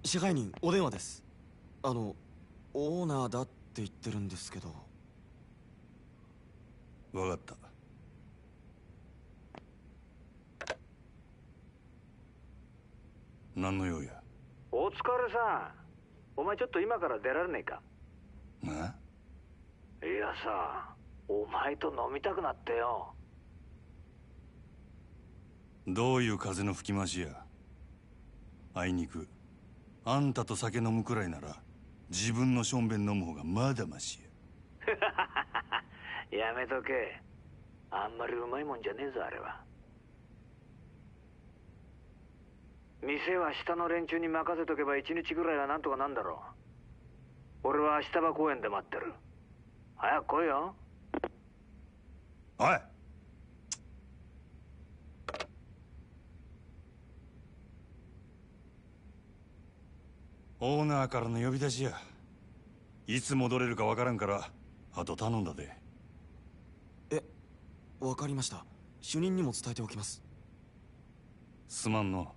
[SPEAKER 17] 支配人お電話です。あのオーナーだって言ってるんですけど。
[SPEAKER 18] 分かった。何の用や？
[SPEAKER 31] お疲れさん。お前ちょっと今から出られねえか？
[SPEAKER 18] え
[SPEAKER 31] いやさお前と飲みたくなってよ。
[SPEAKER 18] どういう風の吹き回しや？あいにくあんたと酒飲むくらいなら自分のしょんべん飲む方がまだましや
[SPEAKER 31] やめとけ。あんまりうまいもんじゃねえぞあれは。店は下の連中に任せとけば一日ぐらいはなんとかなんだろう。俺は明日場公園で待ってる。早く来いよ。
[SPEAKER 18] おいオーナーからの呼び出しや。いつ戻れるかわからんからあと頼んだで。
[SPEAKER 17] わかりました。主任にも伝えておきます。
[SPEAKER 18] すまんの